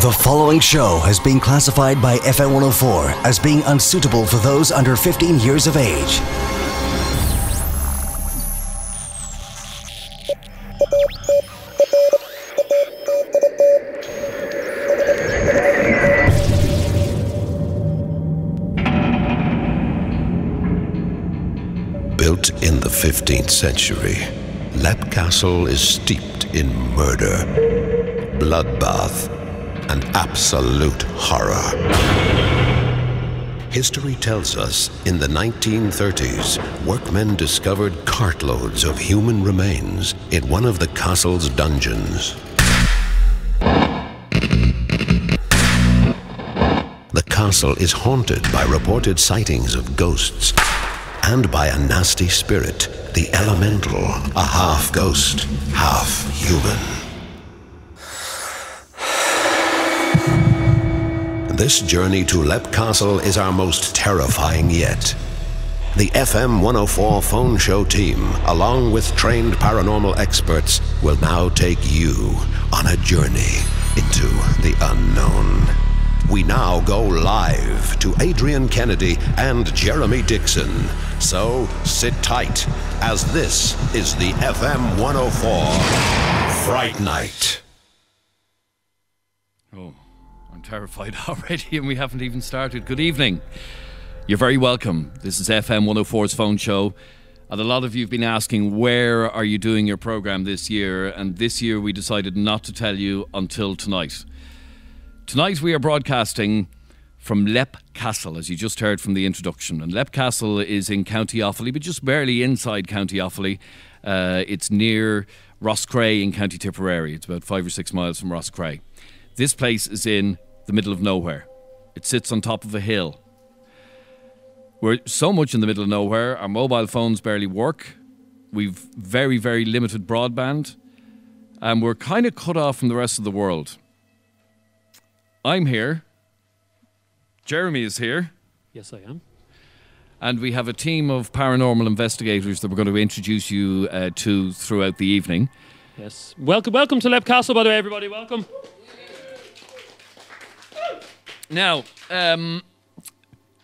The following show has been classified by FM 104 as being unsuitable for those under 15 years of age. Built in the 15th century, Leap Castle is steeped in murder, bloodbath, absolute horror. History tells us in the 1930s, workmen discovered cartloads of human remains in one of the castle's dungeons. The castle is haunted by reported sightings of ghosts and by a nasty spirit, the elemental, a half ghost, half human. This journey to Leap Castle is our most terrifying yet. The FM 104 phone show team, along with trained paranormal experts, will now take you on a journey into the unknown. We now go live to Adrian Kennedy and Jeremy Dixon. So sit tight, as this is the FM 104 Fright Night. I'm terrified already, and we haven't even started. Good evening. You're very welcome. This is FM 104's phone show. And a lot of you have been asking, where are you doing your program this year? And this year we decided not to tell you until tonight. Tonight we are broadcasting from Leap Castle, as you just heard from the introduction. And Leap Castle is in County Offaly, but just barely inside County Offaly. Uh, it's near Roscrea in County Tipperary. It's about five or six miles from Roscrea. This place is in the middle of nowhere. It sits on top of a hill. We're so much in the middle of nowhere, our mobile phones barely work. We've very, very limited broadband. And we're kind of cut off from the rest of the world. I'm here. Jeremy is here. Yes, I am. And we have a team of paranormal investigators that we're going to introduce you uh, to throughout the evening. Yes. Welcome, welcome to Leap Castle, by the way, everybody. Welcome. Now, um,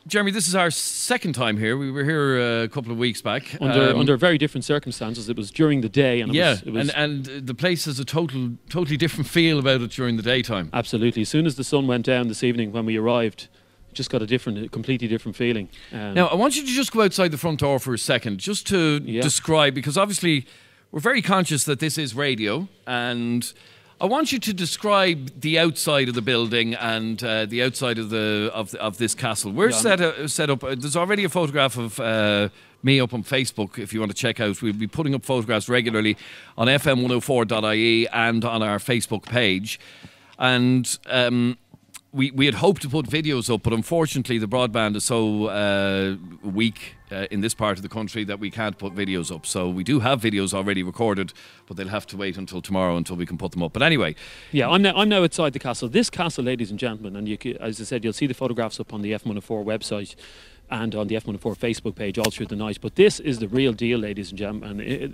Jeremy, this is our second time here. We were here uh, a couple of weeks back. Under Um, under very different circumstances. It was during the day, and it yeah, was, it was and and the place has a total, totally different feel about it during the daytime. absolutely. As soon as the sun went down this evening when we arrived, it just got a different, a completely different feeling. Um, Now, I want you to just go outside the front door for a second, just to Yeah. describe, because obviously we're very conscious that this is radio, and I want you to describe the outside of the building and uh, the outside of the of, of this castle. We're Yeah. set, uh, set up. Uh, there's already a photograph of. Uh, me up on Facebook if you want to check out. We'll be putting up photographs regularly on fm104.ie E and on our Facebook page. And um, we, we had hoped to put videos up, but unfortunately the broadband is so uh, weak uh, in this part of the country that we can't put videos up. So we do have videos already recorded, but they'll have to wait until tomorrow until we can put them up. But anyway, Yeah, I'm now, I'm now outside the castle. This castle, ladies and gentlemen, and you, as I said, you'll see the photographs up on the F104 website and on the F104 Facebook page all through the night. But this is the real deal, ladies and gentlemen. It,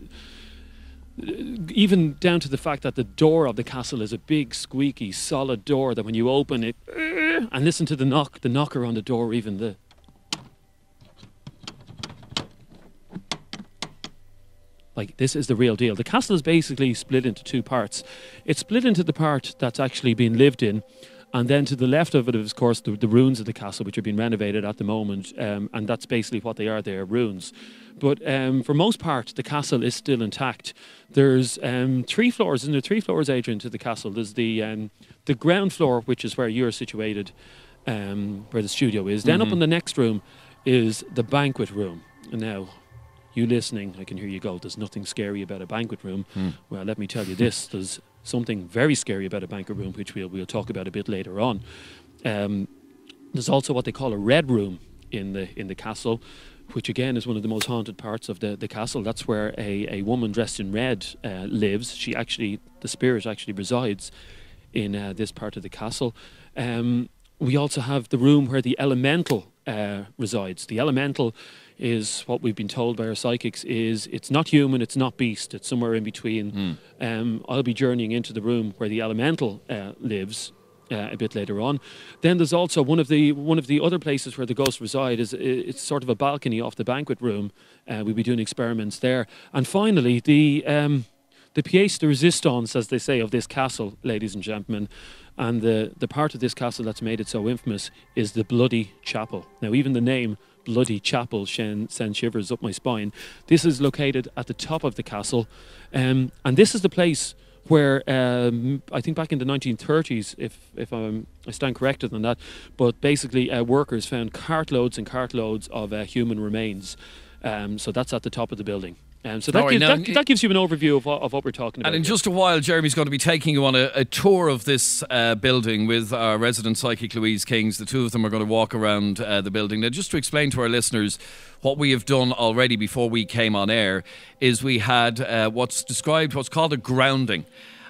even down to the fact that the door of the castle is a big, squeaky, solid door that when you open it, and listen to the knock, the knocker on the door, even the. Like this is the real deal. The castle is basically split into two parts. It's split into the part that's actually being lived in, and then to the left of it is, of course, the, the ruins of the castle, which are being renovated at the moment, um, and that's basically what they are. They are ruins. But um, for most part, the castle is still intact. There's um, three floors, isn't there? Three floors, Adrian, to the castle. There's the um, the ground floor, which is where you're situated, um, where the studio is. Then up in the next room is the banquet room. Now, you listening, I can hear you go, there's nothing scary about a banquet room. Well, let me tell you this there's something very scary about a banquet room, which we'll, we'll talk about a bit later on. Um, there's also what they call a red room in the, in the castle, which again is one of the most haunted parts of the, the castle. That's where a, a woman dressed in red uh, lives. She actually, the spirit actually resides in uh, this part of the castle. Um, we also have the room where the elemental uh, resides. The elemental is what we've been told by our psychics is it's not human, it's not beast, it's somewhere in between. Um, I'll be journeying into the room where the elemental uh, lives, uh, a bit later on. Then there's also one of the one of the other places where the ghosts reside is it's sort of a balcony off the banquet room. Uh, we'll be doing experiments there. And finally, the um, the pièce de résistance, as they say, of this castle, ladies and gentlemen, and the, the part of this castle that's made it so infamous is the Bloody Chapel. Now, even the name Bloody Chapel Shen sends shivers up my spine. This is located at the top of the castle, um, and this is the place where um, I think back in the 1930s, if if I'm, I stand corrected on that, but basically uh, workers found cartloads and cartloads of uh, human remains. Um, so that's at the top of the building. Um, so that, right, gives, now, that, that, gives you an overview of what, of what we're talking about. And in here. just a while, Jeremy's going to be taking you on a, a tour of this uh, building with our resident psychic Louise Kings. The two of them are going to walk around uh, the building. Now, just to explain to our listeners what we have done already before we came on air, is we had uh, what's described, what's called a grounding.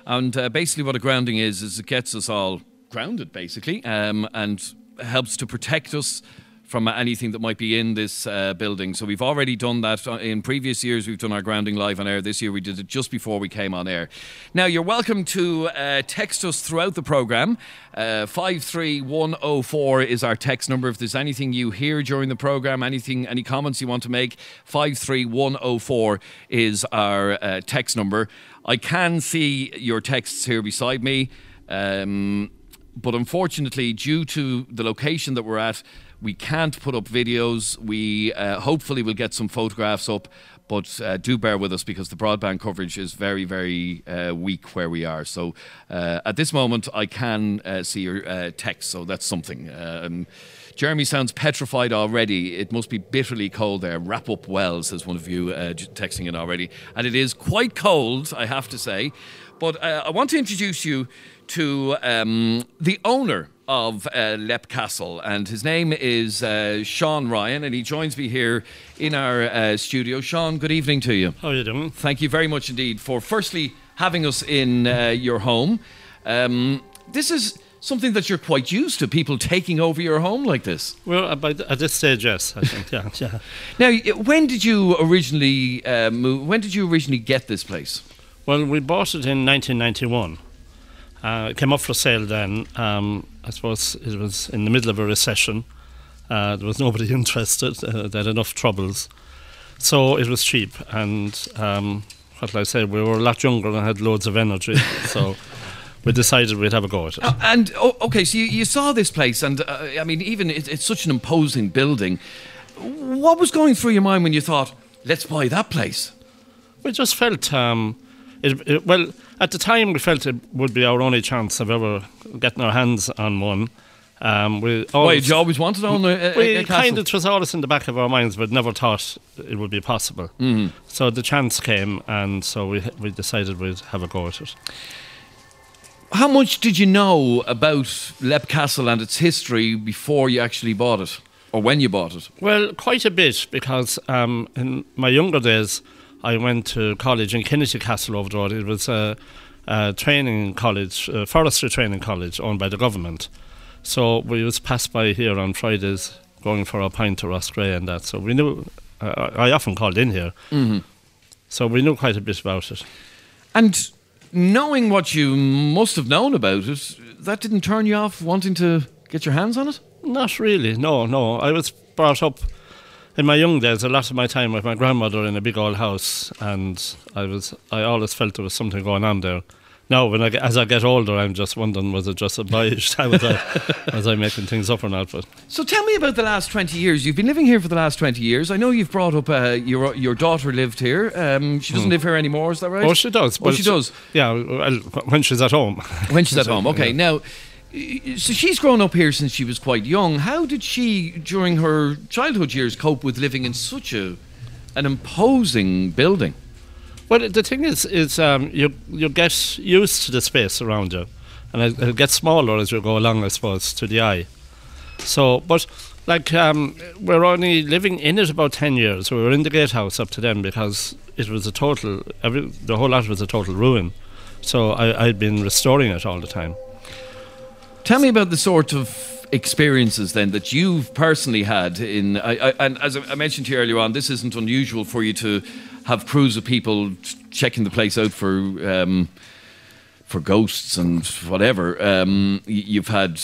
And uh, basically, what a grounding is, is it gets us all grounded, basically, um, and helps to protect us from anything that might be in this uh, building. So we've already done that uh, in previous years. We've done our grounding live on air. This year we did it just before we came on air. Now you're welcome to uh, text us throughout the program. Uh, five three one zero oh four is our text number. If there's anything you hear during the program, anything, any comments you want to make, 53104 is our uh, text number. I can see your texts here beside me. Um, but unfortunately, due to the location that we're at, we can't put up videos. We uh, hopefully will get some photographs up, but uh, do bear with us because the broadband coverage is very, very uh, weak where we are. So uh, at this moment, I can uh, see your uh, text, so that's something. Um, Jeremy sounds petrified already. It must be bitterly cold there. Wrap up well, says one of you texting it already. And it is quite cold, I have to say. But I want to introduce you to um, the owner of uh, Leap Castle, and his name is uh, Sean Ryan, and he joins me here in our uh, studio. Sean, good evening to you. How are you doing? Thank you very much indeed for firstly having us in uh, your home. Um, this is something that you're quite used to, people taking over your home like this. Well, at this stage, yes, I think, yeah. yeah. Now, when did you originally uh, move? When did you originally get this place? Well, we bought it in 1991. Uh, it came up for sale then. Um, I suppose it was in the middle of a recession. Uh, there was nobody interested. Uh, they had enough troubles. So it was cheap. And um, what I say? We were a lot younger and had loads of energy. so we decided we'd have a go at it. Uh, and oh, okay, so you, you, saw this place, and uh, I mean, even it, it's such an imposing building. What was going through your mind when you thought, let's buy that place? We just felt, um, it, it, well, at the time, we felt it would be our only chance of ever getting our hands on one. Um, we always, you always wanted to own a, a, we a kind of it was always in the back of our minds, but never thought it would be possible. Mm-hmm. So the chance came, and so we we decided we'd have a go at it. How much did you know about Leap Castle and its history before you actually bought it, or when you bought it? Well, quite a bit, because um, in my younger days. I went to college in Kinnitty Castle over the road. It was a, a training college, a forestry training college owned by the government. So we was passed by here on Fridays going for a pint to Roscrea and that. So we knew, uh, I often called in here. Mm-hmm. So we knew quite a bit about it. And knowing what you must have known about it, that didn't turn you off wanting to get your hands on it? Not really, no, no. I was brought up in my young days, a lot of my time with my grandmother in a big old house, and I was I always felt there was something going on there. Now, when I get, as I get older, I'm just wondering was it just a biased? How was I was I making things up or not? But so tell me about the last twenty years. You've been living here for the last twenty years. I know you've brought up uh, your your daughter lived here. Um, she doesn't mm. live here anymore. Is that right? Oh, she does. Oh, she does. Yeah, well, when she's at home. When she's at home. Okay. Yeah. Now so she's grown up here since she was quite young. How did she, during her childhood years, cope with living in such a an imposing building? Well, the thing is, is um, you you get used to the space around you, and it, it, gets smaller as you go along, I suppose, to the eye. So, but like um, we're only living in it about ten years. We were in the gatehouse up to then because it was a total, every, the whole lot was a total ruin. So I, I'd been restoring it all the time. Tell me about the sort of experiences then that you've personally had in I, I, and as I mentioned to you earlier on this isn't unusual for you to have crews of people checking the place out for um, for ghosts and whatever. Um, you've had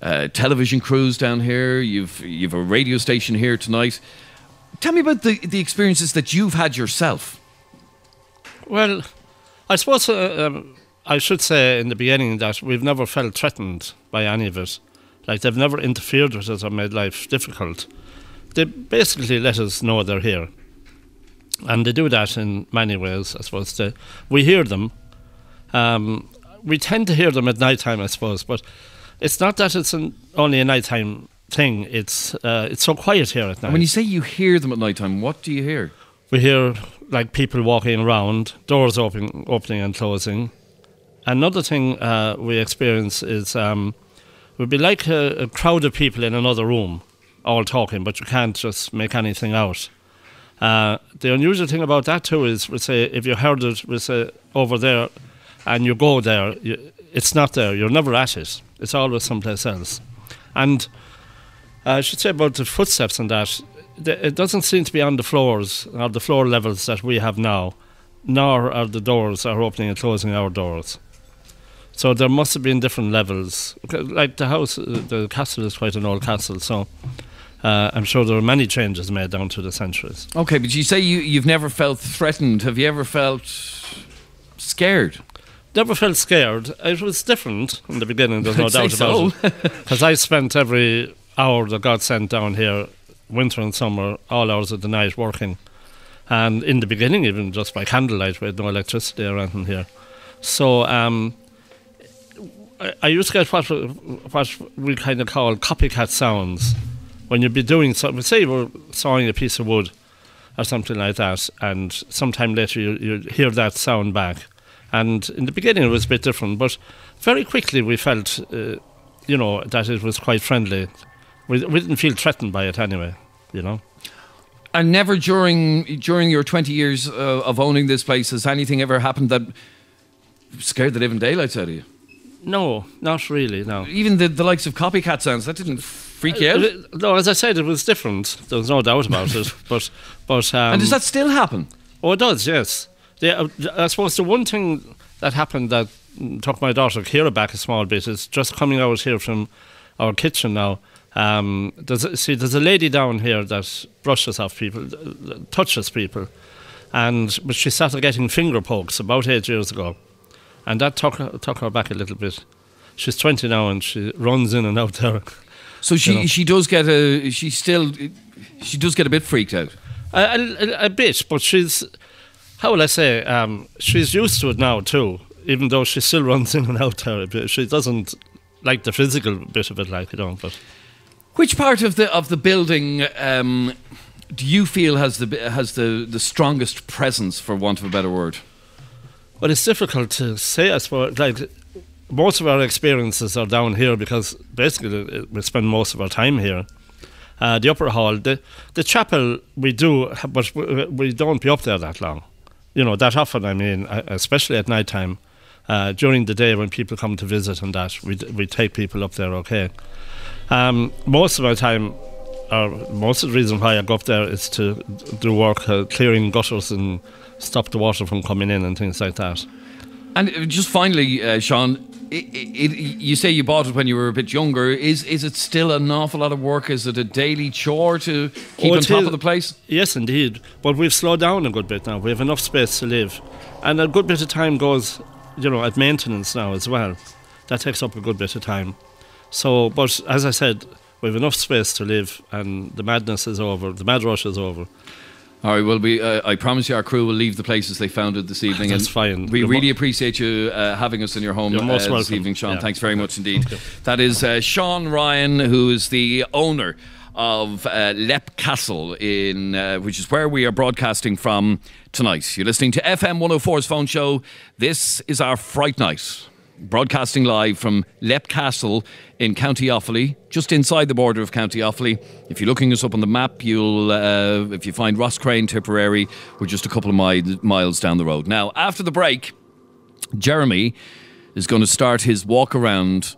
uh, television crews down here. You've you've a radio station here tonight. Tell me about the the experiences that you've had yourself. Well, I suppose uh, um, I should say in the beginning that we've never felt threatened by any of it. Like they've never interfered with us or made life difficult. They basically let us know they're here. And they do that in many ways, I suppose. They, we hear them. Um, we tend to hear them at night time, I suppose, but it's not that it's an, only a nighttime thing. It's uh, it's so quiet here at night. And when you say you hear them at night time, what do you hear? We hear like people walking around, doors opening, opening and closing. Another thing uh, we experience is um, would be like a, a crowd of people in another room, all talking, but you can't just make anything out. Uh, the unusual thing about that too is, we say, if you heard it, we say over there, and you go there, you, it's not there. You're never at it. It's always someplace else. And uh, I should say about the footsteps and that, th- it doesn't seem to be on the floors or the floor levels that we have now, nor are the doors are opening and closing our doors. So there must have been different levels. Like the house, uh, the castle is quite an old castle, so uh, I'm sure there were many changes made down to the centuries. Okay, but you say you you've never felt threatened. Have you ever felt scared? Never felt scared. It was different in the beginning. There's no I'd doubt about so. it. Because I spent every hour that God sent down here, winter and summer, all hours of the night working. And in the beginning, even just by candlelight, we had no electricity or anything here. So um, I, used to get what, what we kind of call copycat sounds. When you'd be doing something, say you were sawing a piece of wood or something like that, and sometime later you, you hear that sound back. And in the beginning, it was a bit different, but very quickly we felt, uh, you know, that it was quite friendly. We, we didn't feel threatened by it anyway, you know. And never during during your twenty years uh, of owning this place has anything ever happened that scared the living daylights out of you? No, not really, no. Even the, the likes of copycat sounds that didn't freak you out. Uh, No, as I said, it was different. There was no doubt about it. But, but um, and does that still happen? Oh, it does, yes. The, uh, I suppose the one thing that happened that mm, took my daughter Kira back a small bit is just coming out here from our kitchen now. Um, there's see, there's a lady down here that brushes off people, touches people, and but she started getting finger pokes about eight years ago, and that took her, took her back a little bit. She's 20 now, and she runs in and out there. So she You know. she does get a she still she does get a bit freaked out. A, a, a bit, but she's how will I say? Um, she's used to it now too, even though she still runs in and out there. a bit. She doesn't like the physical bit of it, like you know. But Which part of the of the building um, do you feel has the has the, the strongest presence, for want of a better word? But it's difficult to say. I suppose like most of our experiences are down here because basically uh, we spend most of our time here. Uh, the upper hall, the the chapel, we do, but we, don't be up there that long. You know that often. I mean, uh, especially at night time. Uh, during the day when people come to visit and that, we we take people up there. Okay. Um, most of my time, or most of the reason why I go up there is to do work uh, clearing gutters and stop the water from coming in and things like that. And uh, just finally, uh, Sean, i i it, you say you bought it when you were a bit younger. Is is it still an awful lot of work? Is it a daily chore to keep Oh, on top is. of the place? Yes, indeed. But we've slowed down a good bit now. We have enough space to live. And a good bit of time goes, you know, at maintenance now as well. That takes up a good bit of time. So, but as I said, we have enough space to live and the madness is over. The mad rush is over. All right. Well, we. Uh, I promise you, our crew will leave the places they founded this evening. That's and fine. We You're really appreciate you uh, having us in your home You're uh, most this welcome. evening, Sean. Yeah. Thanks very much indeed. That is uh, Sean Ryan, who is the owner of uh, Leap Castle, in uh, which is where we are broadcasting from tonight. You're listening to FM 104's phone show. This is our Fright Night. Broadcasting live from Leap Castle in County Offaly, just inside the border of County Offaly. If you're looking us up on the map, you'll uh, if you find Roscrea, Tipperary, we're just a couple of mi- miles down the road. Now, after the break, Jeremy is going to start his walk around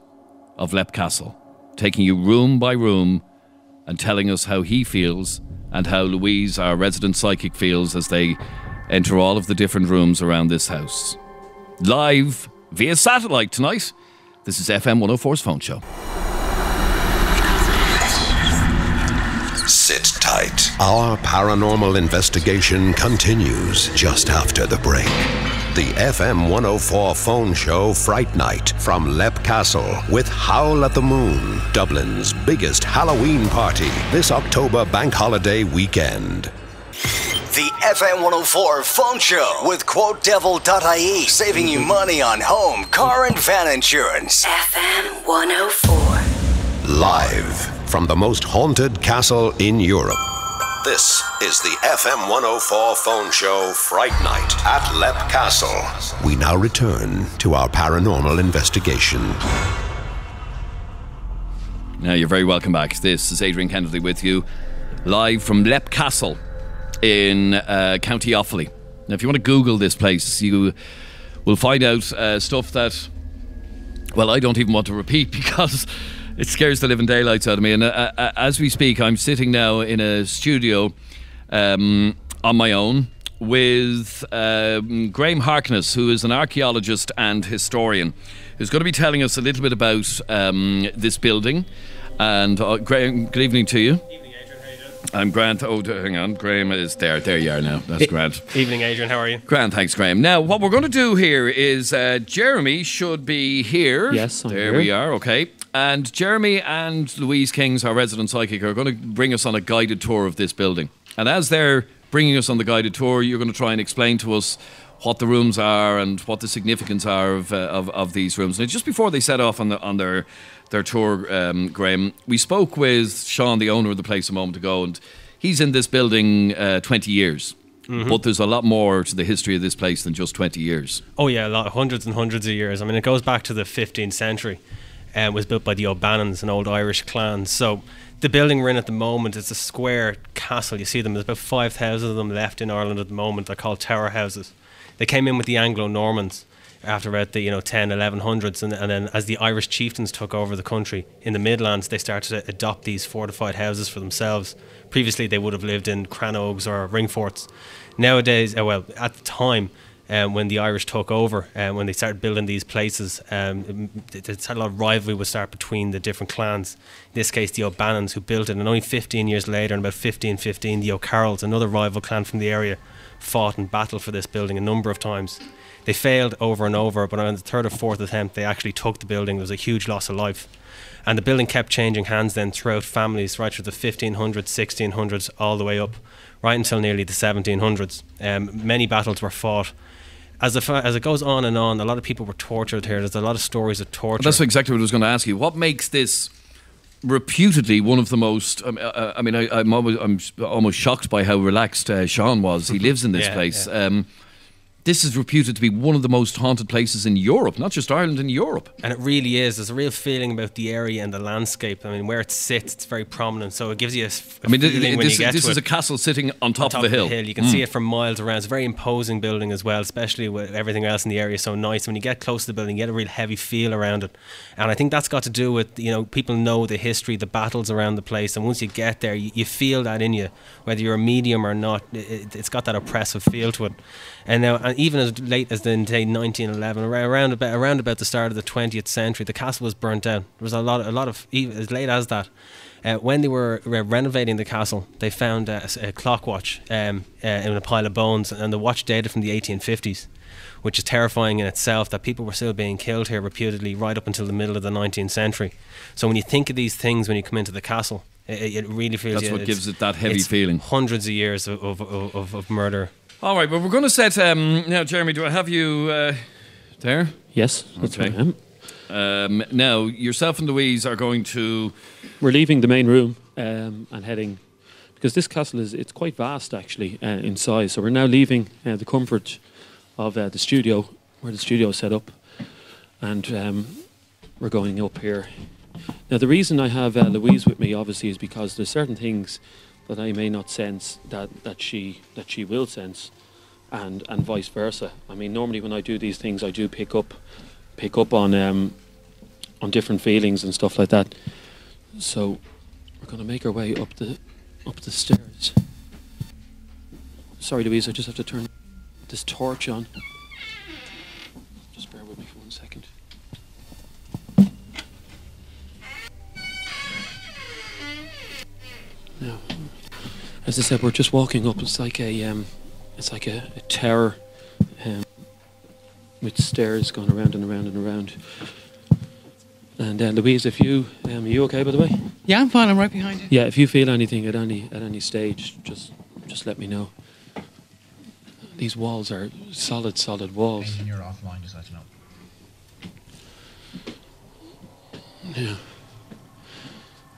of Leap Castle, taking you room by room and telling us how he feels and how Louise, our resident psychic, feels as they enter all of the different rooms around this house. Live via satellite tonight. This is FM 104's phone show. Sit tight. Our paranormal investigation continues just after the break. The FM 104 phone show Fright Night from Leap Castle with Howl at the Moon, Dublin's biggest Halloween party this October bank holiday weekend. The FM 104 phone show with QuoteDevil.ie, saving you money on home, car, and van insurance. FM 104. Live from the most haunted castle in Europe. This is the FM 104 phone show Fright Night at Leap Castle. We now return to our paranormal investigation. Now, you're very welcome back. This is Adrian Kennedy with you, live from Leap Castle in uh, County Offaly. Now, if you want to Google this place, you will find out uh, stuff that, well, I don't even want to repeat because it scares the living daylights out of me. And uh, uh, as we speak, I'm sitting now in a studio um, on my own with um, Graham Harkness, who is an archaeologist and historian, who's going to be telling us a little bit about um, this building. And uh, Graham, good evening to you. I'm Grant. Oh, hang on. Graham is there. There you are now. That's Grant. Evening, Adrian. How are you? Grant, thanks, Graham. Now, what we're going to do here is uh, Jeremy should be here. Yes, I'm there here. we are. Okay, and Jeremy and Louise Kings, our resident psychic, are going to bring us on a guided tour of this building. And as they're bringing us on the guided tour, you're going to try and explain to us what the rooms are and what the significance are of uh, of, of these rooms. Now, just before they set off on the on their their tour, um, Graham, we spoke with Sean, the owner of the place, a moment ago, and he's in this building uh, 20 years. Mm-hmm. But there's a lot more to the history of this place than just 20 years. Oh yeah, a lot, hundreds and hundreds of years. I mean, it goes back to the 15th century, and was built by the O'Bannons, an old Irish clan. So the building we're in at the moment is a square castle. You see them. There's about 5,000 of them left in Ireland at the moment. They're called tower houses. They came in with the Anglo Normans after about the you know 10 1100s and, and then as the Irish chieftains took over the country in the Midlands they started to adopt these fortified houses for themselves. Previously they would have lived in crannogs or ring forts nowadays uh, well at the time um, when the Irish took over and when they started building these places um, had a lot of rivalry would start between the different clans. In this case the O'Bannons who built it and only 15 years later in about 1515 the O'Carrolls another rival clan from the area fought and battled for this building a number of times they failed over and over, but on the third or fourth attempt, they actually took the building. There was a huge loss of life. And the building kept changing hands then throughout families, right through the 1500s, 1600s, all the way up, right until nearly the 1700s. Um, many battles were fought. As, the, as it goes on and on, a lot of people were tortured here. There's a lot of stories of torture. That's exactly what I was going to ask you. What makes this reputedly one of the most? Um, uh, I mean, I, I'm almost I'm almost shocked by how relaxed uh, Sean was. He lives in this Yeah, place. Um, this is reputed to be one of the most haunted places in Europe, not just Ireland, in Europe. And it really is. There's a real feeling about the area and the landscape. I mean, where it sits, it's very prominent. So it gives you a, I mean, th- th- when this, you get this is a castle sitting on top, top of a hill. You can see mm. it from miles around. It's a very imposing building as well, especially with everything else in the area so nice. When you get close to the building, you get a real heavy feel around it. And I think that's got to do with, you know, people know the history, the battles around the place. And once you get there, you, you feel that in you, whether you're a medium or not. It- it's got that oppressive feel to it. And now, and even as late as the say 1911, around about around about the start of the 20th century, the castle was burnt down. There was a lot, a lot of even as late as that. Uh, when they were re- renovating the castle, they found a, a clock watch um, uh, in a pile of bones, and the watch dated from the 1850s, which is terrifying in itself. That people were still being killed here reputedly right up until the middle of the 19th century. So when you think of these things when you come into the castle, it, it really feels That's what gives it that heavy feeling. Hundreds of years of, of, of, of murder. All right, well, we're going to set. Um, now, Jeremy, do I have you uh, there? Yes, that's Okay. what I am. Um, now, yourself and Louise are going to. We're leaving the main room um, and heading because this castle is it's quite vast actually uh, in size. So we're now leaving uh, the comfort of uh, the studio where the studio is set up, and um, we're going up here. Now the reason I have uh, Louise with me obviously is because there's certain things that I may not sense that, that she that she will sense, and and vice versa. I mean normally when I do these things I do pick up pick up on um, on different feelings and stuff like that. So we're going to make our way up the up the stairs. Sorry, Louise, I just have to turn this torch on. As I said, we're just walking up. It's like a, um, it's like a, a tower, um, with stairs going around and around and around. And uh, Louise, if you, um, are you okay by the way? Yeah, I'm fine. I'm right behind you. Yeah, if you feel anything at any at any stage, just just let me know. These walls are solid, solid walls. Anything you're offline, just let you know. Yeah.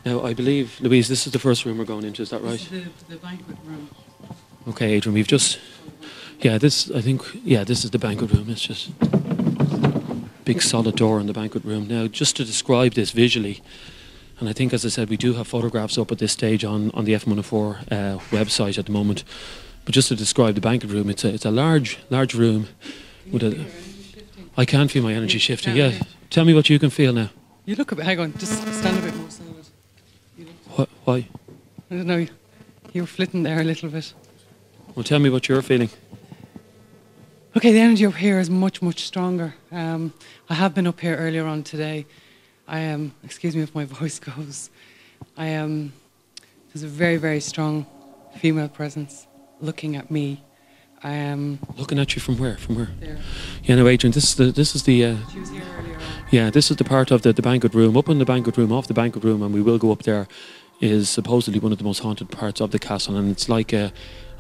Now, I believe, Louise, this is the first room we're going into, is that right? This is the, the banquet room. Okay, Adrian, we've just. Yeah, this, I think, yeah, this is the banquet room. It's just. Big solid door in the banquet room. Now, just to describe this visually, and I think, as I said, we do have photographs up at this stage on, on the F104 uh, website at the moment. But just to describe the banquet room, it's a, it's a large, large room with a. I can feel my energy shifting, yeah. Tell me what you can feel now. You look a bit. Hang on, just stand a bit more solid. Why? I don't know. You were flitting there a little bit. Well, tell me what you're feeling. Okay, the energy up here is much, much stronger. Um, I have been up here earlier on today. I am, excuse me if my voice goes. I am, there's a very, very strong female presence looking at me. I am. Looking at you from where? From where? There. Yeah, no, Adrian. This is the this is the uh, She was here earlier on. yeah this is the part of the, the banquet room. Up in the banquet room, off the banquet room, and we will go up there. Is supposedly one of the most haunted parts of the castle, and it's like a,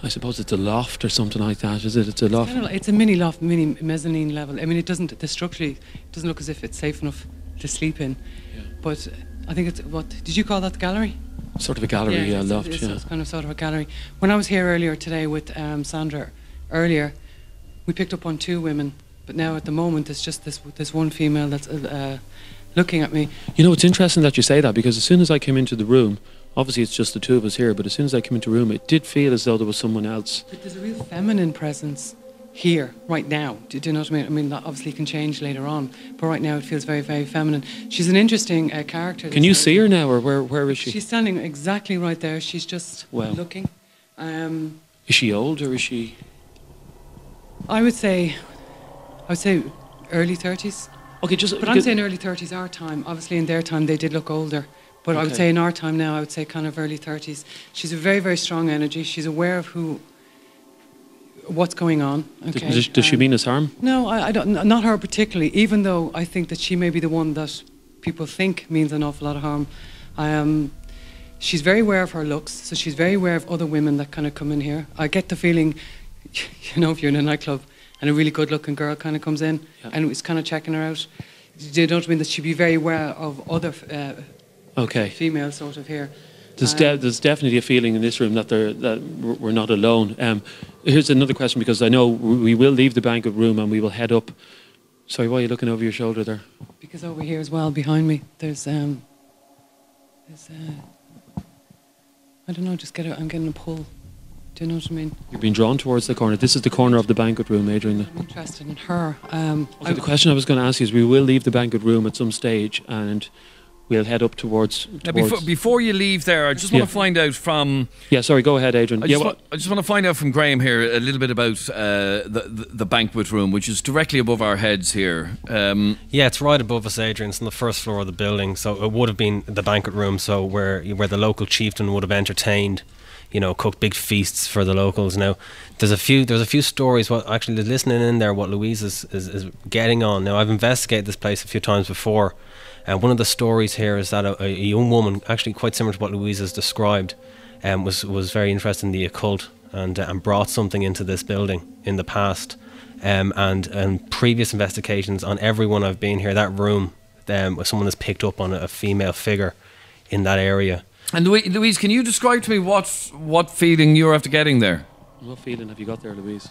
I suppose it's a loft or something like that. Is it? It's a loft. Kind of it's a mini loft, mini mezzanine level. I mean, it doesn't, the structurally, it doesn't look as if it's safe enough to sleep in. Yeah. But I think it's, what, did you call that the gallery? Sort of a gallery, yeah, it's, loft. It's, yeah. it's kind of sort of a gallery. When I was here earlier today with um, Sandra, earlier, we picked up on two women, but now at the moment it's just this this one female that's uh, looking at me. You know, it's interesting that you say that because as soon as I came into the room, obviously it's just the two of us here, but as soon as I came into the room, it did feel as though there was someone else. But there's a real feminine presence here right now. Do, do you know what I mean? I mean, that obviously can change later on, but right now it feels very, very feminine. She's an interesting uh, character. Can you lady. see her now, or where where is she? She's standing exactly right there. She's just Wow. looking. Um, Is she old or is she? I would say, I would say early 30s. Okay, just. But I'm saying early 30s our time. Obviously, in their time, they did look older. But I would say in our time now, I would say kind of early 30s. She's a very, very strong energy. She's aware of who, what's going on. Does- Okay. Does, does she um, mean us harm? No, I, I don't. Not her particularly. Even though I think that she may be the one that people think means an awful lot of harm. I Um, she's very aware of her looks, so she's very aware of other women that kind of come in here. I get the feeling, you know, if you're in a nightclub and a really good-looking girl kind of comes in Yeah. and is kind of checking her out. Do you know what I mean? That she'd be very aware of other uh, Okay. females sort of here. There's, Um, de- there's definitely a feeling in this room that, that we're not alone. Um, here's another question because I know we we will leave the banquet room and we will head up. Sorry, why are you looking over your shoulder there? Because over here as well, behind me, there's um, there's uh, I don't know. Just get a, I'm getting a pull. Do you know what I mean? You're being drawn towards the corner. This is the corner of the banquet room, Adrian. I'm interested in her. Um, Okay, the question I was going to ask you is we will leave the banquet room at some stage and we'll head up towards. Now, towards before, before you leave there, I just want Yeah. to find out from yeah, sorry, go ahead, Adrian. I yeah, just, well, want, I just want to find out from Graham here a little bit about uh, the, the the banquet room, which is directly above our heads here. Um, Yeah, it's right above us, Adrian. It's on the first floor of the building, so it would have been the banquet room, so where where the local chieftain would have entertained, you know, cooked big feasts for the locals. Now, there's a few there's a few stories. What actually listening in there, what Louise is, is, is getting on. Now, I've investigated this place a few times before, and one of the stories here is that a, a young woman, actually quite similar to what Louise has described, um, was was very interested in the occult and uh, and brought something into this building in the past. Um, and and previous investigations on everyone I've been here, that room, um, someone has picked up on a, a female figure in that area. And Louise, Louise, can you describe to me what what feeling you're after getting there? what feeling have you got there, Louise?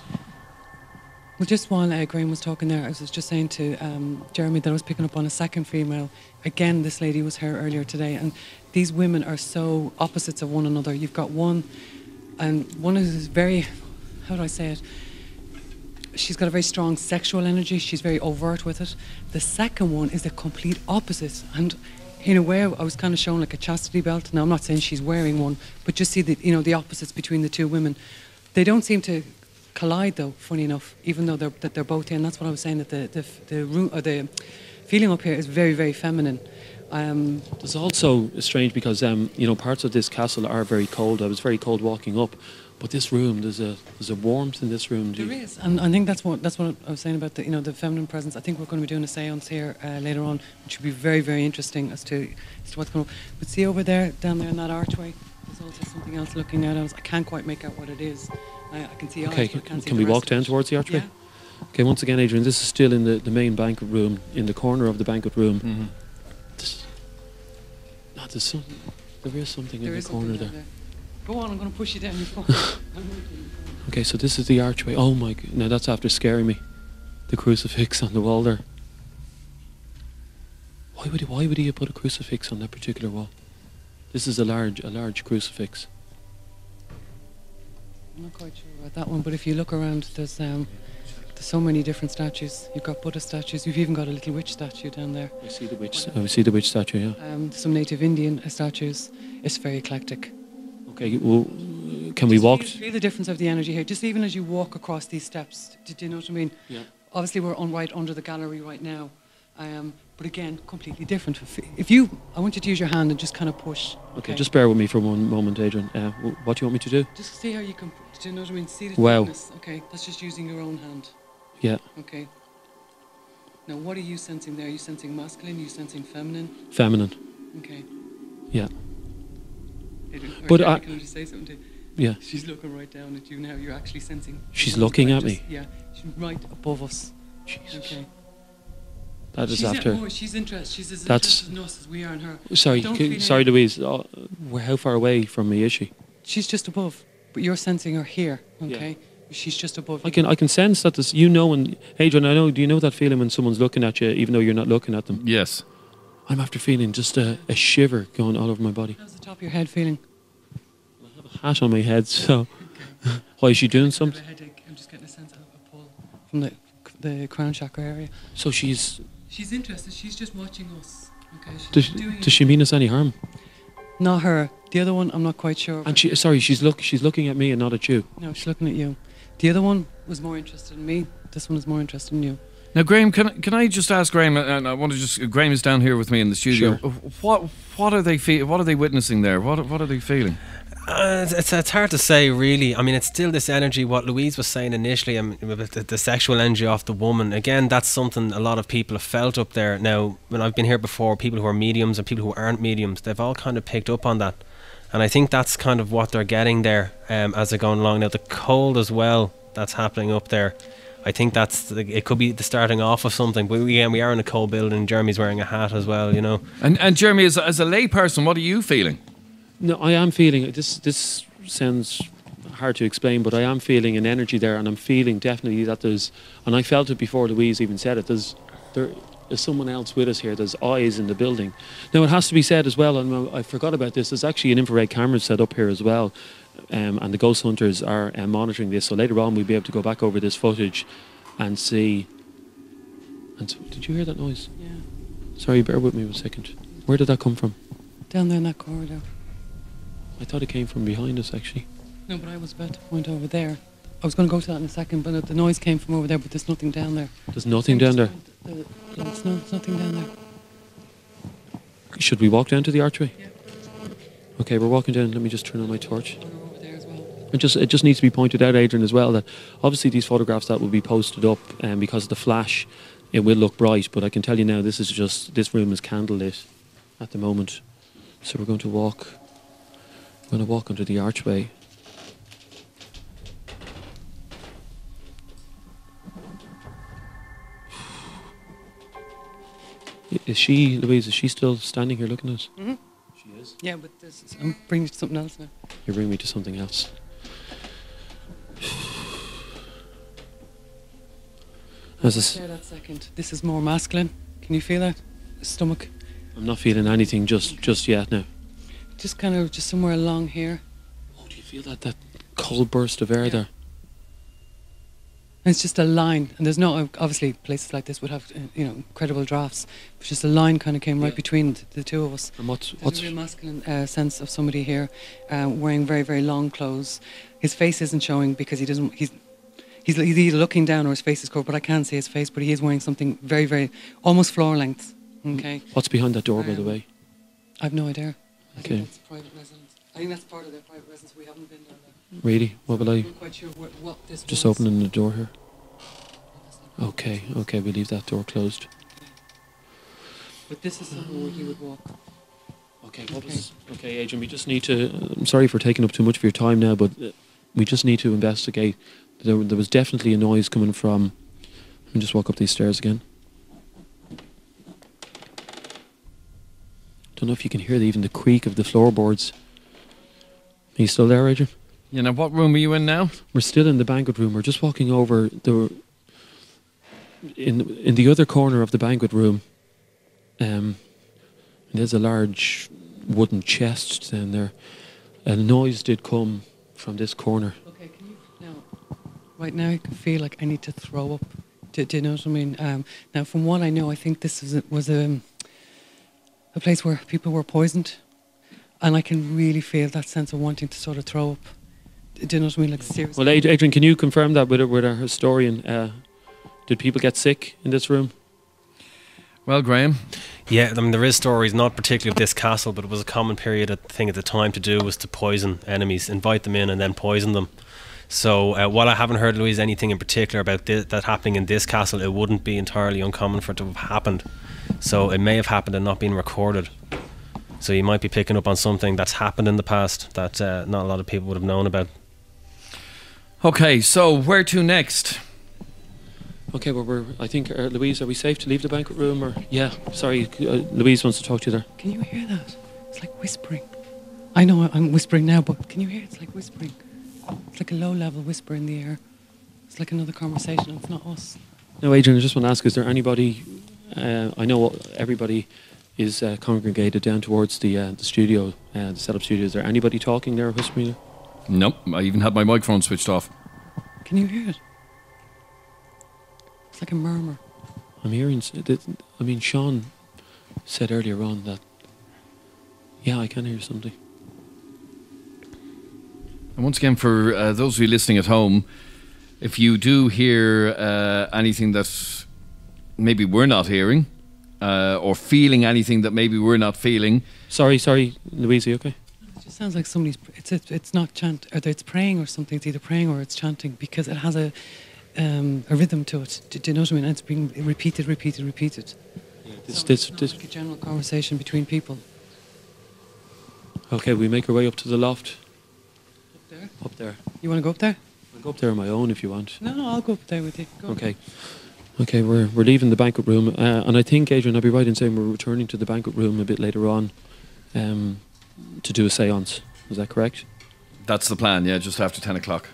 Well, just while uh, Graham was talking there, I was just saying to um, Jeremy that I was picking up on a second female. Again, this lady was here earlier today, and these women are so opposites of one another. You've got one, and one is very, how do I say it? She's got a very strong sexual energy. She's very overt with it. The second one is the complete opposite, and in a way, I was kind of shown like a chastity belt. Now, I'm not saying she's wearing one, but just see the you know the opposites between the two women. They don't seem to collide though. Funny enough, even though they're that they're both in. That's what I was saying that the the the room or the feeling up here is very very feminine. Um, It's also strange because um, you know parts of this castle are very cold. I was very cold walking up, but this room there's a there's a warmth in this room. Do There you- is, and I think that's what that's what I was saying about the you know the feminine presence. I think we're going to be doing a séance here uh, later on, which will be very very interesting as to as to what's going on. But see over there, down there in that archway, there's also something else looking at us. I can't quite make out what it is. I, I can see Okay, eyes, can, but I can't see can the we rest walk down it. towards the archway? Yeah. Okay, once again, Adrian, this is still in the, the main banquet room, in the corner of the banquet room. Mm-hmm. This- no, there's some, there is something There in the corner there. there. Go on, I'm going to push you down. You fall. Okay, so this is the archway. Oh my god, now that's after scaring me. The crucifix on the wall there. Why would he, why would he have put a crucifix on that particular wall? This is a large a large crucifix. I'm not quite sure about that one, but if you look around, there's um, there's so many different statues. You've got Buddha statues. You've even got a little witch statue down there. I see the witch. I see the witch statue. Yeah. Um, some native Indian statues. It's very eclectic. Okay. Well, can we walk? Feel, feel the difference of the energy here. Just even as you walk across these steps. Do, do you know what I mean? Yeah. Obviously, we're on right under the gallery right now. Um, but again, completely different. If, you, I want you to use your hand and just kind of push. Okay, just bear with me for one moment, Adrian. Uh, what do you want me to do? Just see how you can. Do you know what I mean? See the Wow. thickness. Okay, that's just using your own hand. Yeah, Okay. Now, what are you sensing there? Are you sensing masculine? Are you sensing feminine? feminine. Okay. Yeah, But Jeremy, I- can I just say something to you? yeah. She's looking right down at you now. You're actually sensing. She's looking right at me? Yeah, she's right above us. Jesus, Okay. that is she's after. oh, she's interested. She's as That's- interested in us as we are in her. Sorry, Don't c- sorry, any- Louise. Uh, wh- how far away from me is she? She's just above, but you're sensing her here. Yeah. Okay. She's just above. I you. can I can sense that this. You know, and Adrian, I know. Do you know that feeling when someone's looking at you, even though you're not looking at them? Yes. I'm after feeling just a, a shiver going all over my body. How's the top of your head feeling? I have a hat on my head. So, why is she doing I have something? I'm just getting a sense of a pull from the the crown chakra area. So she's. She's interested. She's just watching us. Okay. She's Does, doing does she mean us any harm? Not her. The other one, I'm not quite sure. And she, sorry, she's look, she's looking at me and not at you. no, she's looking at you. The other one was more interested in me. This one is more interested in you. Now, Graham, can I- can I just ask Graham? And I want to just Graham is down here with me in the studio. Sure. What what are they feel? What are they witnessing there? What what are they feeling? Uh, it's, it's, it's hard to say, really. I mean, it's still this energy, what Louise was saying initially, I mean, the, the sexual energy of the woman. Again, that's something a lot of people have felt up there. Now, when I've been here before, people who are mediums and people who aren't mediums, they've all kind of picked up on that. And I think that's kind of what they're getting there um, as they're going along. Now, the cold as well that's happening up there. I think that's the, it could be the starting off of something. But again, we are in a cold building. Jeremy's wearing a hat as well, you know. And and Jeremy, as a, as a layperson, what are you feeling? No, I am feeling this. This sounds hard to explain, but I am feeling an energy there, and I'm feeling definitely that there's. And I felt it before Louise even said it. There's there is someone else with us here. There's eyes in the building. Now it has to be said as well, and I forgot about this. There's actually an infrared camera set up here as well, um, and the ghost hunters are um, monitoring this. So later on, we'll be able to go back over this footage and see. And so, did you hear that noise? Yeah. Sorry, bear with me a second. Where did that come from? Down there in that corridor. I thought it came from behind us actually. No, but I was about to point over there. I was going to go to that in a second, but the noise came from over there, but there's nothing down there. There's nothing down there. The, no, it's no, there's nothing down there. Should we walk down to the archway? Yeah. Okay, we're walking down. Let me just turn on my torch. Over there as well. It just it just needs to be pointed out, Adrian, as well that obviously these photographs that will be posted up, and because of the flash, it will look bright. But I can tell you now, this is just this room is candlelit at the moment. So we're going to walk. We're going to walk under the archway. Is she, Louise? Is she still standing here looking at us? Mm-hmm. She is. Yeah, but this is, I'm bringing you to something else now. You bring me to something else. As I s- There, that second. This is more masculine. Can you feel that? Stomach. I'm not feeling anything just just yet now. Just kind of just somewhere along here. Oh, do you feel that that cold burst of air Yeah. there? And it's just a line, and there's no obviously places like this would have uh, you know incredible drafts, but just a line kind of came right Yeah. between th- the two of us. And what's what's a real masculine uh, sense of somebody here uh, wearing very very long clothes. His face isn't showing because he doesn't. He's he's, he's either looking down or his face is covered, but I can't see his face. But he is wearing something very very almost floor length. Okay. What's behind that door, by the Um, way? I've no idea. I Okay. think that's private residence. I think that's part of their private residence. We haven't been there. Really? What will I? I'm not quite sure what, what Just was. opening the door here. Okay, okay, we leave that door closed. But this is somewhere where he would walk. Okay, what Okay. was? Okay, Adrian, we just need to. I'm sorry for taking up too much of your time now, but uh, we just need to investigate. There, there was definitely a noise coming from. Let me just walk up these stairs again. Don't know if you can hear the, even the creak of the floorboards. Are you still there, Adrian? You know, what room are you in now? We're still in the banquet room. We're just walking over the in in the other corner of the banquet room. Um, there's a large wooden chest down there. A noise did come from this corner. Okay, can you now? Right now, I can feel like I need to throw up. Do, do you know what I mean? Um, now, from what I know, I think this was a, was a a place where people were poisoned, and I can really feel that sense of wanting to sort of throw up. Do you know what I mean? Like seriously. Well, Ad- Adrian, can you confirm that with, with our historian? Uh, did people get sick in this room? Well, Graham, Yeah, I mean there is stories, not particularly of this castle, but it was a common period at- thing at the time to do was to poison enemies, invite them in, and then poison them. So uh, while I haven't heard Louise anything in particular about thi- that happening in this castle, it wouldn't be entirely uncommon for it to have happened. So it may have happened and not been recorded. So you might be picking up on something that's happened in the past that uh, not a lot of people would have known about. Okay, so where to next? Okay, well, we're. I think uh, Louise, are we safe to leave the banquet room? Or yeah, sorry, uh, Louise wants to talk to you there. Can you hear that? It's like whispering. I know I'm whispering now, but can you hear? it? It's like whispering. It's like a low-level whisper in the air. It's like another conversation. It's not us. No, Adrian, I just want to ask: Is there anybody? Uh, I know everybody is uh, congregated down towards the uh, the studio, uh, the setup studio. Is there anybody talking there, whispering? Nope, I even had my microphone switched off. Can you hear it? It's like a murmur. I'm hearing. I mean, Sean said earlier on that. Yeah, I can hear something. And once again, for uh, those of you listening at home, if you do hear uh, anything that maybe we're not hearing, uh, or feeling anything that maybe we're not feeling, Sorry, sorry, Louise, are you okay? It sounds like somebody's. It's it's, it's not chant. Either it's praying or something. It's either praying or it's chanting because it has a um, a rhythm to it. Do, do you know what I mean? And it's being repeated, repeated, repeated. This, So this, this. like a general conversation between people. Okay, we make our way up to the loft. Up there. Up there. You want to go up there? I'll go up there on my own if you want. No, no, I'll go up there with you. Go. Okay. Okay, we're we're leaving the banquet room, uh, and I think Adrian, I'd be right in saying we're returning to the banquet room a bit later on, um, to do a séance. Is that correct? that's the plan, yeah, just after 10 o'clock.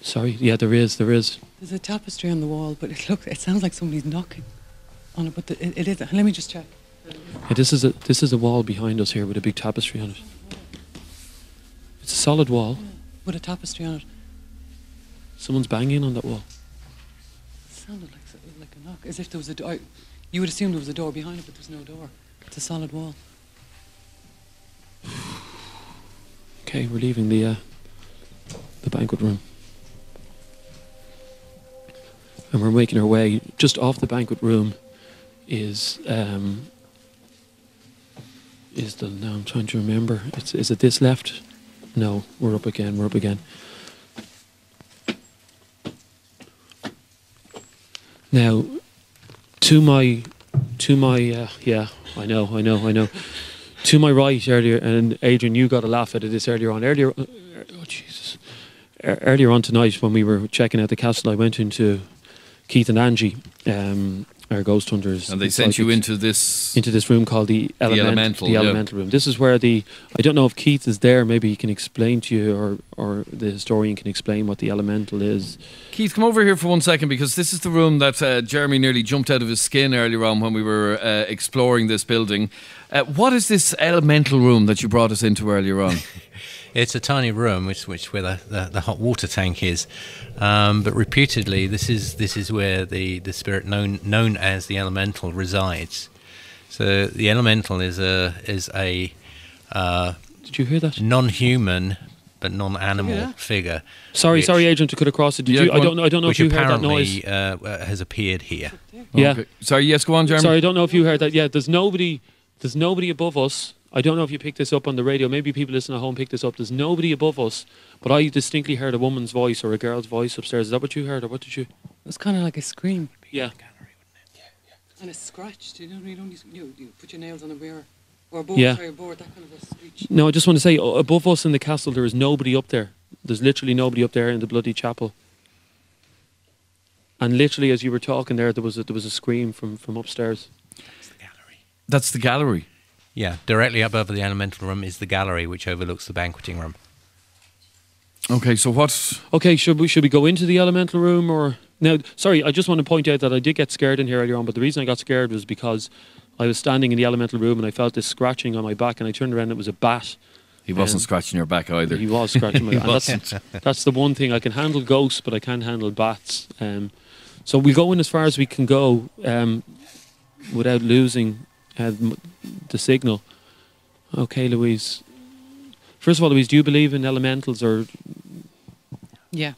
Sorry. Yeah, there is. There is. There's a tapestry on the wall, but it look. It sounds like somebody's knocking on it, but the, it, it is. Let me just check. Yeah, this is a this is a wall behind us here with a big tapestry on it. It's a solid wall. With a tapestry on it. Someone's banging on that wall. It sounded like like a knock, as if there was a door. You would assume there was a door behind it, but there's no door. It's a solid wall. Okay, we're leaving the uh, the banquet room, and we're making our way just off the banquet room. Is um, is the now I'm trying to remember. It's is it this left? No, we're up again. We're up again. Now, to my to my uh, yeah, I know, I know, I know. To my right earlier, and Adrian, you got a laugh at this earlier on. Earlier, uh, oh Jesus, earlier on tonight when we were checking out the castle, I went into Keith and Angie, um, our ghost hunters, And they sent you into this. into this room called the, element, elemental, the yeah. elemental room. This is where the I don't know if Keith is there. Maybe he can explain to you, or or the historian can explain what the elemental is. Keith, come over here for one second because this is the room that uh, Jeremy nearly jumped out of his skin earlier on when we were uh, exploring this building. Uh, what is this elemental room that you brought us into earlier on? It's a tiny room, which, which where the, the, the hot water tank is. Um, but reputedly, this is this is where the, the spirit known known as the elemental resides. So the elemental is a is a uh, Did you hear that? non-human but non-animal Yeah. figure. Sorry, which- sorry, agent, to cut across it. Did Yeah, you? I don't know. I don't know if you heard that noise. apparently uh, uh, has appeared here. Yeah. Okay. Sorry, yes, go on, Jeremy. Sorry, I don't know if you heard that. Yeah, there's nobody. There's nobody above us. I don't know if you picked this up on the radio. Maybe people listening at home picked this up. There's nobody above us, but I distinctly heard a woman's voice or a girl's voice upstairs. Is that what you heard, or what did you? It was kind of like a scream Yeah. and a scratch. Do you know? You don't you, you put your nails on a mirror or a board, Yeah. sorry, a board, that kind of a screech. No, I just want to say, above us in the castle, there is nobody up there. There's literally nobody up there in the bloody chapel. And literally, as you were talking there, there was a, there was a scream from, from upstairs. That's the gallery. That's the gallery. Yeah, directly above the elemental room is the gallery, which overlooks the banqueting room. Okay, so what? Okay, should we should we go into the elemental room or now? Sorry, I just want to point out that I did get scared in here earlier on, but the reason I got scared was because I was standing in the elemental room and I felt this scratching on my back, and I turned around and it was a bat. He wasn't Um, scratching your back either. He was scratching my back. that's, that's the one thing I can handle ghosts, but I can't handle bats. Um, so we go in as far as we can go um, without losing m- the signal. Okay, Louise. First of all, Louise, do you believe in elementals or Yeah.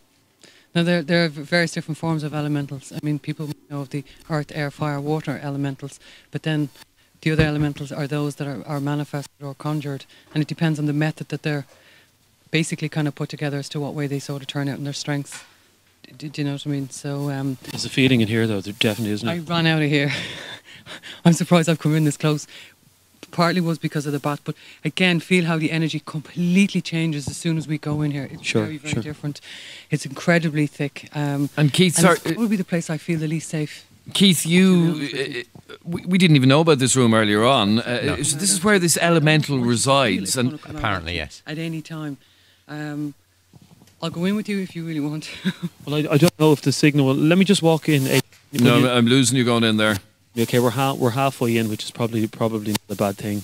Now there there are various different forms of elementals. I mean, people know of the earth, air, fire, water elementals, but then the other elementals are those that are, are manifested or conjured, and it depends on the method that they're basically kind of put together as to what way they sort of turn out and their strengths. Do, do you know what I mean? So um, there's a feeling in here though? There definitely isn't. I It? ran out of here. I'm surprised I've come in this close. Partly was because of the bat, but again, feel how the energy completely changes as soon as we go in here. It's Sure, very, very sure. different. It's incredibly thick. Um, And Keith, and sorry, it's probably the place I feel the least safe. Keith, you. Uh, we, we didn't even know about this room earlier on. Uh, so this is where this elemental resides, and Apparently, yes. At any time. Um, I'll go in with you if you really want. Well, I, I don't know if the signal. Will, Let me just walk in. eh, no, you- I'm losing you going in there. Okay, we're ha- we're halfway in, which is probably probably not a bad thing.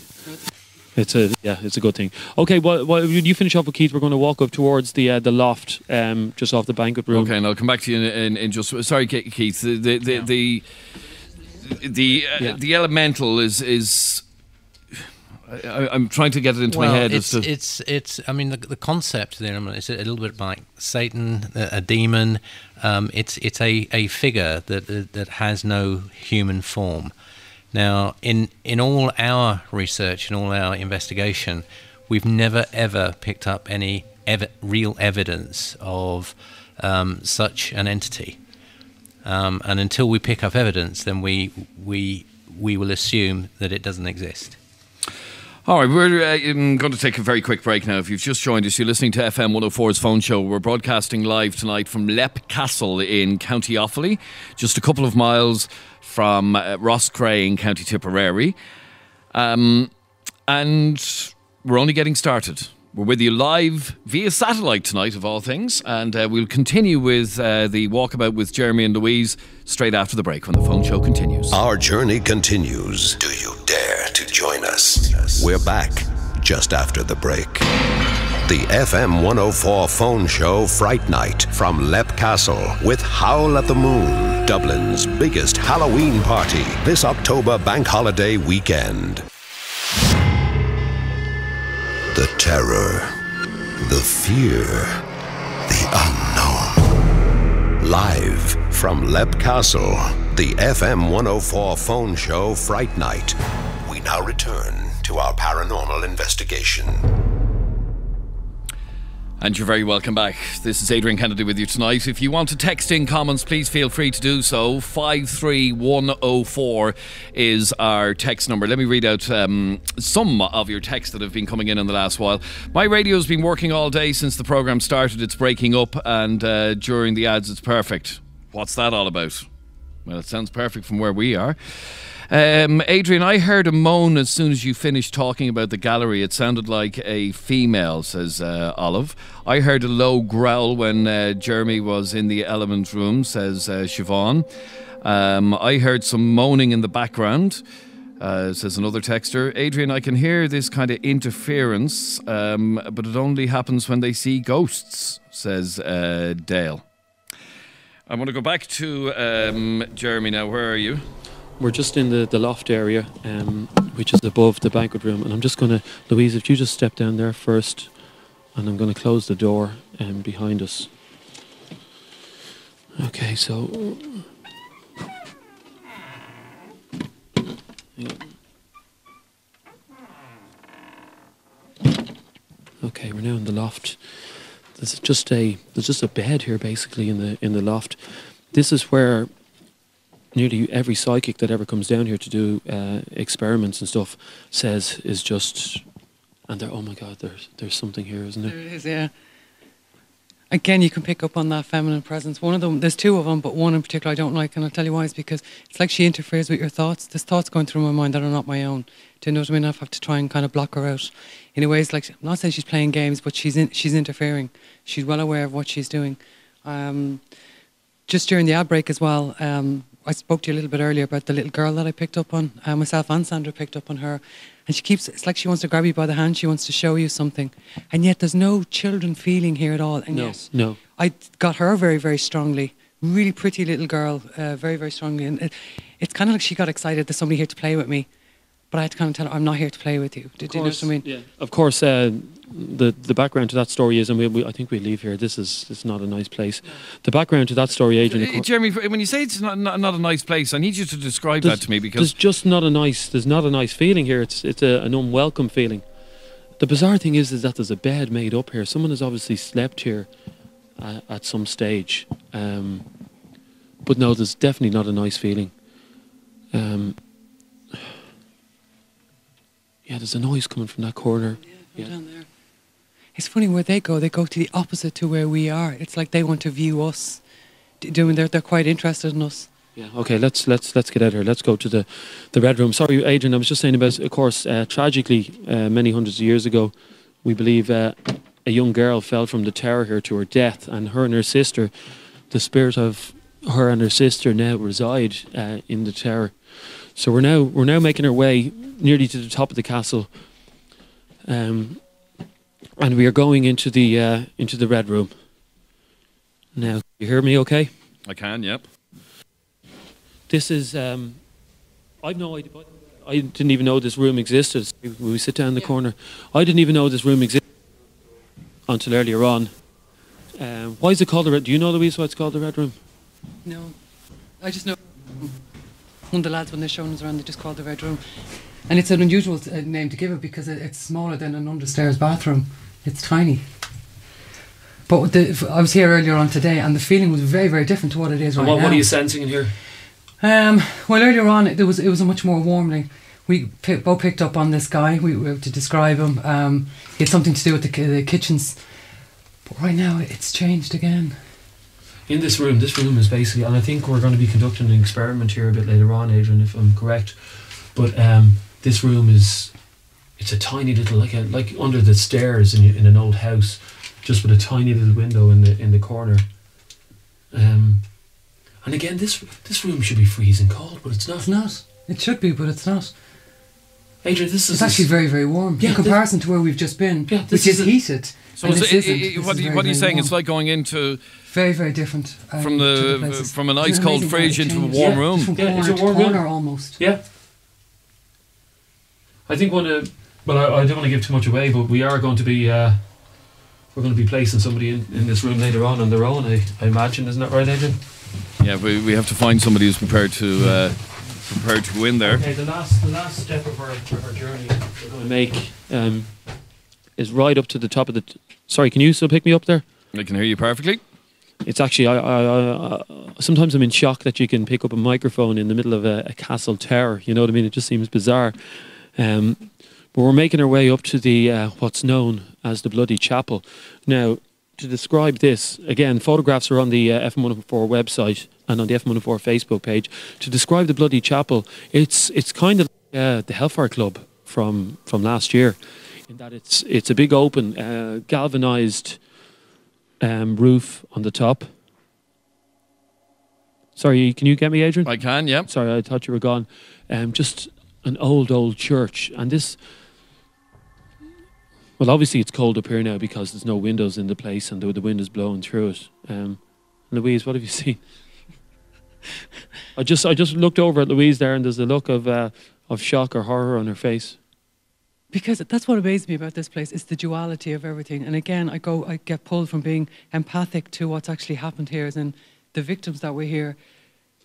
It's a yeah, it's a good thing. Okay, well, well you finish off with Keith. We're going to walk up towards the uh, the loft, um, just off the banquet room. Okay, and I'll come back to you in, in, in just. Sorry, Keith. The the the the, the, uh, Yeah. the elemental is is. I, I'm trying to get it into well, my head it's, as to. it's it's. I mean, the, the concept there is a little bit like Satan, a, a demon. Um, it's it's a, a figure that, that that has no human form. Now, in in all our research and all our investigation, we've never ever picked up any ev- real evidence of um, such an entity. Um, and until we pick up evidence, then we we we will assume that it doesn't exist. All right, we're uh, going to take a very quick break now. If you've just joined us, you're listening to FM 104's phone show. We're broadcasting live tonight from Leap Castle in County Offaly, just a couple of miles from uh, Roscrea in County Tipperary. Um, and we're only getting started. We're with you live via satellite tonight, of all things, and uh, we'll continue with uh, the walkabout with Jeremy and Louise straight after the break when the phone show continues. Our journey continues. Do you dare to join us? We're back just after the break. The FM 104 phone show Fright Night from Leap Castle with Howl at the Moon, Dublin's biggest Halloween party this October bank holiday weekend. The terror, the fear, the unknown. Live from Leap Castle, the FM 104 phone show Fright Night. We now return to our paranormal investigation. And you're very welcome back. This is Adrian Kennedy with you tonight. If you want to text in comments, please feel free to do so. 53104 is our text number. Let me read out um, some of your texts that have been coming in in the last while. My radio's been working all day since the program started. It's breaking up, and uh, during the ads, it's perfect. What's that all about? Well, it sounds perfect from where we are. Um, Adrian, I heard a moan as soon as you finished talking about the gallery. It sounded like a female, says uh, Olive. I heard a low growl when uh, Jeremy was in the element room, says uh, Siobhan. Um, I heard some moaning in the background, uh, says another texter. Adrian, I can hear this kind of interference, um, but it only happens when they see ghosts, says uh, Dale. I want to go back to um, Jeremy now. Where are you? We're just in the, the loft area, um, which is above the banquet room, and I'm just going to, Louise, if you just step down there first, and I'm going to close the door um, behind us. Okay, so. Okay, we're now in the loft. There's just a there's just a bed here basically in the in the loft. This is where nearly every psychic that ever comes down here to do uh, experiments and stuff says is just and there oh my god there's there's something here isn't There there is, yeah. Again, you can pick up on that feminine presence. One of them, there's two of them, but one in particular I don't like, and I'll tell you why. It's because it's like she interferes with your thoughts. There's thoughts going through my mind that are not my own. Do you know what I mean? I have to try and kind of block her out. In a way, it's like I'm not saying she's playing games, but she's in, she's interfering. She's well aware of what she's doing. Um, just during the outbreak as well, um, I spoke to you a little bit earlier about the little girl that I picked up on. Uh, myself and Sandra picked up on her. And she keeps, it's like she wants to grab you by the hand, she wants to show you something. And yet there's no children feeling here at all. And no yet no I got her very, very strongly. Really pretty little girl, uh, very, very strongly. And it, it's kind of like she got excited there's somebody here to play with me. But I had to kind of tell her, I'm not here to play with you. Did you know what I mean? yeah. Of course, uh, the the background to that story is, and we, we I think we leave here. This is it's not a nice place. The background to that story, Adrian. Uh, Jeremy, when you say it's not, not not a nice place, I need you to describe that to me because there's just not a nice there's not a nice feeling here. It's it's a, an unwelcome feeling. The bizarre thing is is that there's a bed made up here. Someone has obviously slept here uh, at some stage. Um, but no, there's definitely not a nice feeling. Um, yeah, there's a noise coming from that corner. Go down there. It's funny where they go. They go to the opposite to where we are. It's like they want to view us. Doing they're they're quite interested in us. Yeah. Okay. Let's let's let's get out of here. Let's go to the the red room. Sorry, Adrian. I was just saying about. Of course, uh, tragically, uh, many hundreds of years ago, we believe uh, a young girl fell from the tower here to her death, and her and her sister, the spirit of her and her sister now reside uh, in the tower. So we're now we're now making our way nearly to the top of the castle. Um, and we are going into the uh, into the red room. Now, you hear me? Okay. I can, yep. This is. Um, I've no idea. I didn't even know this room existed. We sit down in the corner. I didn't even know this room existed until earlier on. Um, why is it called the red? Do you know, Louise, why it's called the red room? No, I just know one of the lads when they're showing us around, they just call it the red room, and it's an unusual uh, name to give it because it, it's smaller than an understairs bathroom. It's tiny. But the, I was here earlier on today, and the feeling was very, very different to what it is right now. What are you sensing in here? Um, well, earlier on, it, there was it was a much more warming. We both picked up on this guy. We, we to describe him. Um, he had something to do with the, the kitchens. But right now, it's changed again. In this room, this room is basically, and I think we're going to be conducting an experiment here a bit later on, Adrian, if I'm correct. But um, this room is, it's a tiny little, like a, like under the stairs in, in an old house, just with a tiny little window in the in the corner. Um, and again, this this room should be freezing cold, but it's not. It's not. It should be, but it's not. Adrian, this is It's actually very, very warm Yeah, in this- comparison to where we've just been, Yeah, this which is is a- heated. So and is this it, isn't. i- i- This what, is are very, what are you saying? warm. It's like going into very, very different um, from to the from an Isn't ice it cold fridge into a warm Yeah, room. From Yeah, corner it's a to warm room. corner almost. Yeah. I think one of well, I, I don't want to give too much away, but we are going to be uh, we're going to be placing somebody in, in this room later on on their own. I, I imagine, isn't that right, Adrian? yeah, we, we have to find somebody who's prepared to uh, prepared to go in there. Okay, the last the last step of our, of our journey we're going to make um, is right up to the top of the. T- Sorry, can you still pick me up there? I can hear you perfectly. It's actually I, I, I, sometimes I'm in shock that you can pick up a microphone in the middle of a, a castle tower. You know what I mean? It just seems bizarre. Um, but we're making our way up to the uh, what's known as the Bloody Chapel. Now, to describe this again, photographs are on the uh, FM104 website and on the FM104 Facebook page. To describe the Bloody Chapel, it's it's kind of uh, the Hellfire Club from from last year, in that it's it's a big open uh, galvanized um, roof on the top. Sorry, can you get me, Adrian? I can, yeah. Sorry, I thought you were gone. Um, just an old, old church, and this. Well, obviously it's cold up here now because there's no windows in the place, and the, the wind is blowing through it. Um, Louise, what have you seen? I just, I just looked over at Louise there, and there's a look of, uh, of shock or horror on her face. Because that's what amazes me about this place is the duality of everything. And again i go i get pulled from being empathic to what's actually happened here as in the victims that were here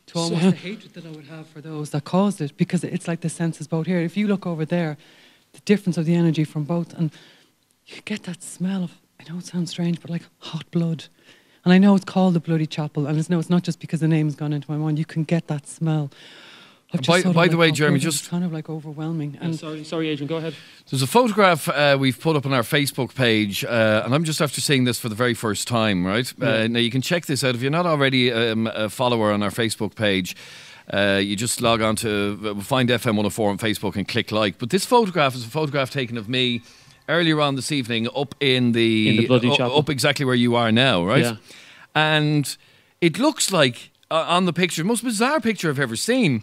to almost So- the hatred that i would have for those that caused it. Because it's like the senses both here. If you look over there the difference of the energy from both and you get that smell of i know it sounds strange but like hot blood. And i know it's called the bloody chapel and it's no it's not just because the name's gone into my mind. You can get that smell By- by the like way, Jeremy. It's just- kind of like overwhelming and sorry, sorry, Adrian. Go ahead. There's a photograph uh, we've put up on our Facebook page, uh, and I'm just after seeing this for the very first time, right? Uh, now, you can check this out. If you're not already um, a follower on our Facebook page, uh, you just log on to uh, find FM 104 on Facebook and click like. But this photograph is a photograph taken of me earlier on this evening up in the, In the bloody u- chapel. up exactly where you are now, right? Yeah. And it looks like uh, on the picture, most bizarre picture I've ever seen.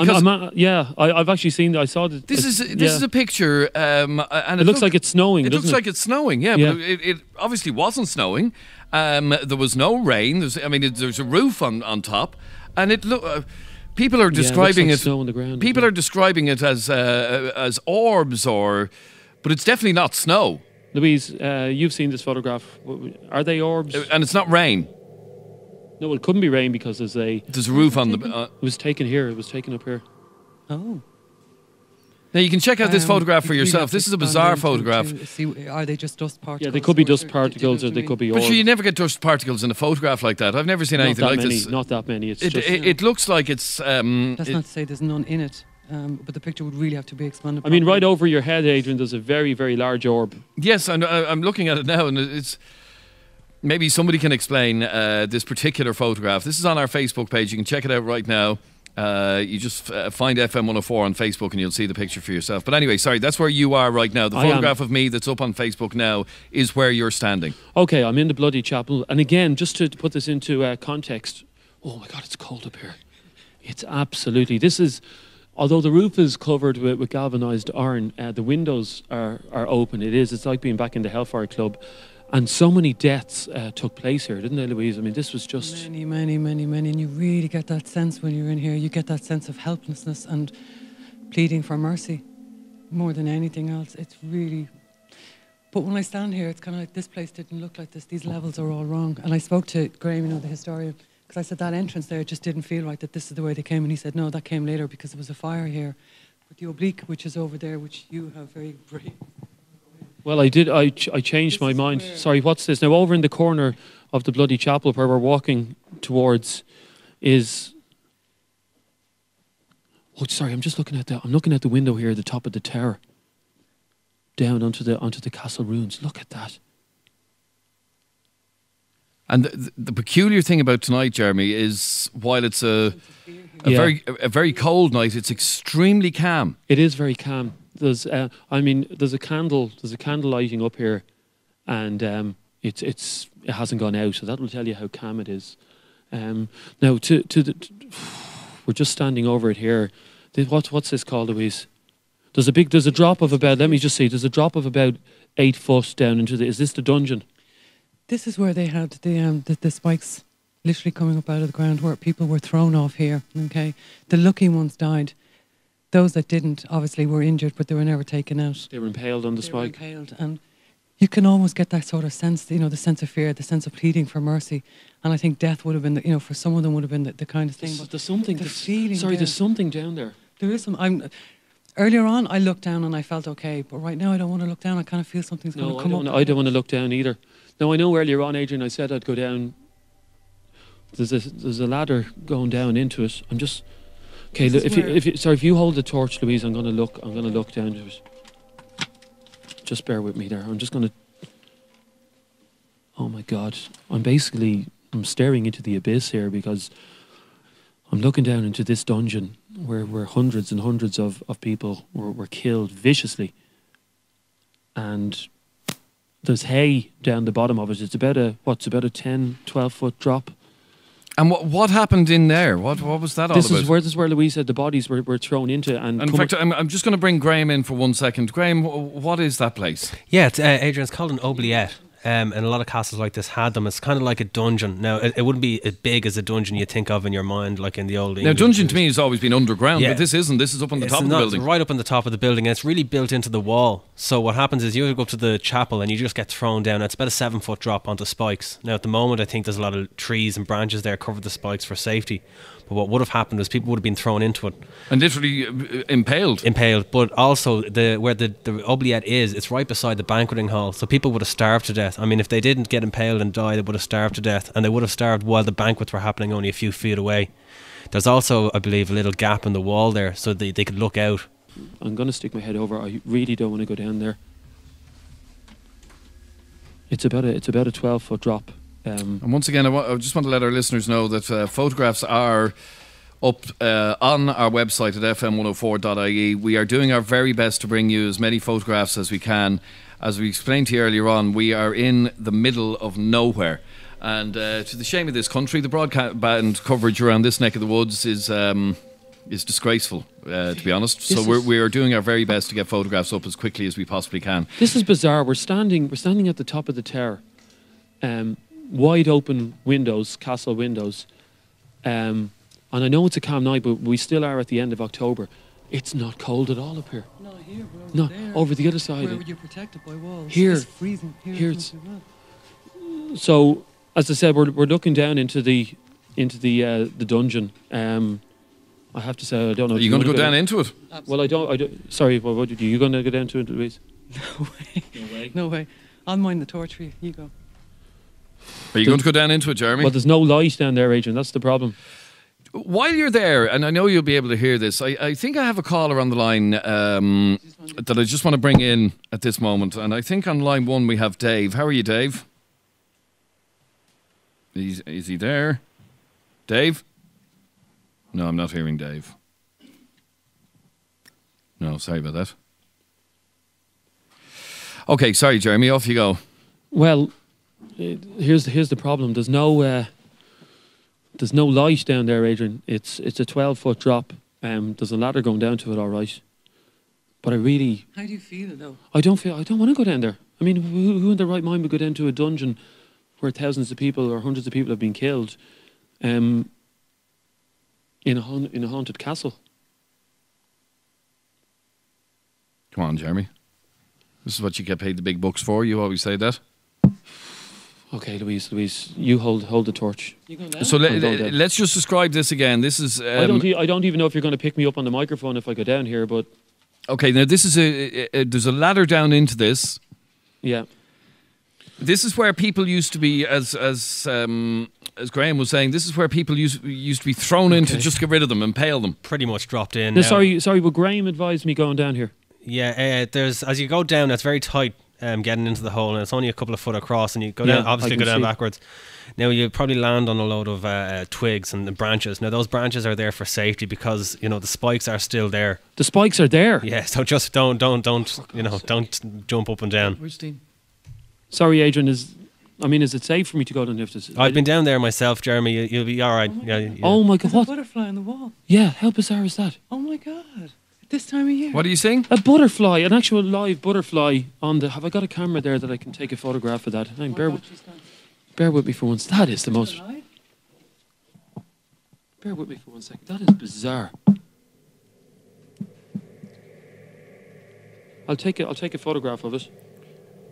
I'm, I'm, uh, yeah, I, I've actually seen. I saw that. this is this is a picture, um, and It looks like it's snowing, It looks it? like it's snowing, yeah, Yeah. but it, it obviously wasn't snowing. Um, there was no rain. There's, I mean, it, there's a roof on, on top, and it look. Uh, people are it describing like it. snow on the ground, people are describing it as uh, as orbs, or, but it's definitely not snow, Louise, uh, you've seen this photograph. Are they orbs? and it's not rain. No, it couldn't be rain because there's a. There's a roof on the. Uh, was taken here. It was taken up here. oh now you can check out this Um, photograph for yourself. This is a bizarre photograph. to see, are they just dust particles? Yeah, they could be dust particles, do you or know they could be? But sure, you never get dust particles in a photograph like that. I've never seen not anything like many. this. Not that many. It's It, just. it, it looks like it's. Um, That's it- not to say there's none in it, um, but the picture would really have to be expanded. I mean, right over your head, Adrian. There's a very, very large orb. Yes, I'm, I'm looking at it now, and it's maybe somebody can explain uh, this particular photograph. This is on our Facebook page. You can check it out right now. Uh, you just uh, find FM 104 on Facebook, and you'll see the picture for yourself. But anyway, sorry, that's where you are right now. The I am. photograph of me that's up on Facebook now is where you're standing. Okay, I'm in the bloody chapel, and again, just to, to put this into uh, context. Oh my God, it's cold up here. It's absolutely. This is. Although the roof is covered with, with galvanized iron, uh, the windows are, are open. It is. It's like being back in the Hellfire Club. And so many deaths uh, took place here, didn't they, Louise? I mean, this was just. Many, many, many, many, and you really get that sense when you're in here. You get that sense of helplessness and pleading for mercy more than anything else. It's really. But when I stand here, it's kind of like this place didn't look like this. These levels are all wrong. And I spoke to Graham, you know, the historian, because I said that entrance there just didn't feel right. That this is the way they came, and he said no, that came later because there was a fire here. But the oubliette, which is over there, which you have very brave. Well, I did. I, ch- I changed my mind. Sorry, what's this? Now, over in the corner of the bloody chapel where we're walking towards is. Oh, sorry. I'm just looking at the. I'm looking at the window here at the top of the tower. Down onto the onto the castle ruins. Look at that. And the, the peculiar thing about tonight, Jeremy, is while it's a, a Yeah. very a very cold night, it's extremely calm. It is very calm. There's, uh, I mean, there's a candle. There's a candle lighting up here, and um, it's it's it hasn't gone out. So that will tell you how calm it is. Um, now, to to the, t- we're just standing over it here. What what's this called, Louise? There's a big. There's a drop of about. Let me just see. There's a drop of about eight foot down into the. Is this the dungeon? This is where they had the, um, the the spikes literally coming up out of the ground where people were thrown off here. Okay, the lucky ones died. Those that didn't obviously were injured, but they were never taken out. They were impaled on the They were spike. impaled, and you can almost get that sort of sense, you know, the sense of fear, the sense of pleading for mercy. And I think death would have been, the, you know, for some of them would have been the, the kind of thing. There's, But there's something. the that's- feeling sorry, there- there's something down there. there is some. I'm earlier on. I looked down and I felt okay, but right now I don't want to look down. I kind of feel something's going No, to I come don't. up. I don't want to look down either. Now I know earlier on, Adrian, I said I'd go down. There's a there's a ladder going down into it. I'm just okay. Look, if you, if you, sorry, if you hold the torch, Louise, I'm gonna look. I'm gonna look down to it. Just bear with me there. I'm just gonna. Oh my God! I'm basically I'm staring into the abyss here because I'm looking down into this dungeon where where hundreds and hundreds of, of people were, were killed viciously. And there's hay down the bottom of it. It's about a what's about a 10, 12 foot drop. And what what happened in there? What what was that all This about? is where this is where Louise said the bodies were, were thrown into. And in fact, I'm, I'm just going to bring Graham in for one second. Graham, what is that place? Yeah, it's, uh, Adrian, it's called an oubliette. Um, and a lot of castles like this had them. It's kind of like a dungeon. Now, it, it wouldn't be as big as a dungeon you think of in your mind, like in the old. Now, English dungeon to me has always been underground, Yeah. but this isn't. This is up on the It's top of the building. It's right up on the top of the building, and it's really built into the wall. So what happens is you go up to the chapel and you just get thrown down. It's about a seven foot drop onto spikes. Now at the moment, I think there's a lot of trees and branches there cover the spikes for safety. But what would have happened is people would have been thrown into it, And literally uh, impaled. impaled. But also the where the the oubliette is, it's right beside the banqueting hall. So people would have starved to death. I mean, if they didn't get impaled and die, they would have starved to death, and they would have starved while the banquets were happening only a few feet away. There's also, I believe, a little gap in the wall there, so they, they could look out. I'm going to stick my head over. I really don't want to go down there. It's about a it's about a 12 foot drop. Um, And once again, I, just want to let our listeners know that uh, photographs are up uh, on our website at fm104.ie. We are doing our very best to bring you as many photographs as we can. As we explained to you earlier on, we are in the middle of nowhere. And uh, to the shame of this country, the broadband coverage around this neck of the woods is um, is disgraceful, uh, to be honest. So we're, we are doing our very best to get photographs up as quickly as we possibly can. This is bizarre. We're standing. We're standing at the top of the tower, um, wide open windows, castle windows, um, and I know it's a calm night, but we still are at the end of October. It's not cold at all up here. No, here, we're over No, there. over the other side. Where you're protected by walls. Here. It's freezing. Here, Here it's it's- not too bad. So, as I said, we're we're looking down into the into the uh, the dungeon. Um, I have to say, I don't know. Are if you going to wanna go down into it? Well, I don't. I don't sorry, what, what did you? You going to go down to it, Louise? No way. No way. No way. I'll mind the torch for you. You go. Are you going to go down into it, Jeremy? Well, there's no light down there, Adrian. That's the problem. While you're there, and I know you'll be able to hear this, I, I think I have a caller on the line um, that I just want to bring in at this moment. And I think on line one we have Dave. How are you, Dave? Is, is he there? Dave? No, I'm not hearing Dave. No, sorry about that. Okay, sorry, Jeremy. Off you go. Well, it, here's the, here's the problem. There's no uh, there's no light down there, Adrian. It's it's a 12 foot drop. Um, there's a ladder going down to it, all right. But I really, How do you feel though? I don't feel, I don't want to go down there. I mean, who, who in their right mind would go down to a dungeon where thousands of people or hundreds of people have been killed, um, in a haun- in a haunted castle? Come on, Jeremy. This is what you get paid the big bucks for. You always say that. Okay, Louise, Louise, you hold hold the torch. You going down? So I'm let, us just describe this again. This is I don't. um, E- I don't even know if you're going to pick me up on the microphone if I go down here, but okay. Now this is a, a, a there's a ladder down into this. yeah. This is where people used to be, as as um, as Graham was saying. This is where people used used to be thrown in to just get rid of them, impale them. Pretty much dropped in. No, sorry, sorry. But Graham advised me going down here. Yeah, uh, there's as you go down, it's very tight um, getting into the hole, and it's only a couple of foot across, and you go Yeah, down. Obviously, go down see. backwards. Now you probably land on a load of uh, uh, twigs and the branches. Now those branches are there for safety because you know the spikes are still there. The spikes are there. Yeah, so just don't, don't, don't, you know, don't jump up and down. Where's Dean? Sorry, Adrian. Is I mean, is it safe for me to go down if this? I've been down there myself, Jeremy. You, you'll be all right. Yeah, yeah. Oh my god! There's a What? butterfly on the wall. Yeah. How bizarre is that? Oh my god. At this time of year. What are you saying? A butterfly, an actual live butterfly on the. Have I got a camera there that I can take a photograph of that? Hang, Oh bear, God, with, she's gone. bear with me for once. That is the most. Alive? Bear with me for one second. That is bizarre. I'll take it. I'll take a photograph of it.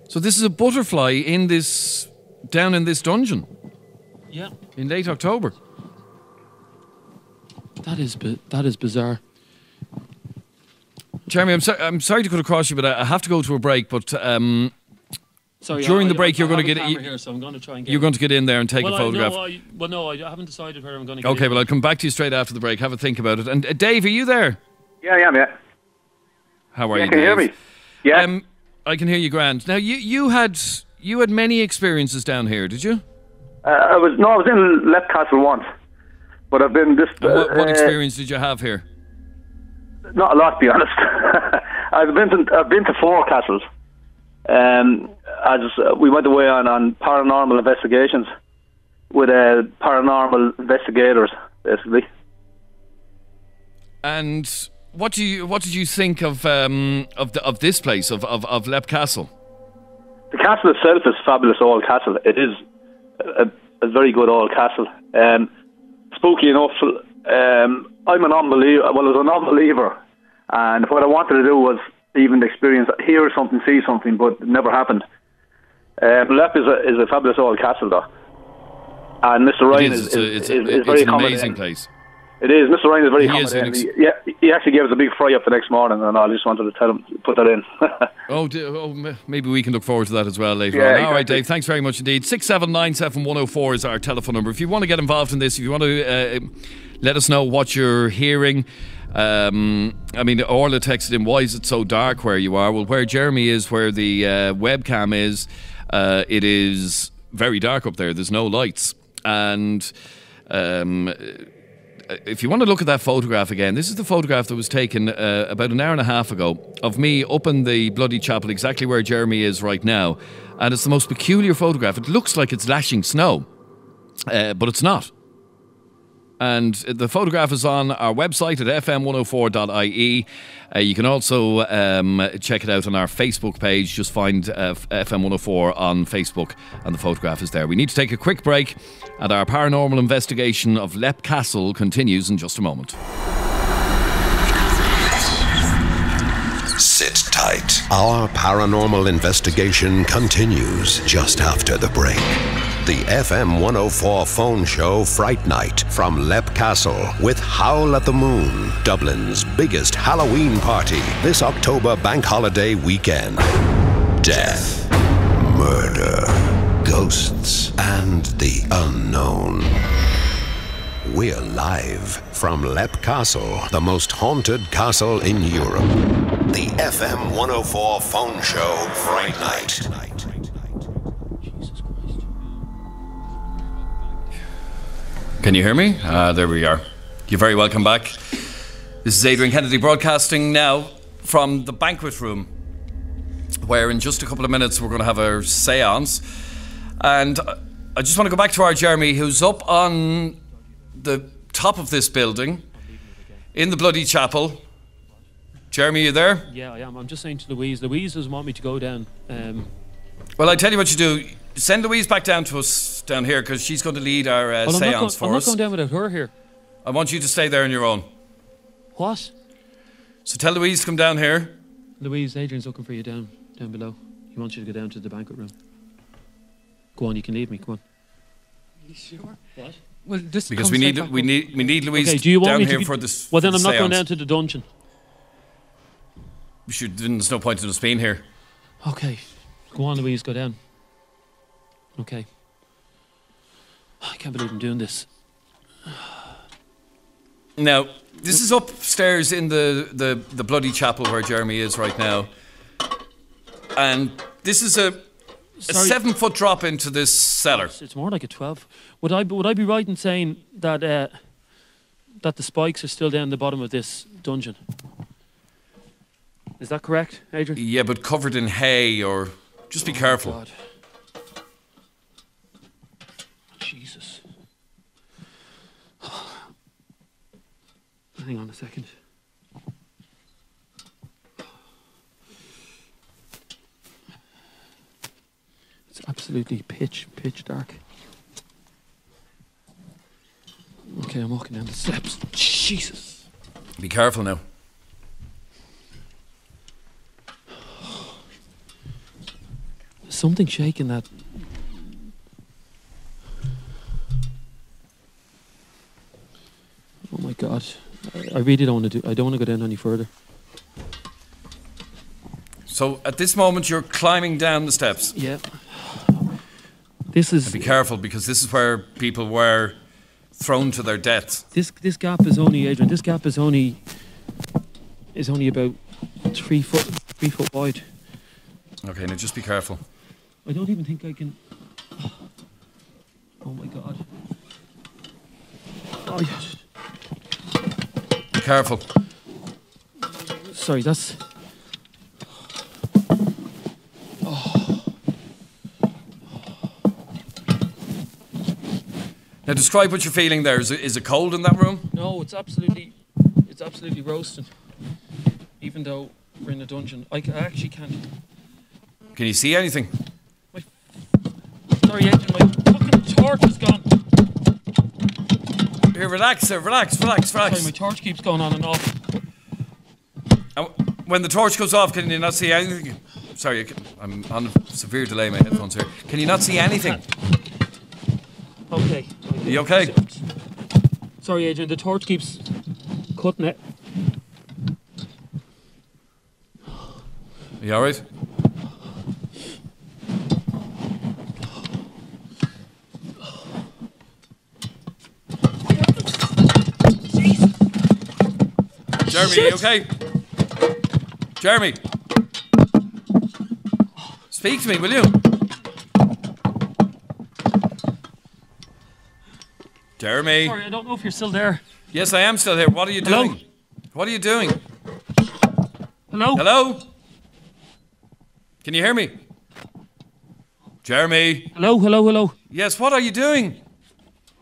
So this is a butterfly in this down in this dungeon Yeah. in late October. That is bi- that is bizarre. Jeremy, I'm sorry. I'm sorry to cut across you, but I I have to go to a break. But um, Sorry. During I- the break, I you're gonna get- camera you- here, so I'm going to try and get. you're going to get in there and take well, a photograph. I, no, I, well, no, I haven't decided where I'm going to get. Okay, in. well, I'll come back to you straight after the break. Have a think about it. And uh, Dave, are you there? Yeah, I am, yeah. How are yeah, you? can you hear me? Yeah. Um, I can hear you, grand. Now, you you had you had many experiences down here, did you? uh, I was no, I was in Leap Castle once, but I've been this. And what, what uh, experience did you have here? Not a lot, to be honest. I've been to I've been to four castles. Um, uh, we went away on on paranormal investigations with uh, paranormal investigators, basically. And what do you what did you think of um, of the, of this place of of, of Leap Castle? The the castle itself is fabulous old castle. It is a, a very good old castle. Um, spooky enough. Um, I'm an unbeliever. Well, I was an unbeliever, and what I wanted to do was even experience, hear something, see something, but it never happened. Um, Leap is a, is a fabulous old castle, though. And Mr. Ryan is, is, is, it's, is, a- is it's very an amazing place. It is. Mr. Ryan is very He accommodating. He, yeah, he actually gave us a big fry up the next morning, and I just wanted to tell him to put that in. Oh, d- oh, maybe we can look forward to that as well later Yeah, on. All right, exactly. Dave. Thanks very much indeed. Six seven nine seven one zero four is our telephone number. If you want to get involved in this, if you want to uh, let us know what you're hearing. Um, I mean, Orla texted in, "Why is it so dark where you are?" Well, where Jeremy is, where the uh, webcam is, uh, it is very dark up there. There's no lights, and um, if you want to look at that photograph again, this is the photograph that was taken uh, about an hour and a half ago of me up in the bloody chapel, exactly where Jeremy is right now. And it's the most peculiar photograph. It looks like it's lashing snow, uh, but it's not. And the photograph is on our website at fm104.ie. Uh, you can also um, check it out on our Facebook page. Just find uh, FM104 on Facebook, and the photograph is there. We need to take a quick break, and our paranormal investigation of Leap Castle continues in just a moment. Sit tight. Our paranormal investigation continues just after the break. The FM 104 phone show Fright Night from Leap Castle with Howl at the Moon, Dublin's biggest Halloween party this October bank holiday weekend. Death, murder, ghosts, and the unknown. We're live from Leap Castle, the most haunted castle in Europe. The FM 104 phone show Fright Night. Can you hear me? Ah, there we are. You're very welcome back. This is Adrian Kennedy broadcasting now from the banquet room, where in just a couple of minutes we're going to have a seance. And I just want to go back to our Jeremy, who's up on the top of this building in the bloody chapel. Jeremy, are you there? Yeah, I am. I'm just saying to Louise. Louise doesn't want me to go down. Um, Well, I tell you what you do. Send Louise back down to us down here because she's going to lead our uh, well, seance going, for I'm not us. going down without her here. I want you to stay there on your own. What? So tell Louise to come down here. Louise, Adrian's looking for you down down below. He wants you to go down to the banquet room. Go on, you can leave me. Come on. Are You sure? What? Well, just Because we need we need we need Louise okay, do you want down me to here be- for this. Well, then for I'm the not going down to the dungeon. We should. then There's no point in us being here. Okay. Go on, Louise, go down. Okay. I can't believe I'm doing this. Now, this is upstairs in the, the, the bloody chapel where Jeremy is right now. And this is a, a Sorry. seven foot drop into this cellar. It's, it's more like a 12. Would I, would I be right in saying that, uh, that the spikes are still down the bottom of this dungeon? Is that correct, Adrian? Yeah, but covered in hay or. Just be careful. God. Jesus. Hang on a second. It's absolutely pitch, pitch dark. Okay, I'm walking down the steps. Jesus. Be careful now. There's Something shaking that. Oh my god. I, really don't want to do I don't want to go down any further. So at this moment, you're climbing down the steps. Yeah. This is Be careful because this is where people were thrown to their deaths. this this gap is only Adrian, this gap is only is only about three foot three foot wide. Okay, now just be careful. I don't even think I can Oh my god. Oh yes. Careful. Sorry, that's Now describe what you're feeling there. Is it, is it cold in that room? No, it's absolutely, it's absolutely roasting. Even though we're in a dungeon, I, I actually can't. Can you see anything? Sorry, Adrian, my fucking torch is gone. Here, relax, sir. Relax, relax, relax. Sorry, my torch keeps going on and off. And when the torch goes off, can you not see anything? Sorry, I'm on a severe delay. My headphones here. Can you not see anything? Okay. Are you okay? Sorry, Adrian, the torch keeps cutting it. Are you all right? Jeremy, you okay? Jeremy, speak to me, will you? Jeremy. Sorry, I don't know if you're still there. Yes, I am still here. What are you Hello? doing? What are you doing? Hello? Hello? Can you hear me? Jeremy. Hello, hello, hello. Yes, what are you doing?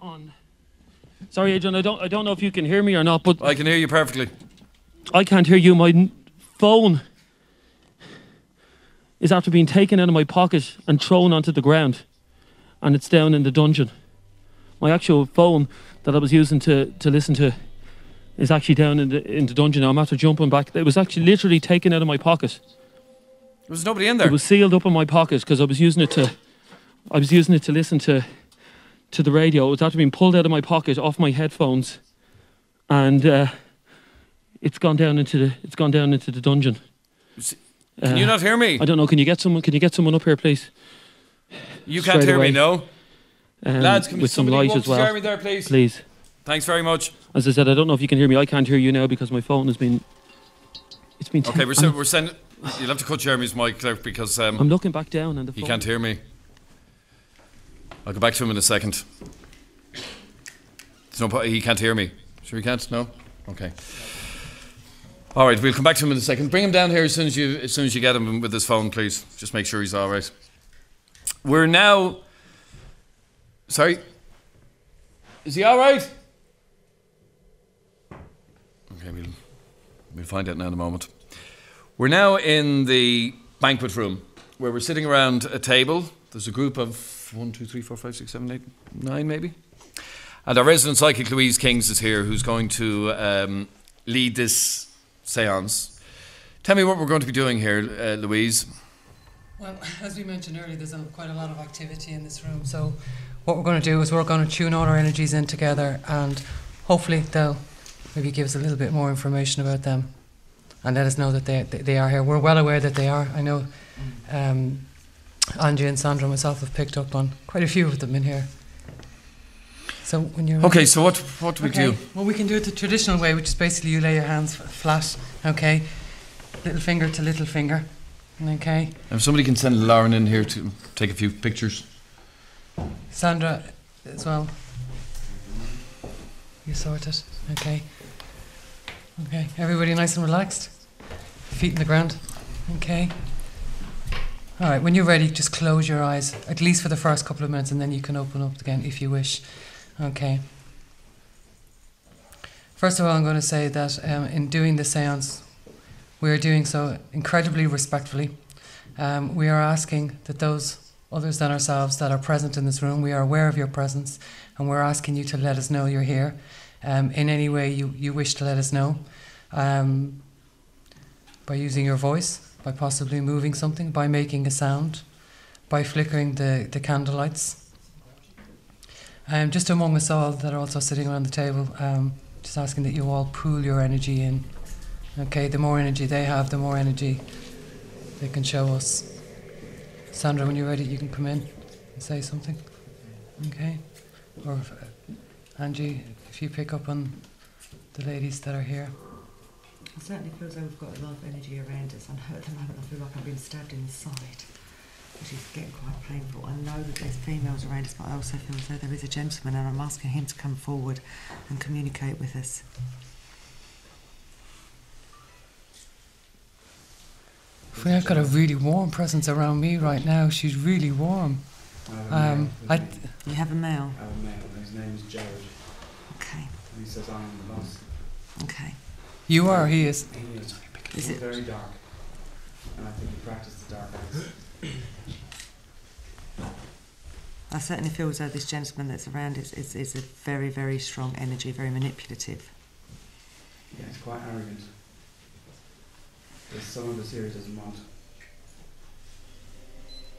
On. Sorry, Adrian, I don't, I don't know if you can hear me or not, but I can hear you perfectly. I can't hear you. My phone is after being taken out of my pocket and thrown onto the ground, and it's down in the dungeon. My actual phone that I was using to, to listen to is actually down in the in the dungeon. now. I'm after jumping back. It was actually literally taken out of my pocket. There was nobody in there. It was sealed up in my pocket because I was using it to, I was using it to listen to, to the radio. It was after being pulled out of my pocket off my headphones, and uh, it's gone down into the it's gone down into the dungeon. Can you not hear me? I don't know. Can you get someone? Can you get someone up here, please? You can't hear away. me, no? Um, Lads, can with some light as well. Jeremy there, please? Please. Thanks very much. As I said, I don't know if you can hear me. I can't hear you now because my phone has been. It's been. Okay, we're, we're sending. You'll have to cut Jeremy's mic there because um, I'm looking back down and the he phone. can't hear me. I'll go back to him in a second. There's no, he can't hear me. Sure, he can't. No. Okay. All right, we'll come back to him in a second. Bring him down here as soon as you as soon as you get him with his phone, please. Just make sure he's all right. We're now. Sorry. Is he all right? Okay, we'll we'll find out now in a moment. We're now in the banquet room where we're sitting around a table. There's a group of one, two, three, four, five, six, seven, eight, nine, maybe. And our resident psychic Louise Kings is here, who's going to um, lead this séance. Tell me what we're going to be doing here, uh, Louise. Well, as we mentioned earlier, there's a, quite a lot of activity in this room. So, what we're going to do is we're going to tune all our energies in together, and hopefully they'll maybe give us a little bit more information about them, and let us know that they they, they are here. We're well aware that they are. I know um, Angie and Sandra and myself have picked up on quite a few of them in here. So when you're Okay, so what what do we okay. do? Well, we can do it the traditional way, which is basically you lay your hands flat, okay, little finger to little finger, okay. If somebody can send Lauren in here to take a few pictures. Sandra as well. You sort it, okay. Okay, everybody nice and relaxed. Feet in the ground, okay. All right, when you're ready, just close your eyes, at least for the first couple of minutes, and then you can open up again if you wish. Okay. First of all, I'm going to say that um, in doing the seance, we are doing so incredibly respectfully. Um, we are asking that those others than ourselves that are present in this room, we are aware of your presence, and we're asking you to let us know you're here um, in any way you, you wish to let us know. Um, by using your voice, by possibly moving something, by making a sound, by flickering the, the candle lights. Um, just among us all that are also sitting around the table, um, just asking that you all pool your energy in. Okay, the more energy they have, the more energy they can show us. Sandra, when you're ready, you can come in and say something. Okay? Or if, uh, Angie, if you pick up on the ladies that are here. It certainly feels like we've got a lot of energy around us, and at the moment I feel like I've been stabbed in the side, which is getting quite painful. I know that there's females around us, but I also feel as though there is a gentleman, and I'm asking him to come forward and communicate with us. I've got a really warm presence around me right now. She's really warm. Um, I, You have a male. I have a male, his name is Jared. Okay. And he says, I am the boss. Okay. you are, he is. He is. Is He's it- very dark. And I think he practiced the dark arts. I certainly feel as though this gentleman that's around is, is, is a very, very strong energy, very manipulative. Yeah, he's quite arrogant. There's some of us here he doesn't want.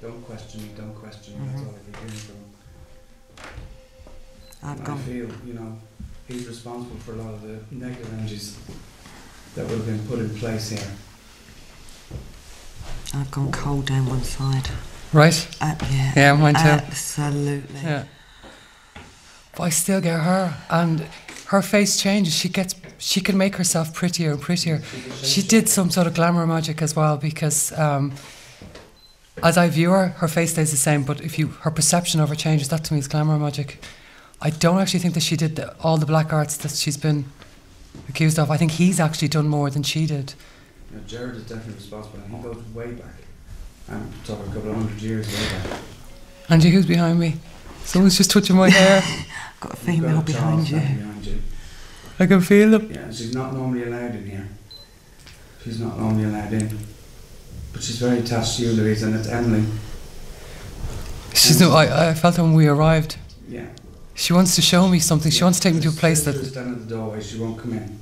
Don't question me, don't question me, that's Mhm. all I keep hearing from. I've And I feel, you know, he's responsible for a lot of the negative energies that would have been put in place here. I've gone cold down one side. Right? Uh, yeah. Yeah, mine too. Absolutely. Yeah. But I still get her, and her face changes. She gets, she can make herself prettier and prettier. She did some sort of glamour magic as well because, um, as I view her, her face stays the same. But if you, her perception of her changes. That to me is glamour magic. I don't actually think that she did the, all the black arts that she's been accused of. I think he's actually done more than she did. You Jared is definitely responsible, and he goes way back. I'm talking a couple of hundred years way back. Angie, who's behind me? Someone's just touching my hair. Got a You've female got a behind you. behind you. I can feel them. Yeah, she's not normally allowed in here. She's not normally allowed in. But she's very attached to you, Louise, and it's Emily. She's no, I, I felt her when we arrived. Yeah. She wants to show me something. She wants to take me to a place She'll that stand at the doorway, she won't come in.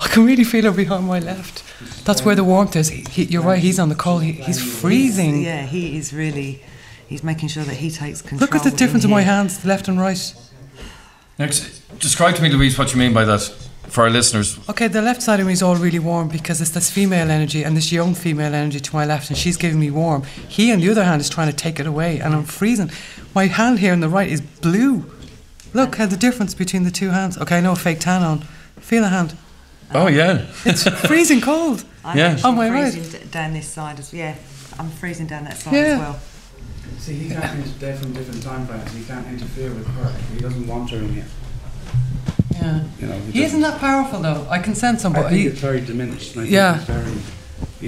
I can really feel her behind my left. That's where the warmth is. He, he, you're right. He's on the cold. He, he's freezing. Yeah, he is really. He's making sure that he takes control. Look at the difference in in my hands, left and right. Next, describe to me, Louise, what you mean by that for our listeners. Okay, the left side of me is all really warm because it's this female energy and this young female energy to my left, and she's giving me warm. He, on the other hand, is trying to take it away, and I'm freezing. My hand here on the right is blue. Look at the difference between the two hands. Okay, I know fake tan on. Feel the hand. Oh yeah, It's freezing cold. I'm Yeah. actually On my right. freezing d- down this side as yeah. I'm freezing down that side Yeah. as well. See, he's acting they're from different time frames. He can't interfere with her. He doesn't want her in here. Yeah. You know, He isn't that powerful though. I can sense him, I think he, it's very diminished. I Yeah. he's very,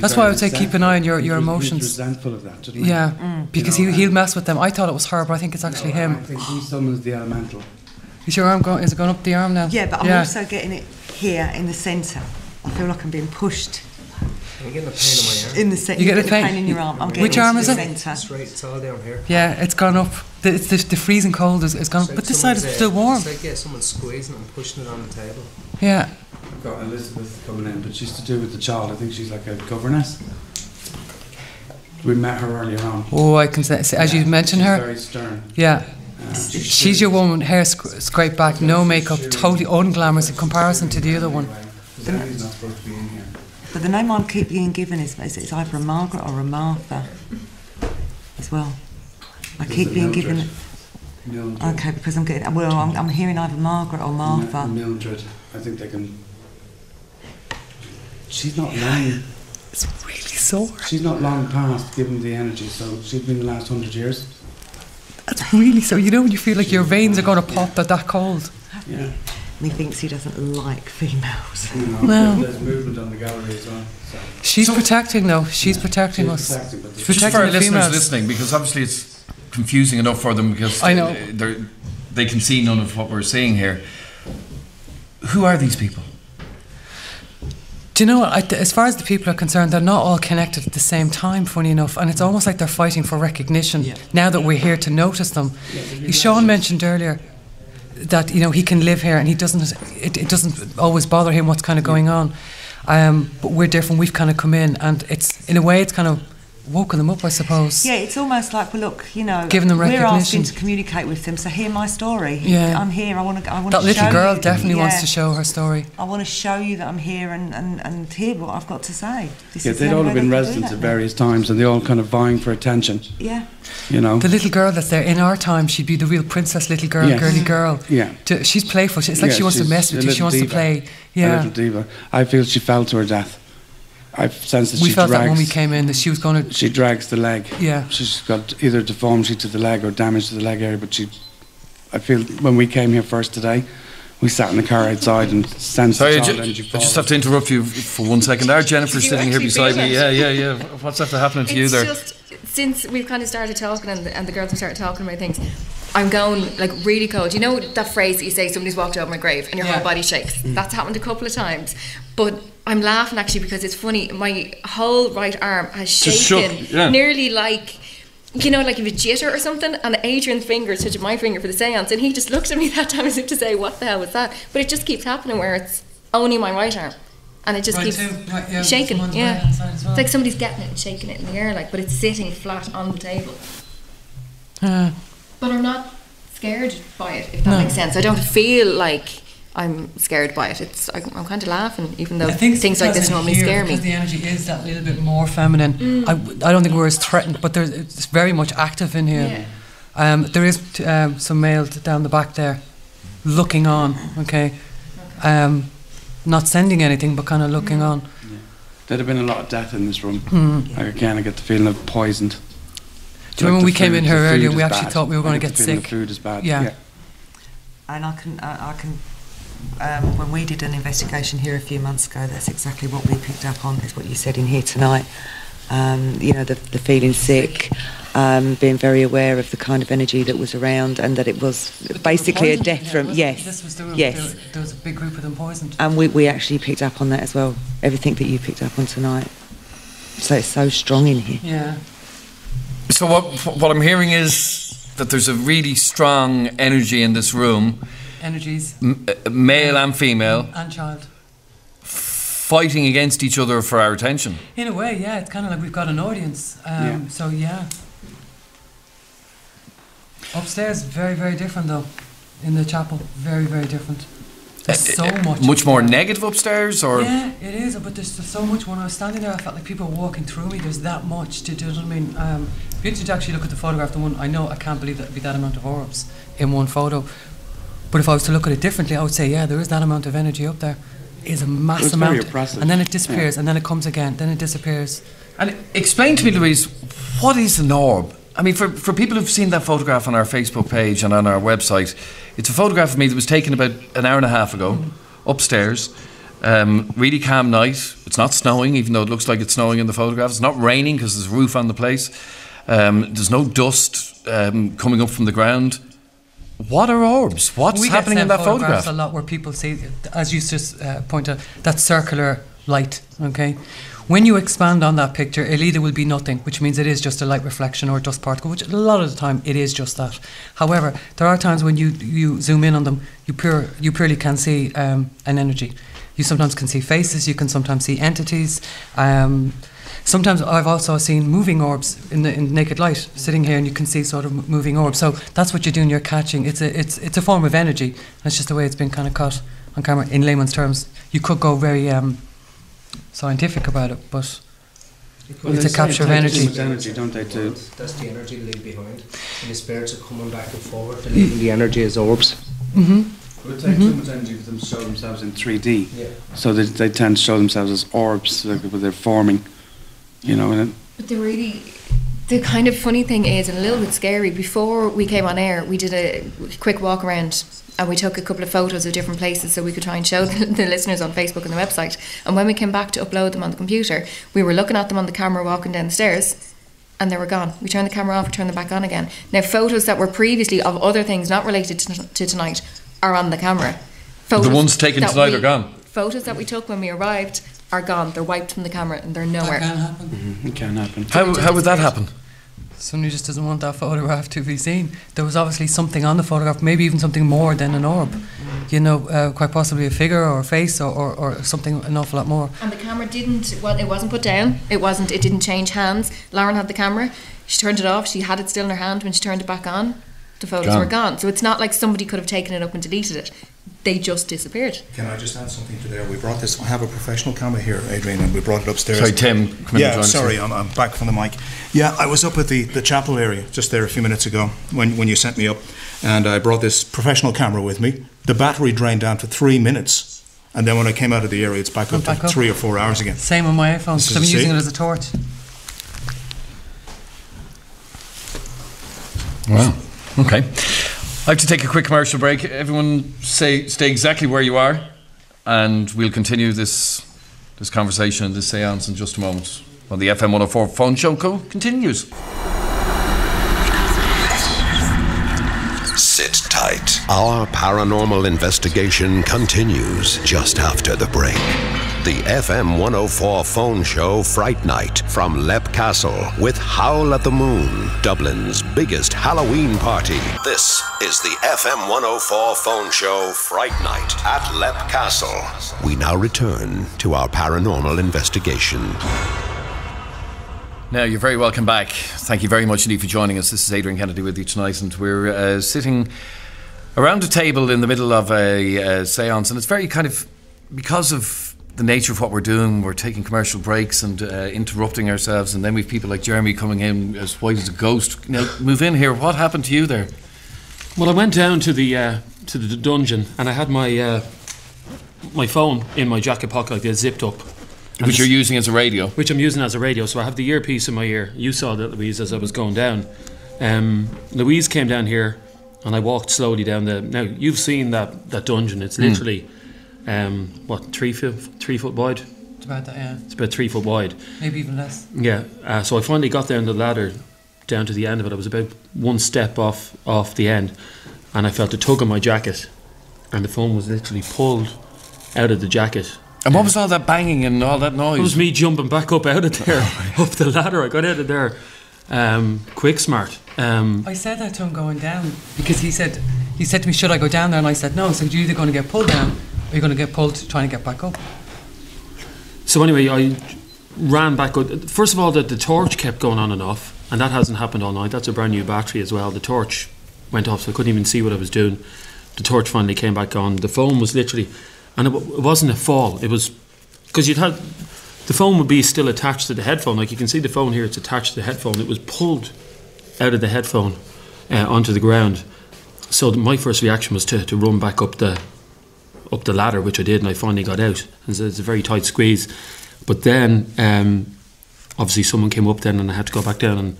That's very why I would say keep an eye on your- your He's- emotions. He's resentful of that, yeah, Mm. because You know, he he'll mess with them. I thought it was her, but I think it's actually No, I think he summons the elemental. Is your arm going? Is it going up the arm now? Yeah, but I'm also getting it here in the centre. I feel like I'm being pushed I'm getting a pain in my arm. in the centre. You get a the pain? pain in your arm. I'm getting Which it arm is the it? Centre. It's right, it's all down here. Yeah, it's gone up. The, it's the, the freezing cold is, is gone up, like but this side is uh, still warm. It's like yeah, someone's squeezing it and pushing it on the table. Yeah. I've got Elizabeth coming in, but she's to do with the child. I think she's like a governess. We met her earlier on. Oh, I can say, as you mentioned she's her. very stern. Yeah. Uh, she's She's your woman, hair sc- scraped back, no makeup, totally unglamorous in comparison to the other one. Emily's not supposed to be in here. But the name I'm keep being given is, is it's either a Margaret or a Martha as well. I There's keep a being Mildred. given. Mildred. Okay, because I'm getting. Well, I'm, I'm hearing either Margaret or Martha. Mi- Mildred. I think they can. She's not lying. It's really sore. She's not long past giving the energy, so she's been the last hundred years. That's really so. You know when you feel like your veins are going to pop, they're that cold. Yeah. And he thinks he doesn't like females. You know, No. There's movement on the gallery as well. So. She's protecting though. She's protecting She's us. protecting, but She's Just for our the listeners females. listening, because obviously it's confusing enough for them because I know. they're, they can see none of what we're seeing here. Who are these people? Do you know what? As far as the people are concerned, they're not all connected at the same time. Funny enough, and it's almost like they're fighting for recognition now that we're here to notice them. Sean mentioned earlier that you know he can live here and he doesn't. It, it doesn't always bother him what's kind of going on. Um, but we're different. We've kind of come in, and it's in a way it's kind of woken them up, I suppose. Yeah, it's almost like, well, look, you know, Giving them we're asking to communicate with them, so hear my story. Yeah. I'm here. I want to. I want That to little show girl you- definitely wants to show her story. I want to show you that I'm here and, and, and hear what I've got to say. This Yeah, is they'd only all have been residents at various times, and they all kind of vying for attention. Yeah. You know. The little girl that's there in our time, she'd be the real princess, little girl, Yes. girly mm-hmm. girl. Yeah. To- she's playful. It's like Yeah, she wants to mess with you. She little wants to diva. play. A Yeah. little diva. I feel she fell to her death. I've sensed that We she felt drags. that when we came in that she was going to. She drags the leg. Yeah. She's got either deformity to the leg or damage to the leg area, but she. I feel when we came here first today, we sat in the car outside and sensed Sorry, the I, child ju- energy I just have to interrupt you for one second there. Jennifer's sitting here beside me. Yeah, yeah, yeah. What's after happening to you there? just since we've kind of started talking and the, and the girls have started talking about things, I'm going like really cold. You know that phrase that you say somebody's walked over my grave and your Yeah. whole body shakes. Mm. That's happened a couple of times, but I'm laughing actually because it's funny. My whole right arm has shaken, shook, yeah. nearly like you know, like if a jitter or something, and Adrian's finger is touching my finger for the seance, and he just looked at me that time as if to say, "What the hell was that?" But it just keeps happening where it's only my right arm, and it just Right keeps too. Right, yeah, shaking. Yeah, right hand side as well. it's like somebody's getting it and shaking it in the air, like, but it's sitting flat on the table. Uh, But I'm not scared by it, if that No. makes sense. I don't feel like I'm scared by it. It's I'm, I'm kind of laughing, even though think things like this normally here, scare me. Because the energy is that little bit more feminine. Mm. I, I don't think we're as threatened, but there's, it's very much active in here. Yeah. Um, there is t- um, some male t- down the back there, looking on. Okay, um, not sending anything, but kind of looking on. There'd have been a lot of death in this room. Mm. Like again, I get the feeling of poisoned. Do you remember Like we the came food- in here earlier? is We actually bad. thought we were going to get get the sick. The food is bad. Yeah. And I can, I, I can. Um, when we did an investigation here a few months ago, that's exactly what we picked up on. Is what you said in here tonight. Um, you know, the, the feeling sick, um, being very aware of the kind of energy that was around, and that it was basically a death yeah, from wasn't yes, This was the room. yes. There, there was a big group of them poisoned. And we, we actually picked up on that as well. Everything that you picked up on tonight. So it's so strong in here. Yeah. So what what I'm hearing is that there's a really strong energy in this room, Energies m- uh, male and female, and child. fighting against each other for our attention. In a way, yeah, it's kind of like we've got an audience. Um, Yeah. So yeah. Upstairs, very very different though. In the chapel, very very different. There's so much. Uh, Much more negative upstairs, or Yeah, it is, but there's so much. When I was standing there, I felt like people were walking through me. There's that much to do. You know what I mean? Um, if you to actually look at the photograph, the one I know, I can't believe that would be that amount of orbs in one photo. But if I was to look at it differently, I would say, yeah, there is that amount of energy up there. It is a mass It's very amount, oppressive. and then it disappears, and then it comes again, then it disappears. And explain to me, Louise, what is an orb? I mean, for, for people who've seen that photograph on our Facebook page and on our website, it's a photograph of me that was taken about an hour and a half ago, upstairs. Um, really calm night. It's not snowing, even though it looks like it's snowing in the photograph. It's not raining because there's a roof on the place. Um, there's no dust um, coming up from the ground. What are orbs? What's we happening in that photograph? A lot where people see, as you just uh, pointed out, that circular light. Okay, when you expand on that picture, it either will be nothing, which means it is just a light reflection or a dust particle, which a lot of the time it is just that. However, there are times when you you zoom in on them, you pure you purely can see um, an energy. You sometimes can see faces. You can sometimes see entities. Um, Sometimes I've also seen moving orbs in the in naked light, sitting here, and you can see sort of moving orbs. So that's what you're doing. You're catching. It's a it's it's a form of energy. That's just the way it's been kind of caught on camera. In layman's terms, you could go very um, scientific about it, but Well, it's a capture of energy. takes too much energy, don't they? To That's the energy they leave behind. And the spirits are coming back and forward. They're leaving the energy as orbs. Mm-hmm. It would take too much energy for them to show themselves in 3D. Yeah. So they, they tend to show themselves as orbs, like when they're forming. You know, and But the really, the kind of funny thing is, and a little bit scary, before we came on air, we did a quick walk around and we took a couple of photos of different places so we could try and show the, the listeners on Facebook and the website. And when we came back to upload them on the computer, we were looking at them on the camera walking down the stairs and they were gone. We turned the camera off, we turned them back on again. Now, photos that were previously of other things not related to, to tonight are on the camera. The ones taken tonight we- are gone. Photos that we took when we arrived are gone. They're wiped from the camera and they're nowhere. That can happen. Mhm, it can happen. How, how would that happen? Somebody just doesn't want that photograph to be seen. There was obviously something on the photograph, maybe even something more than an orb. You know, uh, quite possibly a figure or a face or, or, or something an awful lot more. And the camera didn't, well, it wasn't put down. It wasn't, it didn't change hands. Lauren had the camera. She turned it off. She had it still in her hand. When she turned it back on, the photos Gone. were gone. So it's not like somebody could have taken it up and deleted it. They just disappeared. Can I just add something to there? We brought this. I have a professional camera here, Adrian, and we brought it upstairs. Sorry, Tim, come Yeah, sorry. I'm, I'm back from the mic. Yeah, I was up at the, the chapel area just there a few minutes ago when, when you sent me up, and I brought this professional camera with me. The battery drained down to three minutes, and then when I came out of the area, it's back up back to up. three or four hours again. Same on my iPhone, This because I'm using see? it as a torch. Wow. Okay. I have to take a quick commercial break. Everyone, say stay exactly where you are, and we'll continue this this conversation, this séance, in just a moment. When the FM 104 phone show co- continues. Sit tight. Our paranormal investigation continues just after the break. The FM 104 phone show Fright Night from Leap Castle with Howl at the Moon, Dublin's biggest Halloween party. This is the FM 104 phone show Fright Night at Leap Castle. We now return to our paranormal investigation. Now, you're very welcome back. Thank you very much indeed for joining us. This is Adrian Kennedy with you tonight, and we're uh, sitting around a table in the middle of a uh, seance, and it's very kind of because of the nature of what we're doing, we're taking commercial breaks and uh, interrupting ourselves, and then we've people like Jeremy coming in as white as a ghost. Now, move in here. What happened to you there? Well, I went down to the uh, to the dungeon and I had my uh, my phone in my jacket pocket like zipped up. Which you're using as a radio. Which I'm using as a radio. So I have the earpiece in my ear. You saw that, Louise, as I was going down. Um, Louise came down here, and I walked slowly down the. Now you've seen that that dungeon. It's literally. Mm. Um, what three foot three foot wide. It's about that, yeah. It's about three foot wide. Maybe even less. Yeah. Uh, so I finally got down the ladder, down to the end of it. I was about one step off off the end, and I felt a tug on my jacket, and the phone was literally pulled out of the jacket. And what was all that banging and all that noise? It was me jumping back up out of there, up the ladder. I got out of there, um, quick smart. Um, I said that to him going down because he said he said to me, "Should I go down there?" And I said, "No." So you're either going to get pulled down or you're going to get pulled trying to get back up. so anyway, I ran back. up. First of all, the, the torch kept going on and off, and that hasn't happened all night. That's a brand new battery as well. The torch went off, so I couldn't even see what I was doing. The torch finally came back on. The phone was literally, and it, it wasn't a fall. It was because you'd had the phone would be still attached to the headphone. Like you can see the phone here, it's attached to the headphone. It was pulled out of the headphone uh, onto the ground. So my first reaction was to, to run back up the up the ladder, which I did, and I finally got out. And so it's a very tight squeeze. But then, um, obviously, someone came up then, and I had to go back down and,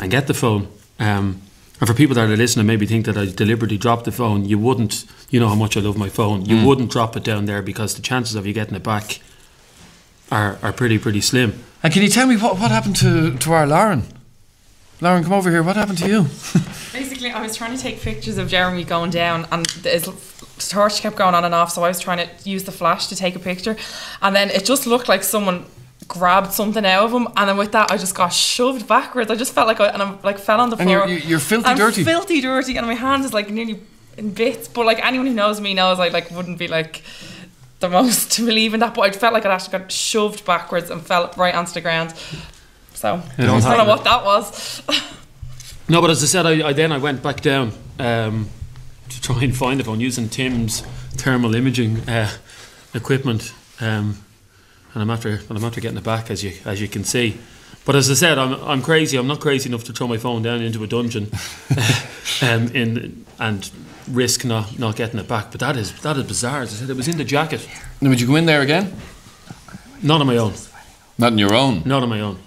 and get the phone. Um, and for people that are listening, maybe think that I deliberately dropped the phone. You wouldn't. You know how much I love my phone. You Mm. wouldn't drop it down there because the chances of you getting it back are, are pretty pretty slim. And can you tell me what, what happened to, to our Lauren? Lauren, come over here. What happened to you? Basically, I was trying to take pictures of Jeremy going down, and his torch kept going on and off. So I was trying to use the flash to take a picture, and then it just looked like someone grabbed something out of him, and then with that, I just got shoved backwards. I just felt like I and I like fell on the And floor. you're- you're filthy I'm dirty. filthy dirty, and my hand is like nearly in bits. But like anyone who knows me knows I like wouldn't be like the most to believe in that. But I felt like I actually got shoved backwards and fell right onto the ground. So I don't know what that was. No, but as I said, I, I then I went back down um, to try and find the phone using Tim's thermal imaging uh, equipment, um, and I'm after and I'm after getting it back as you as you can see. But as I said, I'm I'm crazy. I'm not crazy enough to throw my phone down into a dungeon, um, in and risk not not getting it back. But that is that is bizarre. As I said, it was in the jacket. Now, would you go in there again? Not on my own. Not on your own. Not on my own.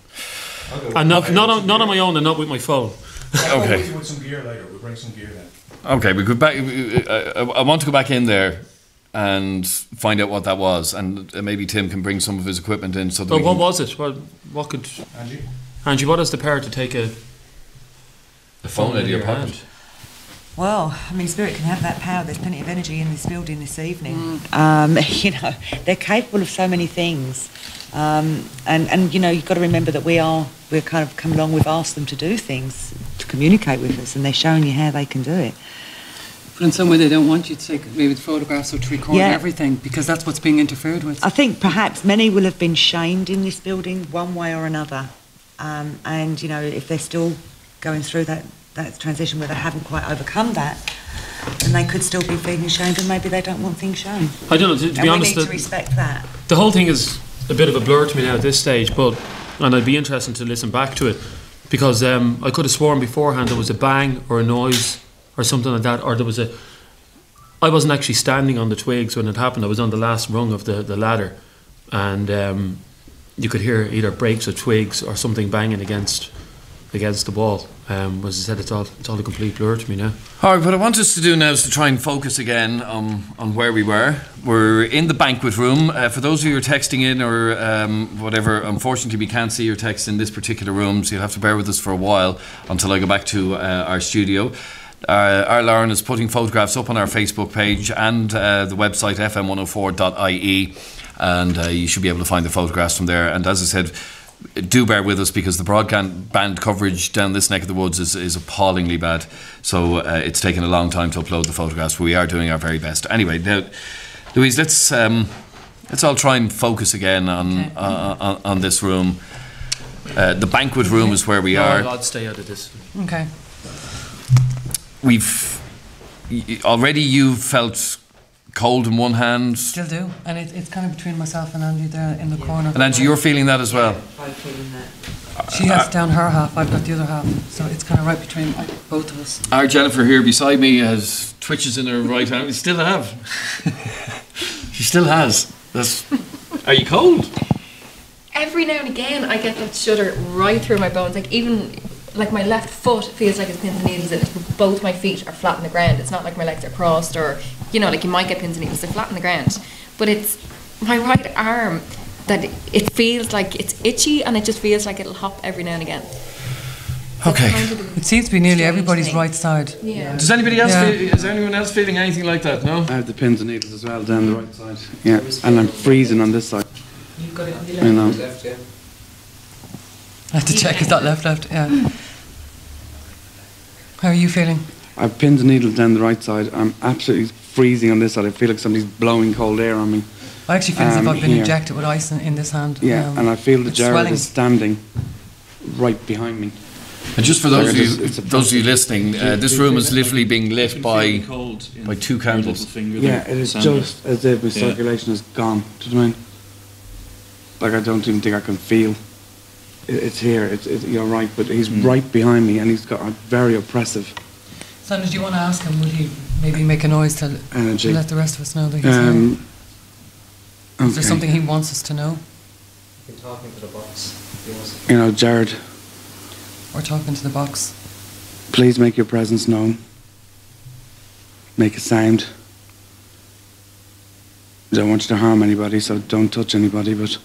And not not on, not on my own, and not with my phone. Okay. With some gear later. We'll bring some gear then. Okay, we could back. I, I want to go back in there and find out what that was, and uh, maybe Tim can bring some of his equipment in so that. But we what can- was it? What what could Angie? Angie? What is the power to take a a phone out of your pocket? Well, I mean, spirit can have that power. There's plenty of energy in this building this evening. Um, you know, they're capable of so many things. Um, and, and, you know, you've got to remember that we are, we're kind of come along, we've asked them to do things, to communicate with us, and they're showing you how they can do it. But in some way, they don't want you to take maybe the photographs or to record Yeah. everything because that's what's being interfered with. I think perhaps many will have been shamed in this building one way or another. Um, and, you know, if they're still going through that, that transition where they haven't quite overcome that, then they could still be feeling shamed and maybe they don't want things shown. I don't know. To, to and be we honest, need the, to respect that. the whole thing is a bit of a blur to me now at this stage. But and I'd be interested to listen back to it because um, I could have sworn beforehand there was a bang or a noise or something like that, or there was a. I wasn't actually standing on the twigs when it happened. I was on the last rung of the, the ladder, and um, you could hear either breaks of twigs or something banging against against the wall. Um, as I said, it's all it's all a complete blur to me now. All right, what I want us to do now is to try and focus again on, on where we were. We're in the banquet room. Uh, for those of you who are texting in or um, whatever, unfortunately, we can't see your text in this particular room, so you'll have to bear with us for a while until I go back to uh, our studio. Uh, our Lauren is putting photographs up on our Facebook page and uh, the website fm104.ie. and uh, you should be able to find the photographs from there. And as I said, do bear with us because the broadband band coverage down this neck of the woods is, is appallingly bad. So uh, it's taken a long time to upload the photographs, we are doing our very best. Anyway, now, Louise, let's um, let's all try and focus again on uh, on, on this room. Uh, the banquet room is where we No, are. I'd stay out of this. Okay. We've already you've felt cold in one hand, Still do. And it, it's kind of between myself and Angie there in the corner. and Angie, you're feeling that as well. I'm feeling that. She has down her half, I've got the other half. So it's kind of right between uh, both of us. Our Jennifer here beside me has twitches in her right hand. We still have. she still has. That's. Are you cold? Every now and again, I get that shudder right through my bones. Like even like my left foot feels like it's pins and needles in it. Both my feet are flat on the ground. It's not like my legs are crossed or you know, like you might get pins and needles. They're flat on the ground. But it's my right arm that it feels like it's itchy and it just feels like it'll hop every now and again. Okay. It seems to be nearly everybody's right side. Yeah. Does anybody else? Yeah. Feel, is anyone else feeling anything like that? No. I have the pins and needles as well down the right side. Yeah, and I'm freezing on this side. You've got it on the I know. left, left, yeah. I have to check, is that left, left? Yeah. How are you feeling? I have pins and needles down the right side. I'm absolutely freezing on this side. I feel like somebody's blowing cold air on me. I actually feel as if Um, I've been here. injected with ice in, in this hand. Yeah, Um, and I feel the it's Jared swelling. is standing right behind me. And just for Like those of you, is- those of you listening, uh, this room is literally being lit by cold by two candles. Yeah, it is just as if my Yeah. circulation is gone. Do you know what I mean? Like I don't even think I can feel. It, it's here. It's, it, you're right, but he's Hmm. right behind me, and he's got a very oppressive Sandra, do you want to ask him? Would he maybe make a noise to, energy. to let the rest of us know that he's Um, here? Is there something he wants us to know? Been talking to the box. He wants to- You know, Jared, We're talking to the box. please make your presence known. Make a sound. I don't want you to harm anybody, so don't touch anybody. But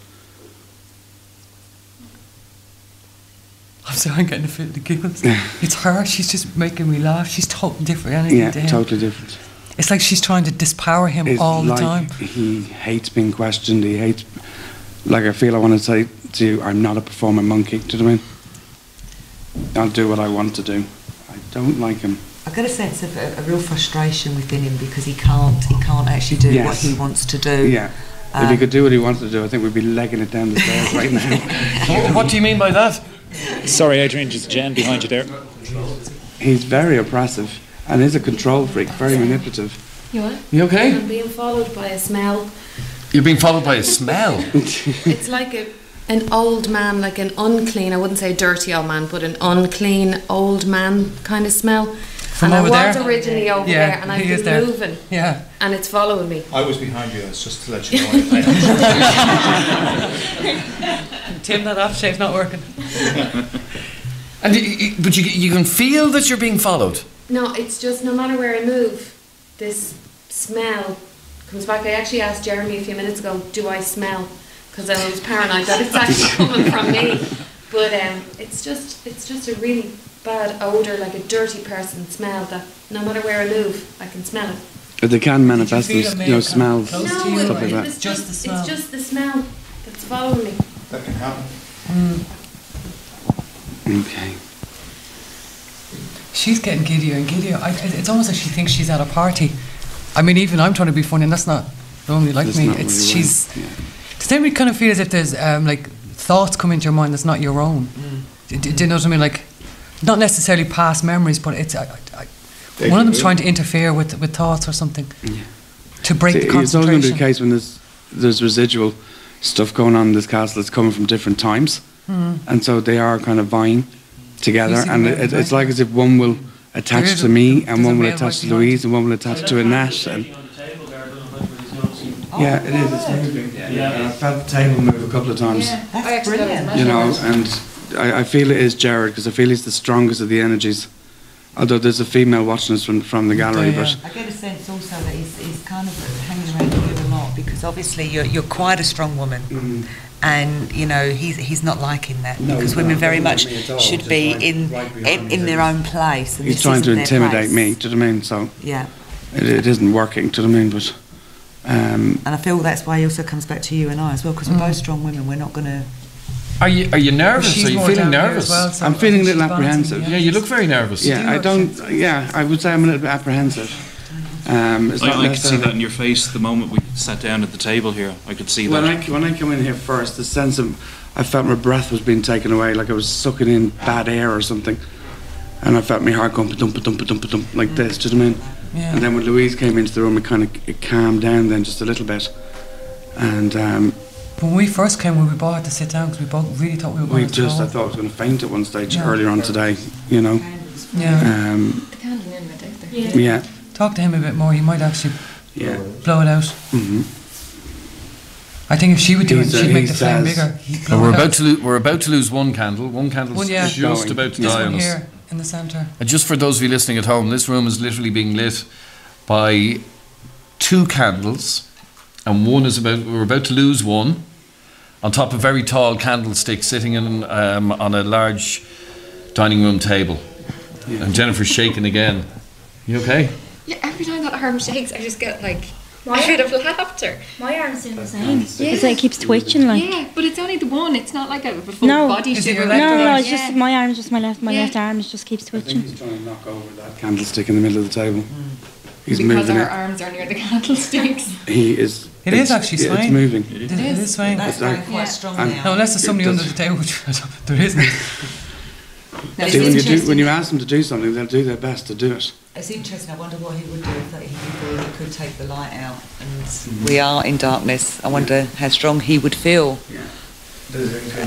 I'm sorry, I'm getting the, feel- the giggles. it's her. She's just making me laugh. She's totally different energy yeah, to him. totally different. It's like she's trying to dispower him It's all like the time. He hates being questioned. He hates. Like I feel I want to say to you, I'm not a performing monkey. Do you know what I mean? I'll do what I want to do. I don't like him. I get a sense of a, a real frustration within him because he can't he can't actually do what he wants to do. Yeah. if Um, he could do what he wants to do, I think we'd be legging it down the stairs right now. what do you mean by that? Sorry, Adrian, just Jen behind you there. He's very oppressive and is a control freak, very manipulative. You what? You okay? I'm being followed by a smell. You're being followed by a smell. It's like a an old man, like an unclean. I wouldn't say dirty old man, but an unclean old man kind of smell. From and over I was there? originally over Yeah, there, and I've been there. moving, Yeah. and it's following me. I was behind you, it's just to let you know. Tim, that aftershave's not working. And you, you, but you, you can feel that you're being followed. No, it's just no matter where I move, this smell comes back. I actually asked Jeremy a few minutes ago, "Do I smell?" Because I was paranoid that it's actually coming from me. But um, it's just it's just a really bad odor, like a dirty person smell. That no matter where I move, I can smell it. But they can manifest feel as you know, smells, no, to you, it- stuff like that. it's Just just, the smell. It's just the smell that's following me. that can happen. Okay. She's getting giddier and giddier. I, it's almost like she thinks she's at a party. I mean, even I'm trying to be funny, and that's not normally like That's me. It's really she's. right, yeah. Does anybody kind of feel as if there's um, like thoughts come into your mind that's not your own? Do, do- do you know what I mean? Like, not necessarily past memories, but it's. I, I, They one of can them's trying to interfere with with thoughts or something to break See, the it's always going to be the case when there's there's residual stuff going on in this castle that's coming from different times, Mhm. and so they are kind of vying together, and the it, it's like as if one will attach is to me, there's and one will attach to behind Louise, and one will attach to Annette, and Oh, yeah, it is. It's moving. Yeah, I felt the table move a couple of times. Yeah. That's brilliant. You know, and I, I feel it is Jared because I feel he's the strongest of the energies. Although there's a female watching us from from the gallery, but I get a sense also that he's, he's kind of hanging around you a lot because obviously you're, you're quite a strong woman. And you know he's he's not liking that Mm. No, because women very much all, should be right- in right in, in their own place. And he's trying to intimidate me. Do you know what I mean? So Yeah. it, it isn't working. Do you know what I mean? But Um, And I feel that's why he also comes back to you and I as well, because we're both strong women. We're not going to. Are you are you nervous? she's Are you feeling nervous? well, so I'm feeling a little she's balancing, apprehensive. Yeah, you look very nervous. Yeah, I don't. Yeah, I would say I'm a little bit apprehensive. Um, it's not I, I could see that in your face the moment we sat down at the table here. I could see When I, when I come in here first, the sense of I felt my breath was being taken away, like I was sucking in bad air or something, and I felt my heart going dump dump dump dump like this. Do you know what I mean? Yeah. And then when Louise came into the room, it kind of it calmed down then just a little bit, and um, When we first came, we both had to sit down because we both really thought we were we going to just I thought I was going to faint at one stage Yeah. earlier on today. You know. Yeah. Um, The candle nearly went out there. Yeah. yeah. Talk to him a bit more. He might actually Yeah. blow it out. hmm I think if she would do He's, it, uh, she'd make the flame says- bigger. Well, blow we're it about out. to lo- we're about to lose one candle. One candle's One, yeah. just about to This die one on us. here in the centre. And just for those of you listening at home, this room is literally being lit by two candles, and one is about. We're about to lose one, on top of a very tall candlestick sitting in, um, on a large dining room table. And Jennifer's shaking again. You okay? Yeah, every time that arm shakes, I just get like My- a bit of laughter. My arm's doing the same. Yeah. It's like it keeps twitching like. Yeah, but it's only the one. It's not like a full No, body no, shiver. no, it's Yeah. just my arm's just my left, my Yeah. left arm is just keeps twitching. He's trying to knock over that candlestick in the middle of the table. He's because moving our it. arms are near the candlesticks. He is. It is it's- actually yeah, swaying. It's moving. It is, it is swaying. That's It's like- going quite strong and- now. No, unless there's somebody under the table, which there isn't. No, See, when you do, when you ask them to do something, they'll do their best to do it. It's interesting. I wonder what he would do if that he could, he could take the light out. And we are in darkness. I wonder how strong he would feel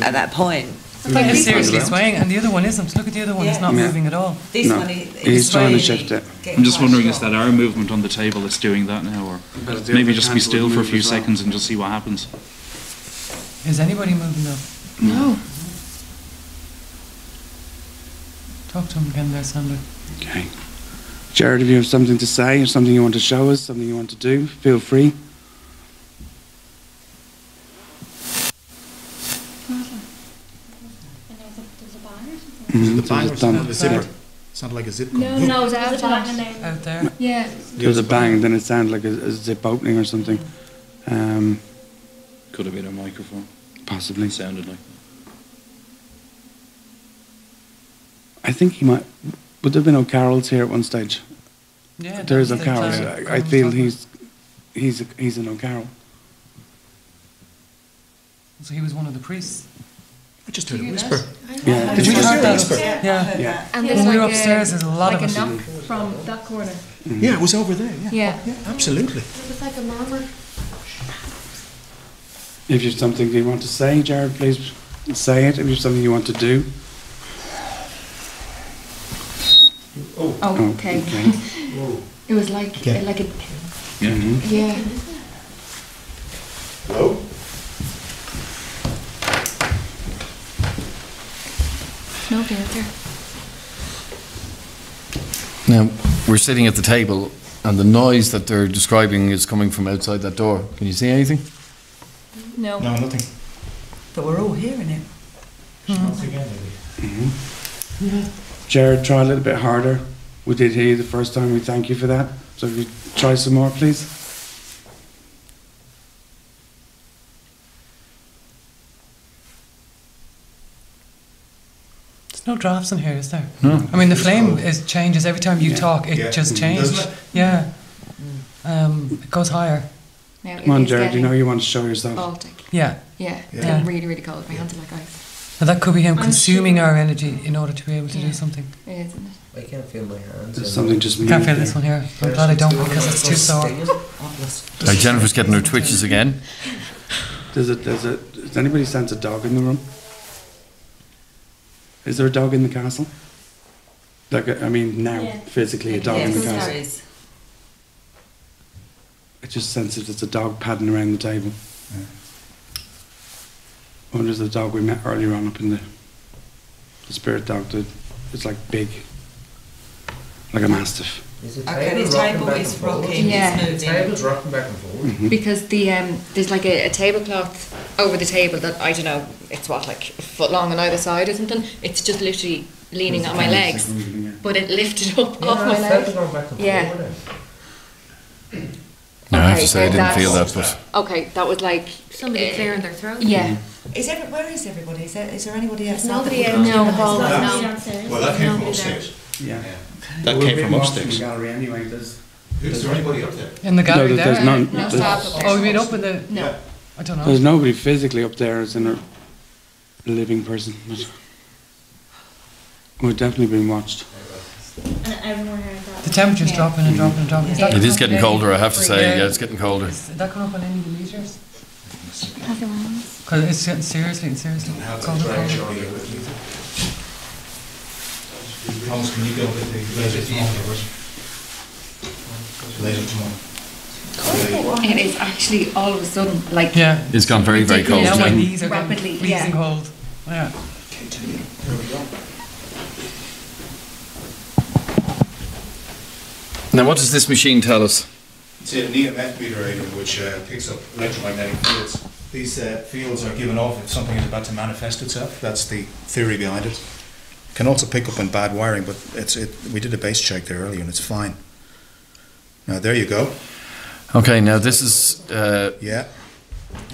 at that point. I think it's seriously swaying, and the other one isn't. Look at the other one; it's not Yeah. moving at all. This No, one, he- he's trying to shift it. I'm just wondering, is that our movement on the table that's doing that now, or But maybe just be still for a few as well. seconds and just see what happens? Is anybody moving though? No. Talk to him again there, Sandra. Okay. Jared, if you have something to say or something you want to show us, something you want to do, feel free. Mhm, The so bang or it's done. sounded zipper? Sounded like a zip. No, no, it was out there. Out there. Yeah. There was a bang, then it sounded like a, a zip opening or something. Um, Could have been a microphone. possibly. Sounded like. I think he might. Would there have been O'Carroll's here at one stage? Yeah, There is that was the O'Carroll's. I, I feel he's he's a, he's an O'Carroll. So he was one of the priests. I just heard a whisper. Yeah. Did you you hear hear that? whisper? Yeah. Yeah. And When there's we were upstairs, there's a lot like of us. a knock from that corner. Yeah, it was over there. Yeah, Yeah. absolutely. It was like a murmur. If you've something you want to say, Jared, please say it. If you've something you want to do. Oh, okay. okay. it was like Okay. like a Yeah. Mhm. yeah. Hello? Nobody out. Now we're sitting at the table, and the noise that they're describing is coming from outside that door. Can you see anything? No. No, nothing. But we're all hearing it. Mhm. Jared, try a little bit harder. We did hear you the first time. We thank you for that. So if you try some more, please. There's no drafts in here, is there? No. I mean, the flame is changes every time you talk. It Yeah. just changes. Doesn't it? Yeah. Um, it goes higher. Now Come on, Jared. You know you want to show yourself. Baltic. Yeah. Yeah. Yeah. Getting really, really cold. My hands are like ice. But that could be him I'm consuming sure- our energy in order to be able to Yeah. do something. It is, isn't it? I can't feel my hands. There's something just I can't feel there. this one here. I'm glad I don't because it's too sore. I've lost. Right, Jennifer's getting her twitches again. Does it? Does it? Does anybody sense a dog in the room? Is there a dog in the castle? Like, a- I mean, now Yeah. physically a dog in the castle. is. I just sense that it's a dog padding around the table. I wonder if the dog we met earlier on up in the, the spirit dog. The, it's like big, like a mastiff. Is the Okay, table the rocking table is rocking, Yeah. it's The moving. table's rocking back and forward. Mhm. Because the um, there's like a, a tablecloth over the table that I don't know. It's what like a foot long on either side or something. It's just literally leaning on my legs, but it lifted up Yeah, off I my legs. it going back and Yeah. forward. then. No, I have Okay, to say I didn't feel that, but Okay, that was like Somebody uh, clearing their throat. Yeah. Is every, where is everybody? Is there, is there anybody else? nobody that out would- in the hall. No. No. Well, that came from Nobody there. upstairs. Yeah. That We're came from lost in upstairs. the gallery anyway. There's, Is there anybody up there? In the gallery no, there? there's none. No there's, staff up there. Oh, you mean up in the? No. I don't know. there's nobody physically up there as in a living person. But we're definitely being watched. And everyone heard that. The temperature's dropping and dropping and dropping. Is that it is coming getting up colder. I have to say, Yeah. yeah, it's getting colder. Is that coming up on any of the meters? Have. Because it's getting seriously seriously colder. colder. Thomas, can you go with the laser thermometer? Laser thermometer. It is actually all of a sudden like Yeah. It's gone very, very cold. Now my knees are Rapidly, getting freezing yeah. cold. Yeah. There we go. Now, what does this machine tell us? It's an EMF meter, Aidan, which uh, picks up electromagnetic fields. These uh, fields are given off if something is about to manifest itself. That's the theory behind it. Can also pick up on bad wiring, but it's it. We did a base check there earlier, and it's fine. Now there you go. Okay, now this is uh, Yeah.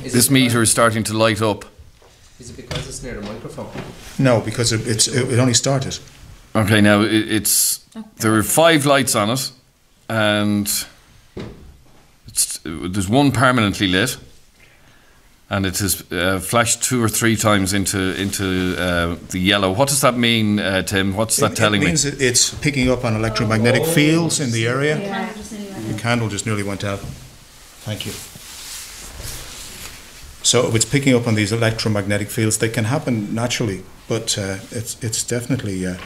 Is this meter is starting to light up. Is it because it's near the microphone? No, because it, it's it, it only started. Okay, now it, it's there are five lights on it, and it's, there's one permanently lit, and it has uh, flashed two or three times into into uh, the yellow. What does that mean, uh, Tim? What's that it, telling me? it means it, it's picking up on electromagnetic fields in the area. Candle just nearly went The candle just nearly went out. Thank you. So it's picking up on these electromagnetic fields. They can happen naturally, but uh, it's it's definitely. Uh,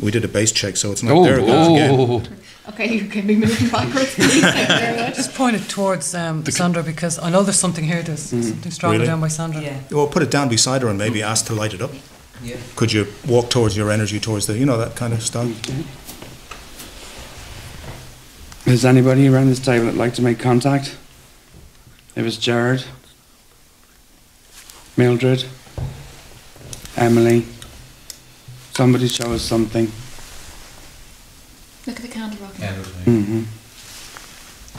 we did a base check, so it's not Oh, there. It goes again. Okay, you can be moving backwards. please. Thank you very much. Just point it towards um, Sandra because I know there's something here. There's mm. something stronger Really? down by Sandra. Yeah. Well, put it down beside her and maybe mm. ask to light it up. Yeah. Could you walk towards your energy, towards the, you know, that kind of stuff? Mm-hmm. Is anybody around this table that'd like to make contact? If it's Jared, Mildred, Emily, somebody show us something. Look at the candle rocket. Candles. Mm-hmm.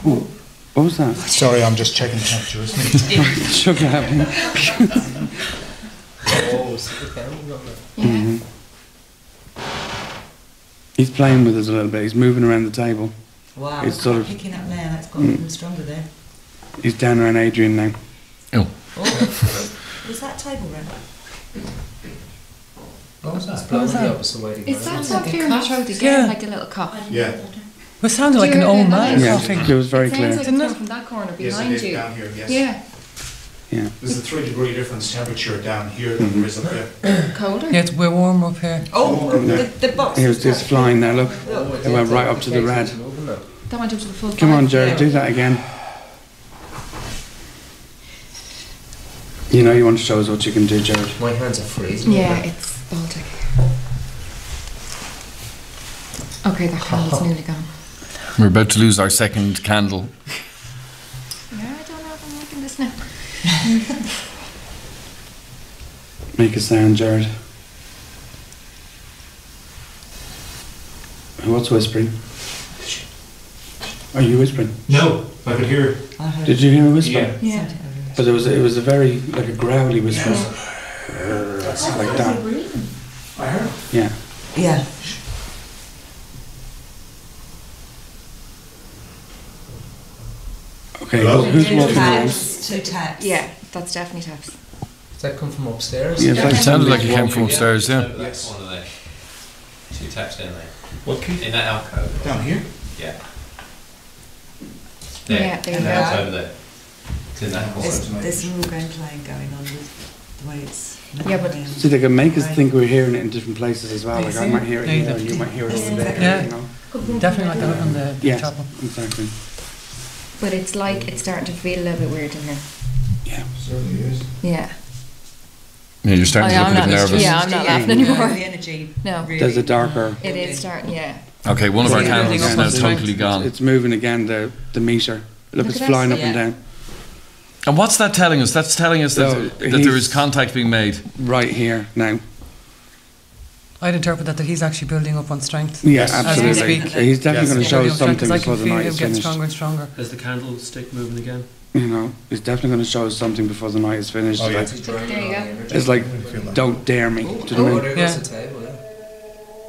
Oh, what was that? Sorry, I'm just checking the temperature. isn't it? Sugar happening. Oh, see the candle on there? Mhm. He's playing with us a little bit. He's moving around the table. Wow, It's it's sort of- picking up now. That's got Mm. even stronger there. He's down around Adrian now. Oh. Oh, was that table round? What was that? What was Blowing that? the opposite way. Is that Sounds so like a clear in your cough. throat again, Yeah. like a little cough? Yeah. It sounded like an you old hear man that? Yeah, coughing. it was very it sounds clear. like Didn't it's it? coming from that corner Yes, behind it is you. down here, yes. Yeah, Yeah. There's a three degree difference temperature down here than there is up there. colder. Yeah, it's, we're warm up here. Oh, the, the box. Here's this flying there, look. Look. It went right up to the red. Moving now. That went up to the full Come five. on, Jared, do that again. You know you want to show us what you can do, Jared. My hands are freezing. Yeah, it's Baltic. Okay, the candle's oh. nearly gone. We're about to lose our second candle. Yeah, I don't know if I'm liking this now. Make a sound, Jared. What's whispering? Are you whispering? No, I could hear it. I heard Did you hear a whisper? Yeah. Yeah. But it was it was a very like a growly whisper, like that. I heard. Yeah. Yeah. Okay. Hello? Who's Two walking around? taps. Two taps. Yeah, that's definitely taps. Does that come from upstairs? Yeah, it's like It sounded like it came from upstairs, yeah. Yes. One of the two taps down there. What key? In that alcove. Down here? Yeah. There. Yeah, there you no, go. over there. It's in that corner. There's, there's some real game playing going on with the way it's. Yeah, but- moving See, they can make us think we're hearing it in different places as well. Like I might hear it here, you and you might hear it over there. Yeah. You know? Definitely like that on the Yes, chapel. exactly. But it's like it's starting to feel a little bit weird in here. Yeah. Certainly is. Yeah. Yeah, you're starting oh, to Oh, look yeah, a I'm bit not- nervous. yeah, I'm not laughing No, anymore. The energy. No. Really There's a darker. It is starting, yeah. Okay, one of our Yeah, candles is building now up on totally strength. gone. It's moving again. The the meter. Look, Look it's at flying up and Yeah. down. And what's that telling us? That's telling us that, So, that there he's- is contact being made. Right here now. I'd interpret that that he's actually building up on strength. Yeah, as we absolutely. speak. He's definitely going to show us up strength, something 'cause I before can the night him is get finished. stronger and stronger. Is the candlestick moving again? You know, he's definitely going to show us something before the night is finished. Oh, yeah. Like- He's There you go. It's like, don't dare me. Do you know Oh, what I mean? goes the table, yeah.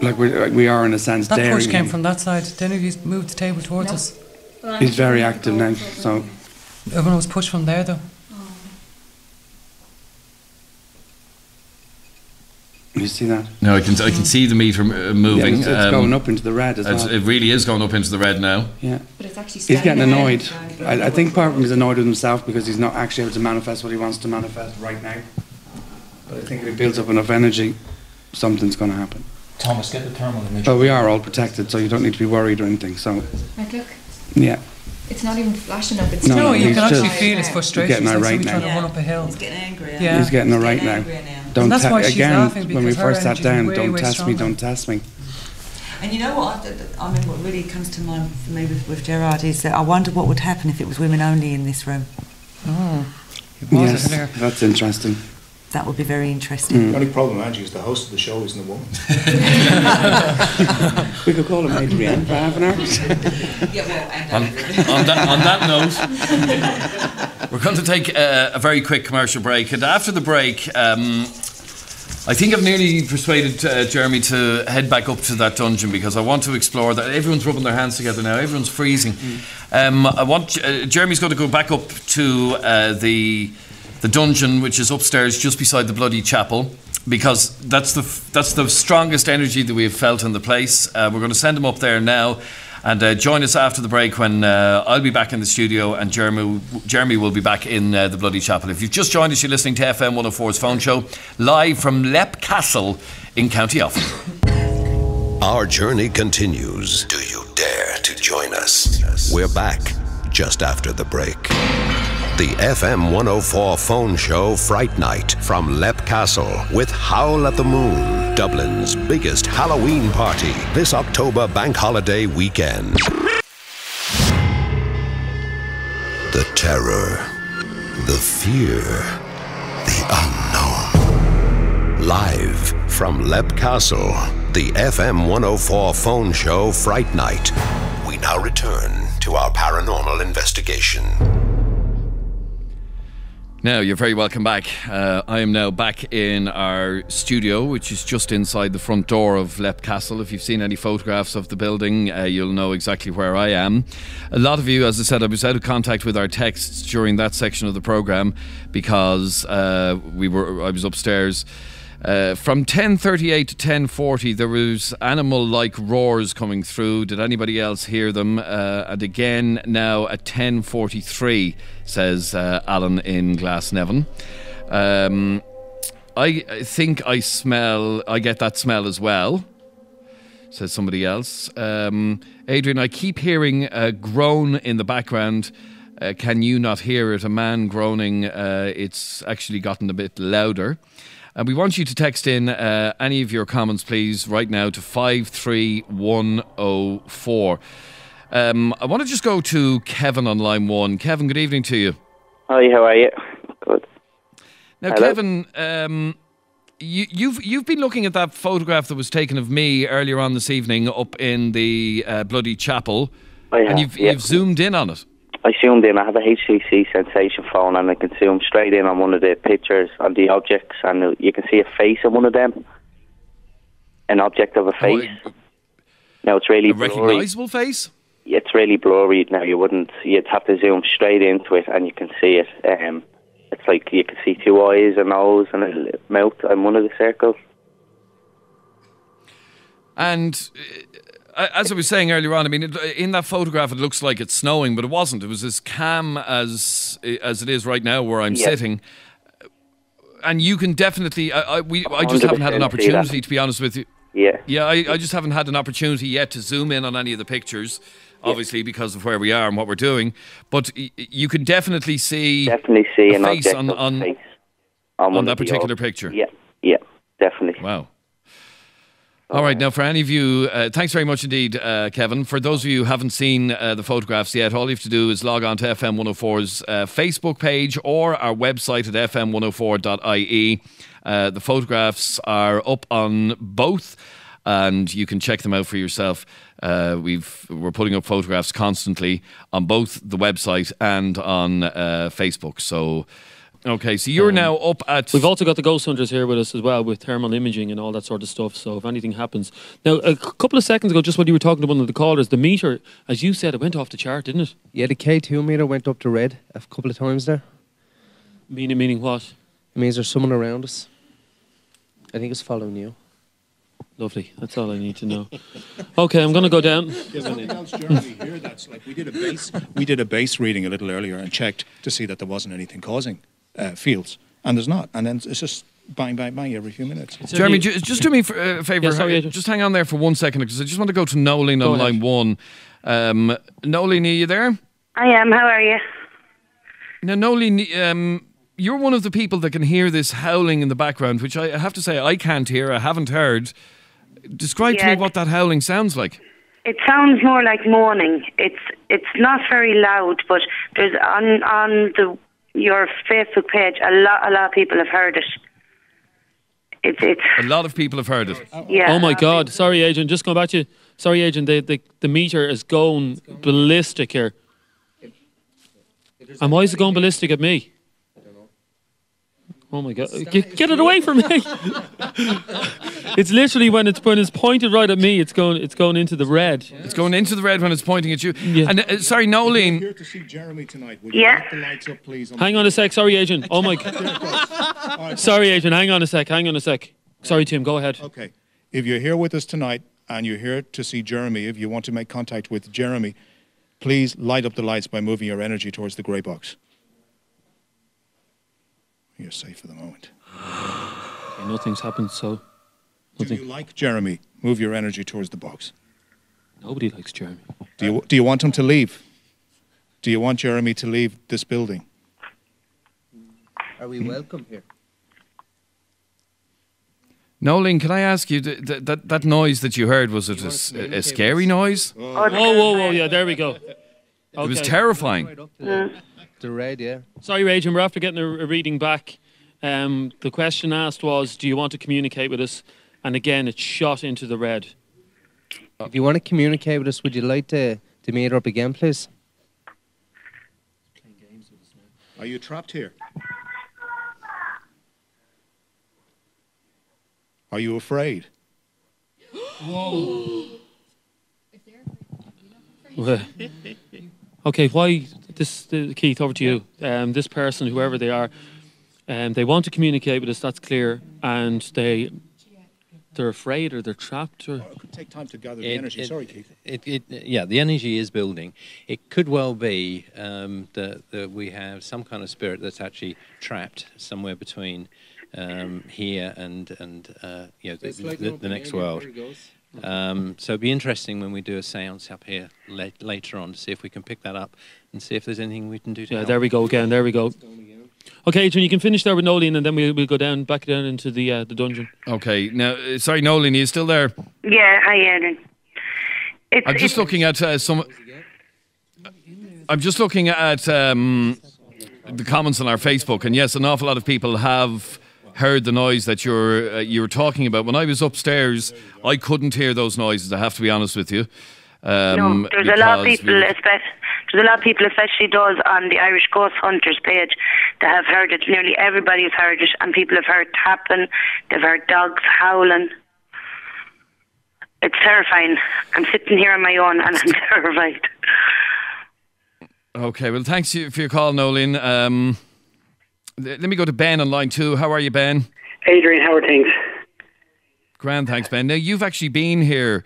Like we like we are in a sense That daring push came him. from that side. Then he's moved the table towards us. He's very active now, so Everyone was pushed from there though. you see that. No, I can I can see the meter uh, moving. Yeah, it's, it's um, going up into the red as well. It really is going up into the red now. Yeah. But it's actually He's getting annoyed. I, I think part of him is annoyed with himself because he's not actually able to manifest what he wants to manifest right now. But I think if he builds up enough energy, something's going to happen. Thomas, get the thermal image. But we are all protected, so you don't need to be worried or anything. So, Like, look, yeah. It's not even flashing up. It's No, still no, you he's can actually just- feel his frustration. He's frustration. getting It's that like right trying now. to run up a hill. He's getting angry. Yeah. He's getting it right now. Don't And that's te- why she's again laughing, when we because her first sat down. way, Don't way test me. Don't test me. And you know what? I, I mean, what really comes to mind for me with, with Gerard is that I wonder what would happen if it was women only in this room. Oh. Yes, that's interesting. That would be very interesting. The only problem, Angie, is the host of the show isn't a woman. we could call him Adrienne for half an hour. On, on that, on that note, we're going to take a, a very quick commercial break, and after the break, um, I think I've nearly persuaded uh, Jeremy to head back up to that dungeon because I want to explore that. Everyone's rubbing their hands together now. Everyone's freezing. Um, I want uh, Jeremy's going to go back up to uh, the the dungeon, which is upstairs, just beside the bloody chapel. Because that's the that's the strongest energy that we have felt in the place. Uh, we're going to send him up there now, and uh, join us after the break when uh, I'll be back in the studio and Jeremy Jeremy will be back in uh, the bloody chapel. If you've just joined us, you're listening to FM 104's phone show live from Leap Castle in County Offaly. Our journey continues. Do you dare to join us? We're back just after the break. The FM 104 phone show Fright Night from Leap Castle with Howl at the Moon, Dublin's biggest Halloween party this October bank holiday weekend. The terror, the fear, the unknown. Live from Leap Castle, the FM 104 phone show Fright Night. We now return to our paranormal investigation. Now, you're very welcome back. Uh, I am now back in our studio, which is just inside the front door of Leap Castle. If you've seen any photographs of the building, uh, you'll know exactly where I am. A lot of you, as I said, I was out of contact with our texts during that section of the programme because uh, we were. I was upstairs. Uh, from 10.38 to 10.40 there was animal-like roars coming through. Did anybody else hear them? Uh, and again now at 10.43 says uh, alan in glasnevin. Um, I, think i smell i get that smell as well says somebody else. Um, adrian i keep hearing a groan in the background. Uh, can you not hear it? A man groaning uh, it's actually gotten a bit louder and we want you to text in uh, any of your comments, please, right now to 53104. Um, I want to just go to Kevin on line one. Kevin, good evening to you. Hi, how are you? Good. Now, Hello? Kevin, um, you, you've you've been looking at that photograph that was taken of me earlier on this evening up in the uh, bloody chapel, I and have, you've yeah. you've zoomed in on it. I zoomed in. I have a HTC Sensation phone, and I can zoom straight in on one of the pictures on the objects, and you can see a face on one of them. An object of a face. now it's really A blurry. recognisable face. It's really blurry. Now you wouldn't. You'd have to zoom straight into it, and you can see it. Um, it's like you can see two eyes, a nose, and a mouth on one of the circles. And uh, as I was saying earlier on, I mean, in that photograph, it looks like it's snowing, but it wasn't. It was as calm as as it is right now, where I'm Yeah. sitting. And you can definitely, I, I, we, I just haven't had an 100% see that. opportunity, to be honest with you. Yeah. Yeah, I, I just haven't had an opportunity yet to zoom in on any of the pictures, obviously because of where we are and what we're doing. But you can definitely see Definitely see a an face on on, face on one that particular old- picture. Yeah, yeah, definitely. Wow. All right, now for any of you, uh, thanks very much indeed, uh, Kevin. For those of you who haven't seen uh, the photographs yet, all you have to do is log on to FM 104's uh, Facebook page or our website at fm104.ie. Uh, the photographs are up on both, and you can check them out for yourself. Uh, we've we're putting up photographs constantly on both the website and on Facebook. So. Okay, so you're Um, now up at. We've also got the ghost hunters here with us as well, with thermal imaging and all that sort of stuff. So if anything happens, now a couple of seconds ago, just when you were talking to one of the callers, the meter, as you said, it went off the chart, didn't it? Yeah, the K2 meter went up to red a couple of times there. Meaning, meaning what? It means there's someone around us. I think it's following you. Lovely. That's all I need to know. Okay, I'm going to go down. Else, Jeremy, here that's like we did a base we did a base reading a little earlier and checked to see that there wasn't anything causing uh, fields, and there's not, and then it's just bang bang bang every few minutes. Jeremy, ju- just do me for, uh, a favour. Yeah, sorry, Uh, just hang on there for one second because I just want to go to Nolan Go on ahead. line one. Um, Nolan, are you there? I am. How are you? Now, Nolan, um, you're one of the people that can hear this howling in the background, which I have to say I can't hear. I haven't heard. Describe to me what that howling sounds like. It sounds more like mourning. It's it's not very loud, but there's on on the your Facebook page a lot a lot of people have heard it. It's it's A lot of people have heard it. Yeah. Oh my God! Sorry, Adrian. Just going back to you. Sorry, Adrian. The, the the meter is going ballistic here. And why is it going ballistic at me? Oh my God! Get, get it away from me! it's literally when it's when it's pointed right at me, it's going it's going into the red. It's going into the red when it's pointing at you. And uh, sorry, Nolan. Here to see Jeremy tonight. Would Yeah. you light the lights up, please? Hang on a sec. Sorry, Adrian. Oh my. God. Sorry, Adrian. Hang on a sec. Hang on a sec. Sorry, Tim. Go ahead. Okay. If you're here with us tonight and you're here to see Jeremy, if you want to make contact with Jeremy, please light up the lights by moving your energy towards the grey box. You're safe for the moment. Okay, nothing's happened. So Nothing. Do you like Jeremy? Move your energy towards the box. Nobody likes Jeremy. Do you, do you want him to leave? Do you want Jeremy to leave this building? Are we welcome here? Nolan, can I ask you th- th- that that noise that you heard was it a, s- a scary noise? Oh, whoa, whoa, whoa! Yeah, there we go. It was Okay. terrifying. The red, yeah. Sorry, Adrian. We're after getting a, a reading back. Um, the question asked was, "Do you want to communicate with us?" And again, it shot into the red. If you want to communicate with us, would you like to, to meet up again, please? Are you trapped here? Are you afraid? Well, okay, why this uh, Keith? Over to you. Um, this person, whoever they are, um, they want to communicate with us. That's clear, and they they're afraid or they're trapped or. It could take time to gather the It- energy. it- Sorry, Keith. It, it, yeah, the energy is building. It could well be um, that, that we have some kind of spirit that's actually trapped somewhere between um, here and and uh, you know, the, It's like the, the next open area, world. There he goes. Um, so it'd be interesting when we do a séance up here la- later on to see if we can pick that up and see if there's anything we can do to Yeah, help. there we go again. There we go. Okay, Adrian, you can finish there with Nolan, and then we'll, we'll go down back down into the uh, the dungeon. Okay, now uh, sorry, Nolan, are you still there? Yeah, hi, Aaron. It's, I'm just it's- looking at uh, some. I'm just looking at um, the comments on our Facebook, and yes, an awful lot of people have heard the noise that you're uh, you were talking about. When I was upstairs, I couldn't hear those noises. I have to be honest with you. Um, no, there's a lot of people, we- especially there's a lot of people, especially those on the Irish Ghost Hunters page, that have heard it. Nearly everybody has heard it, and people have heard tapping, they've heard dogs howling. It's terrifying. I'm sitting here on my own, and I'm terrified. Okay, well, thanks for your call, Nolan. Um, let me go to Ben on line two. How are you, Ben? Adrian, how are things? Grand, thanks, Ben. Now you've actually been here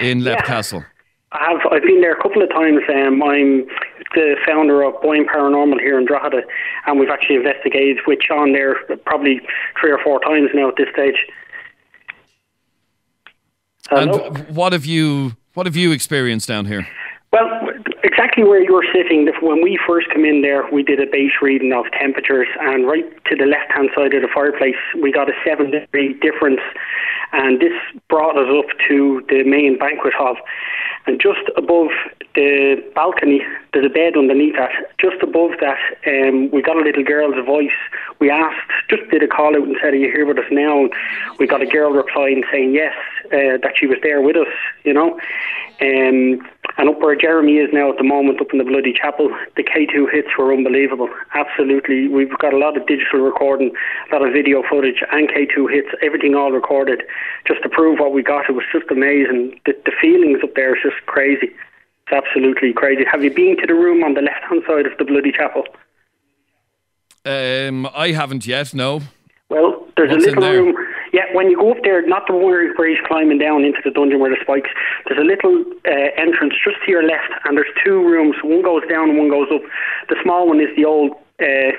in Leap Castle. I have I've been there a couple of times. Um, I'm the founder of Boyne Paranormal here in Drogheda, and we've actually investigated which on there probably three or four times now at this stage. Hello? And what have you what have you experienced down here? Well, exactly where you're sitting, when we first came in there, we did a base reading of temperatures, and right to the left hand side of the fireplace, we got a seven degree difference, and this brought us up to the main banquet hall. And just above the balcony, there's a bed underneath that. Just above that, um, we got a little girl's voice. We asked, just did a call out and said, Are you here with us now? And we got a girl replying saying yes, uh, that she was there with us, you know. Um, and up where Jeremy is now at the moment, up in the Bloody Chapel, the K2 hits were unbelievable. Absolutely. We've got a lot of digital recording, a lot of video footage, and K2 hits, everything all recorded, just to prove what we got. It was just amazing. The, the feelings up there is just crazy. It's absolutely crazy. Have you been to the room on the left hand side of the Bloody Chapel? Um, I haven't yet. No. Well, there's What's a little room. Yeah, when you go up there, not the one where, where he's climbing down into the dungeon where the spikes. There's a little uh, entrance just to your left, and there's two rooms. One goes down and one goes up. The small one is the old uh,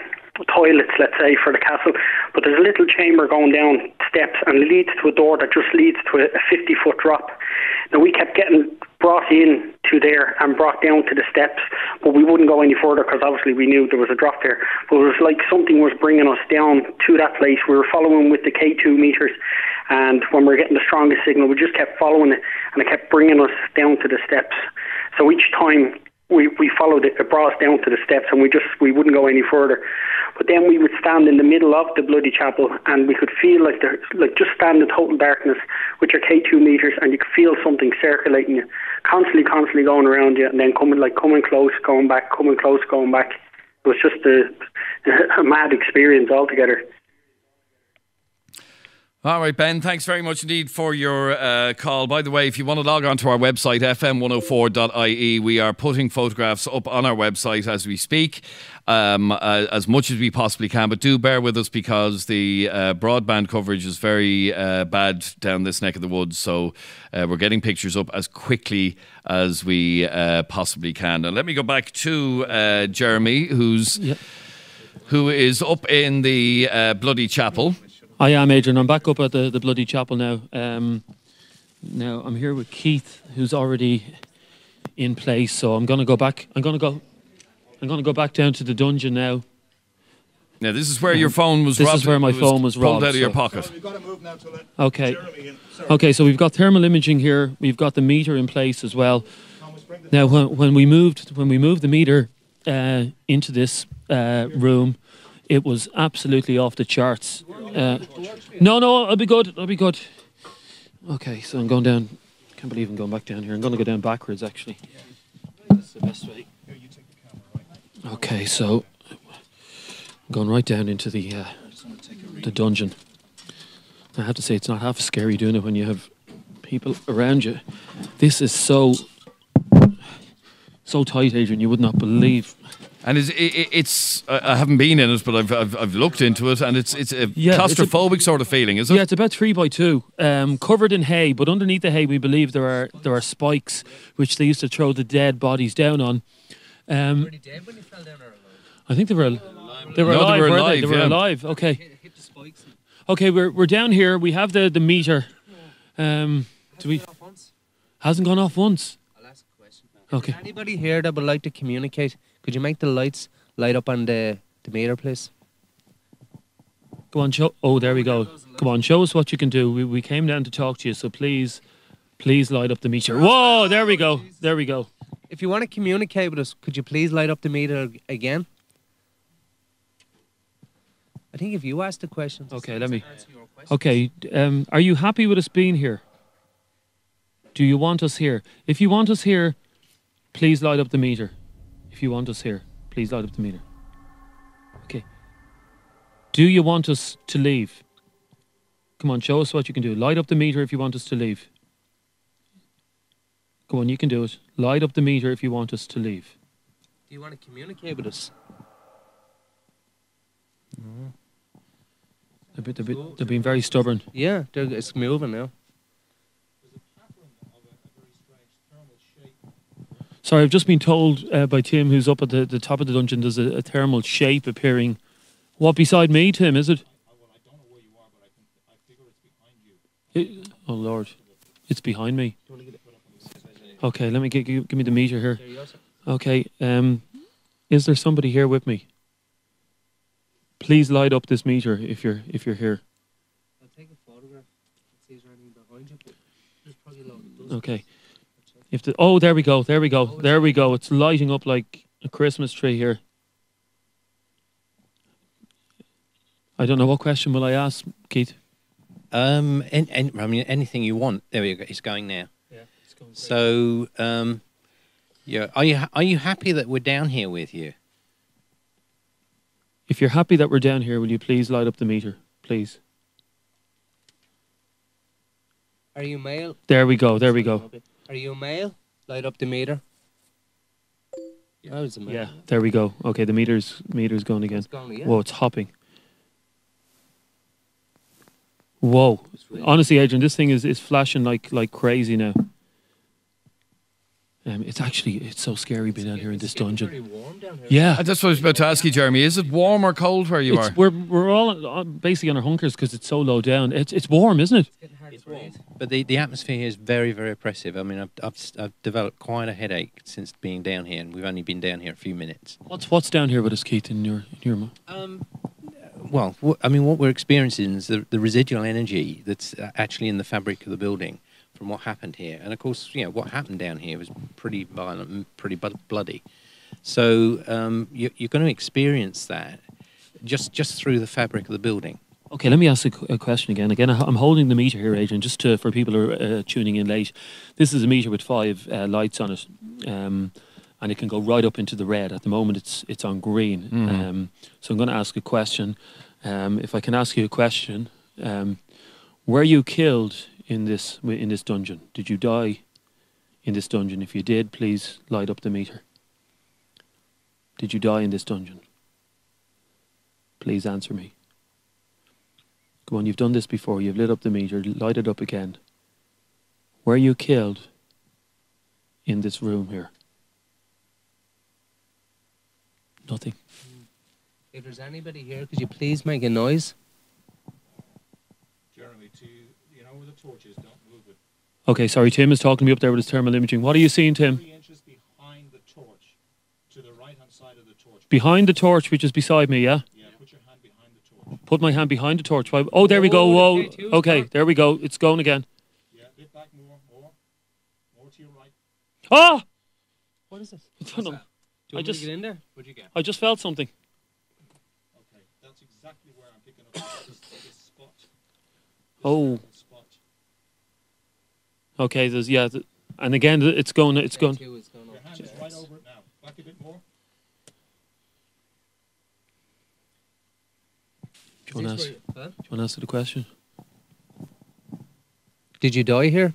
toilets, let's say, for the castle. But there's a little chamber going down steps and leads to a door that just leads to a, a 50 foot drop. Now we kept getting brought in to there and brought down to the steps, but we wouldn't go any further because obviously we knew there was a drop there. But it was like something was bringing us down to that place. We were following with the K2 meters, and when we were getting the strongest signal, we just kept following it, and it kept bringing us down to the steps. So each time we, we followed it, it brought us down to the steps, and we just we wouldn't go any further. But then we would stand in the middle of the bloody chapel, and we could feel like there, like just stand in total darkness with your K2 meters, and you could feel something circulating you, constantly, constantly going around you, and then coming like coming close, going back, coming close, going back. It was just a, a mad experience altogether. All right, Ben, thanks very much indeed for your uh, call. By the way, if you want to log on to our website, fm104.ie, we are putting photographs up on our website as we speak, um, uh, as much as we possibly can. But do bear with us because the uh, broadband coverage is very uh, bad down this neck of the woods. So uh, we're getting pictures up as quickly as we uh, possibly can. And let me go back to uh, Jeremy, who's. Who is up in the uh, Bloody Chapel? I am Adrian. I'm back up at the, the bloody chapel now. Um, now I'm here with Keith, who's already in place. So I'm gonna go back. I'm gonna go. I'm gonna go back down to the dungeon now. Now this is where your phone was This robbed. is where my it phone was pulled robbed, out of your so- pocket. Okay. Okay. So we've got thermal imaging here. We've got the meter in place as well. Now, when, when we moved when we moved the meter uh, into this uh, room, it was absolutely off the charts. Uh, no, no, I'll be good. I'll be good. Okay, so I'm going down. Can't believe I'm going back down here. I'm going to go down backwards, actually. That's the best way. Okay, so I'm going right down into the uh, the dungeon. I have to say, it's not half as scary doing it when you have people around you. This is so so tight, Adrian. You would not believe. And it's, it, it- it's I I haven't been in it, but I've, I've, I've looked into it, and it's it's a Yeah, it's a- claustrophobic sort of feeling, is it? Yeah, it's about three by two, um, covered in hay. But underneath the hay, we believe there are there are spikes which they used to throw the dead bodies down on. Um, I think they were al- they were No, they alive. were were alive, they? They were yeah. alive. Okay. Okay, we're we're down here. We have the the meter. Um, do we? Hasn't gone off once. Okay. Anybody here that would like to communicate? Could you make the lights light up on the, the meter, please? Go on, show. Oh, there we go. Come on, show us what you can do. We, we came down to talk to you, so please, please light up the meter. Whoa, there we go. There we go. If you want to communicate with us, could you please light up the meter again? I think if you ask the question. Okay, let me. Okay, um, are you happy with us being here? Do you want us here? If you want us here, please light up the meter. If you want us here, please light up the meter. Okay. Do you want us to leave? Come on, show us what you can do. Light up the meter if you want us to leave. Come on, you can do it. Light up the meter if you want us to leave. Do you want to communicate with us? They're, bit- they're, bit- they're being very stubborn. Yeah, they're- it's moving now. Sorry, I've just been told uh, by Tim, who's up at the, the top of the dungeon, there's a, a thermal shape appearing. What beside me, Tim? Is it? It- oh Lord, it's behind me. Okay, let me get, give, give me the meter here. Okay. Um, is there somebody here with me? Please light up this meter if you're if you're here. I'll take a photograph and see is there anything behind you, but there's probably a lot of dust. Okay. If the oh, there we go, there we go, there we go. It's lighting up like a Christmas tree here. I don't know what question will I ask, Keith. Um, and, and I mean anything you want. There we go. It's going now. Yeah, it's going. So, um, yeah, are you are you happy that we're down here with you? If you're happy that we're down here, will you please light up the meter, please? Are you male? There we go, there we go. Are you a male? Light up the meter. I was male. Yeah, there we go. Okay, the meter's meter's going again. going again. Whoa, it's hopping. Whoa! Honestly, Adrian, this thing is, is flashing like like crazy now. Um, it's actually it's so scary being down here in this dungeon. Yeah, Uh, That's what I was about to ask you, Jeremy. Is it warm or cold where you It's- are? We're we're all uh, basically on our hunkers because it's so low down. It's it's warm, isn't it? But the, the atmosphere here is very, very oppressive. I mean, I've, I've, s- I've developed quite a headache since being down here, and we've only been down here a few minutes. What's what's down here with us, Keith? In your in your mo- Um, well, wh- I mean, what we're experiencing is the, the residual energy that's uh, actually in the fabric of the building from what happened here. And of course, you know, what happened down here was pretty violent, and pretty bu- bloody. So um, you, you're going to experience that just just through the fabric of the building. Okay, let me ask a, qu- a question again. Again, I- I'm holding the meter here, Adrian, just to, for people who are uh, tuning in late. This is a meter with five uh, lights on it, um, and it can go right up into the red. At the moment, it's it's on green. Mhm. Um, so I'm going to ask a question. Um, if I can ask you a question, um, were you killed in this in this dungeon? Did you die in this dungeon? If you did, please light up the meter. Did you die in this dungeon? Please answer me. Come on, you've done this before. You've lit up the meter, light it up again. Were you killed in this room here? Nothing. If there's anybody here, could you please make a noise? Jeremy, to you know where the torch is, don't move it. Okay, sorry, Tim is talking to me up there with his thermal imaging. What are you seeing, Tim? Three inches behind the torch, to the right hand side of the torch. Behind the torch, which is beside me, yeah? Yeah, put your hand behind the torch. Put my hand behind the torch. Oh, there we go. Oh, Whoa. okay, two, Okay, start. there we go. It's going again. Yeah, a bit back more, more, more to your right. Oh! What is it? I don't know. Do you I want to just, get in there? What'd you get? I just felt something. Okay, that's exactly where I'm picking up this, this spot. Oh. Spot. Okay, there's, yeah. th- And again, it's going, it's going. Your hand is right over it now. Back a bit more. Do you want to ask, this where you- huh? do you want to answer the question? Did you die here?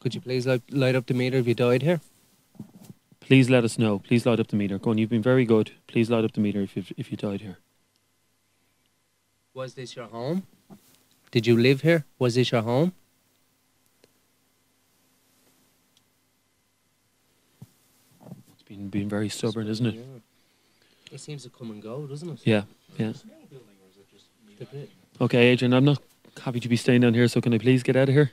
Could you please light, light up the meter if you died here? Please let us know. Please light up the meter. Go on, you've been very good. Please light up the meter if you if you died here. Was this your home? Did you live here? Was this your home? Been been very stubborn, isn't it? It seems to come and go, doesn't it? Yeah, yeah. Okay, Adrian, I'm not happy to be staying down here. So can I please get out of here?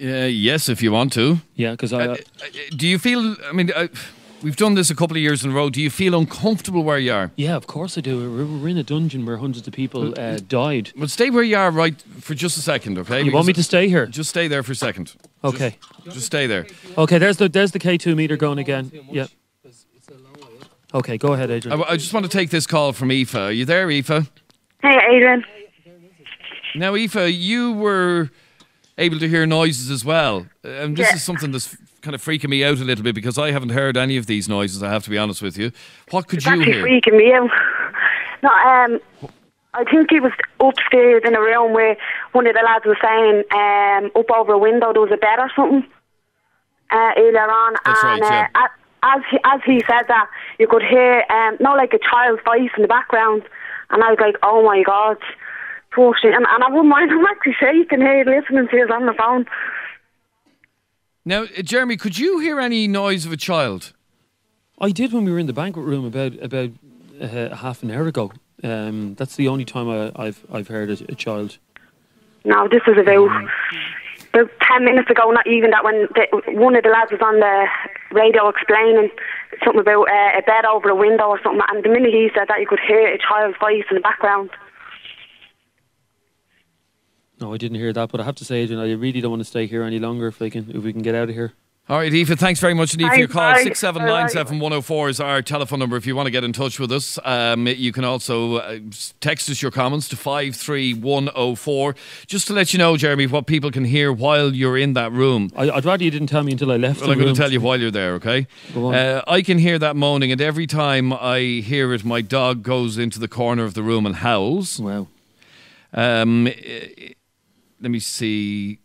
Uh, yes, if you want to. Yeah, because I. Uh, do you feel? I mean, uh, we've done this a couple of years in a row. Do you feel uncomfortable where you are? Yeah, of course I do. We're, we're in a dungeon where hundreds of people uh, died. Well, stay where you are, right, for just a second, okay? You want me to stay here? Just stay there for a second. Okay. Just, just stay there. Okay, there's the there's the K2 meter going again. Yeah. Okay, go ahead, Adrian. I just want to take this call from Aoife. Are you there, Aoife? Hey, Adrian. Now, Aoife, you were able to hear noises as well. And this Yeah. is something that's kind of freaking me out a little bit because I haven't heard any of these noises, I have to be honest with you. What could It's you actually hear? freaking me out. No, um, I think he was upstairs in a room where one of the lads was saying um, up over a window there was a bed or something uh, earlier on. That's and right, yeah. uh, as he, as he said that, you could hear um, not like a child's voice in the background, and I was like, oh my god. Poor shit. And, and I wouldn't mind, I'm actually shaking here listening to you on the phone. Now, uh, Jeremy, could you hear any noise of a child? I did when we were in the banquet room about about uh, half an hour ago. Um, that's the only time I, I've I've heard a, a child. No, this is about about 10 minutes ago, not even that, when the, one of the lads was on the radio explaining something about uh, a bed over a window or something, and the minute he said that, you could hear a child's voice in the background. No, I didn't hear that, but I have to say, Adrian, I really don't want to stay here any longer. If I can, if we can get out of here. All right, Aoife, thanks very much indeed for your call. bye. Six seven nine seven one zero four is our telephone number if you want to get in touch with us. Um, you can also uh, text us your comments to 53104. Just to let you know, Jeremy, what people can hear while you're in that room. I, I'd rather you didn't tell me until I left. Well, the I'm going to tell you while you're there, okay? Go on. Uh, I can hear that moaning, and every time I hear it, my dog goes into the corner of the room and howls. Wow. Um, let me see.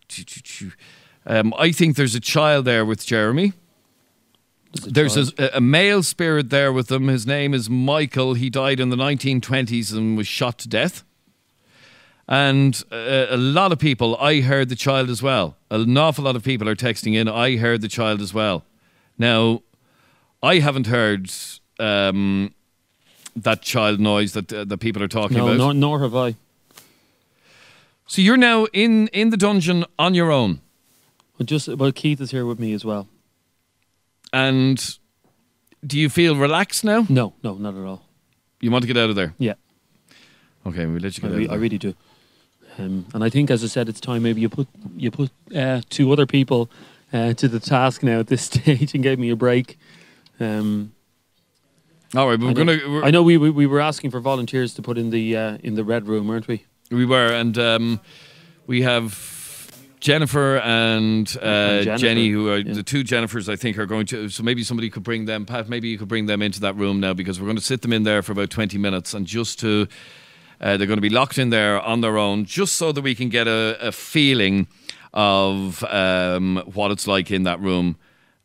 Um, I think there's a child there with Jeremy. There's a, a male spirit there with them. His name is Michael. He died in the 1920s and was shot to death. And uh, a lot of people, I heard the child as well. An awful lot of people are texting in, I heard the child as well. Now, I haven't heard um, that child noise that, uh, that people are talking No, about. nor, nor have I. So you're now in, in the dungeon on your own. Well, just well, Keith is here with me as well. And do you feel relaxed now? No, no, not at all. You want to get out of there? Yeah. Okay, we'll let you I, get out. re- of I really do. Um, and I think, as I said, it's time maybe you put you put uh, two other people uh, to the task now at this stage and gave me a break. Um, All right, we're I know, gonna- we're- I know we, we we were asking for volunteers to put in the uh, in the red room, weren't we? We were, and um, we have Jennifer and, uh, And Jennifer, Jenny, who are the two Jennifers. I think are going to. So maybe somebody could bring them. Pat, maybe you could bring them into that room now because we're going to sit them in there for about twenty minutes, and just to. Uh, they're going to be locked in there on their own, just so that we can get a, a feeling of um, what it's like in that room.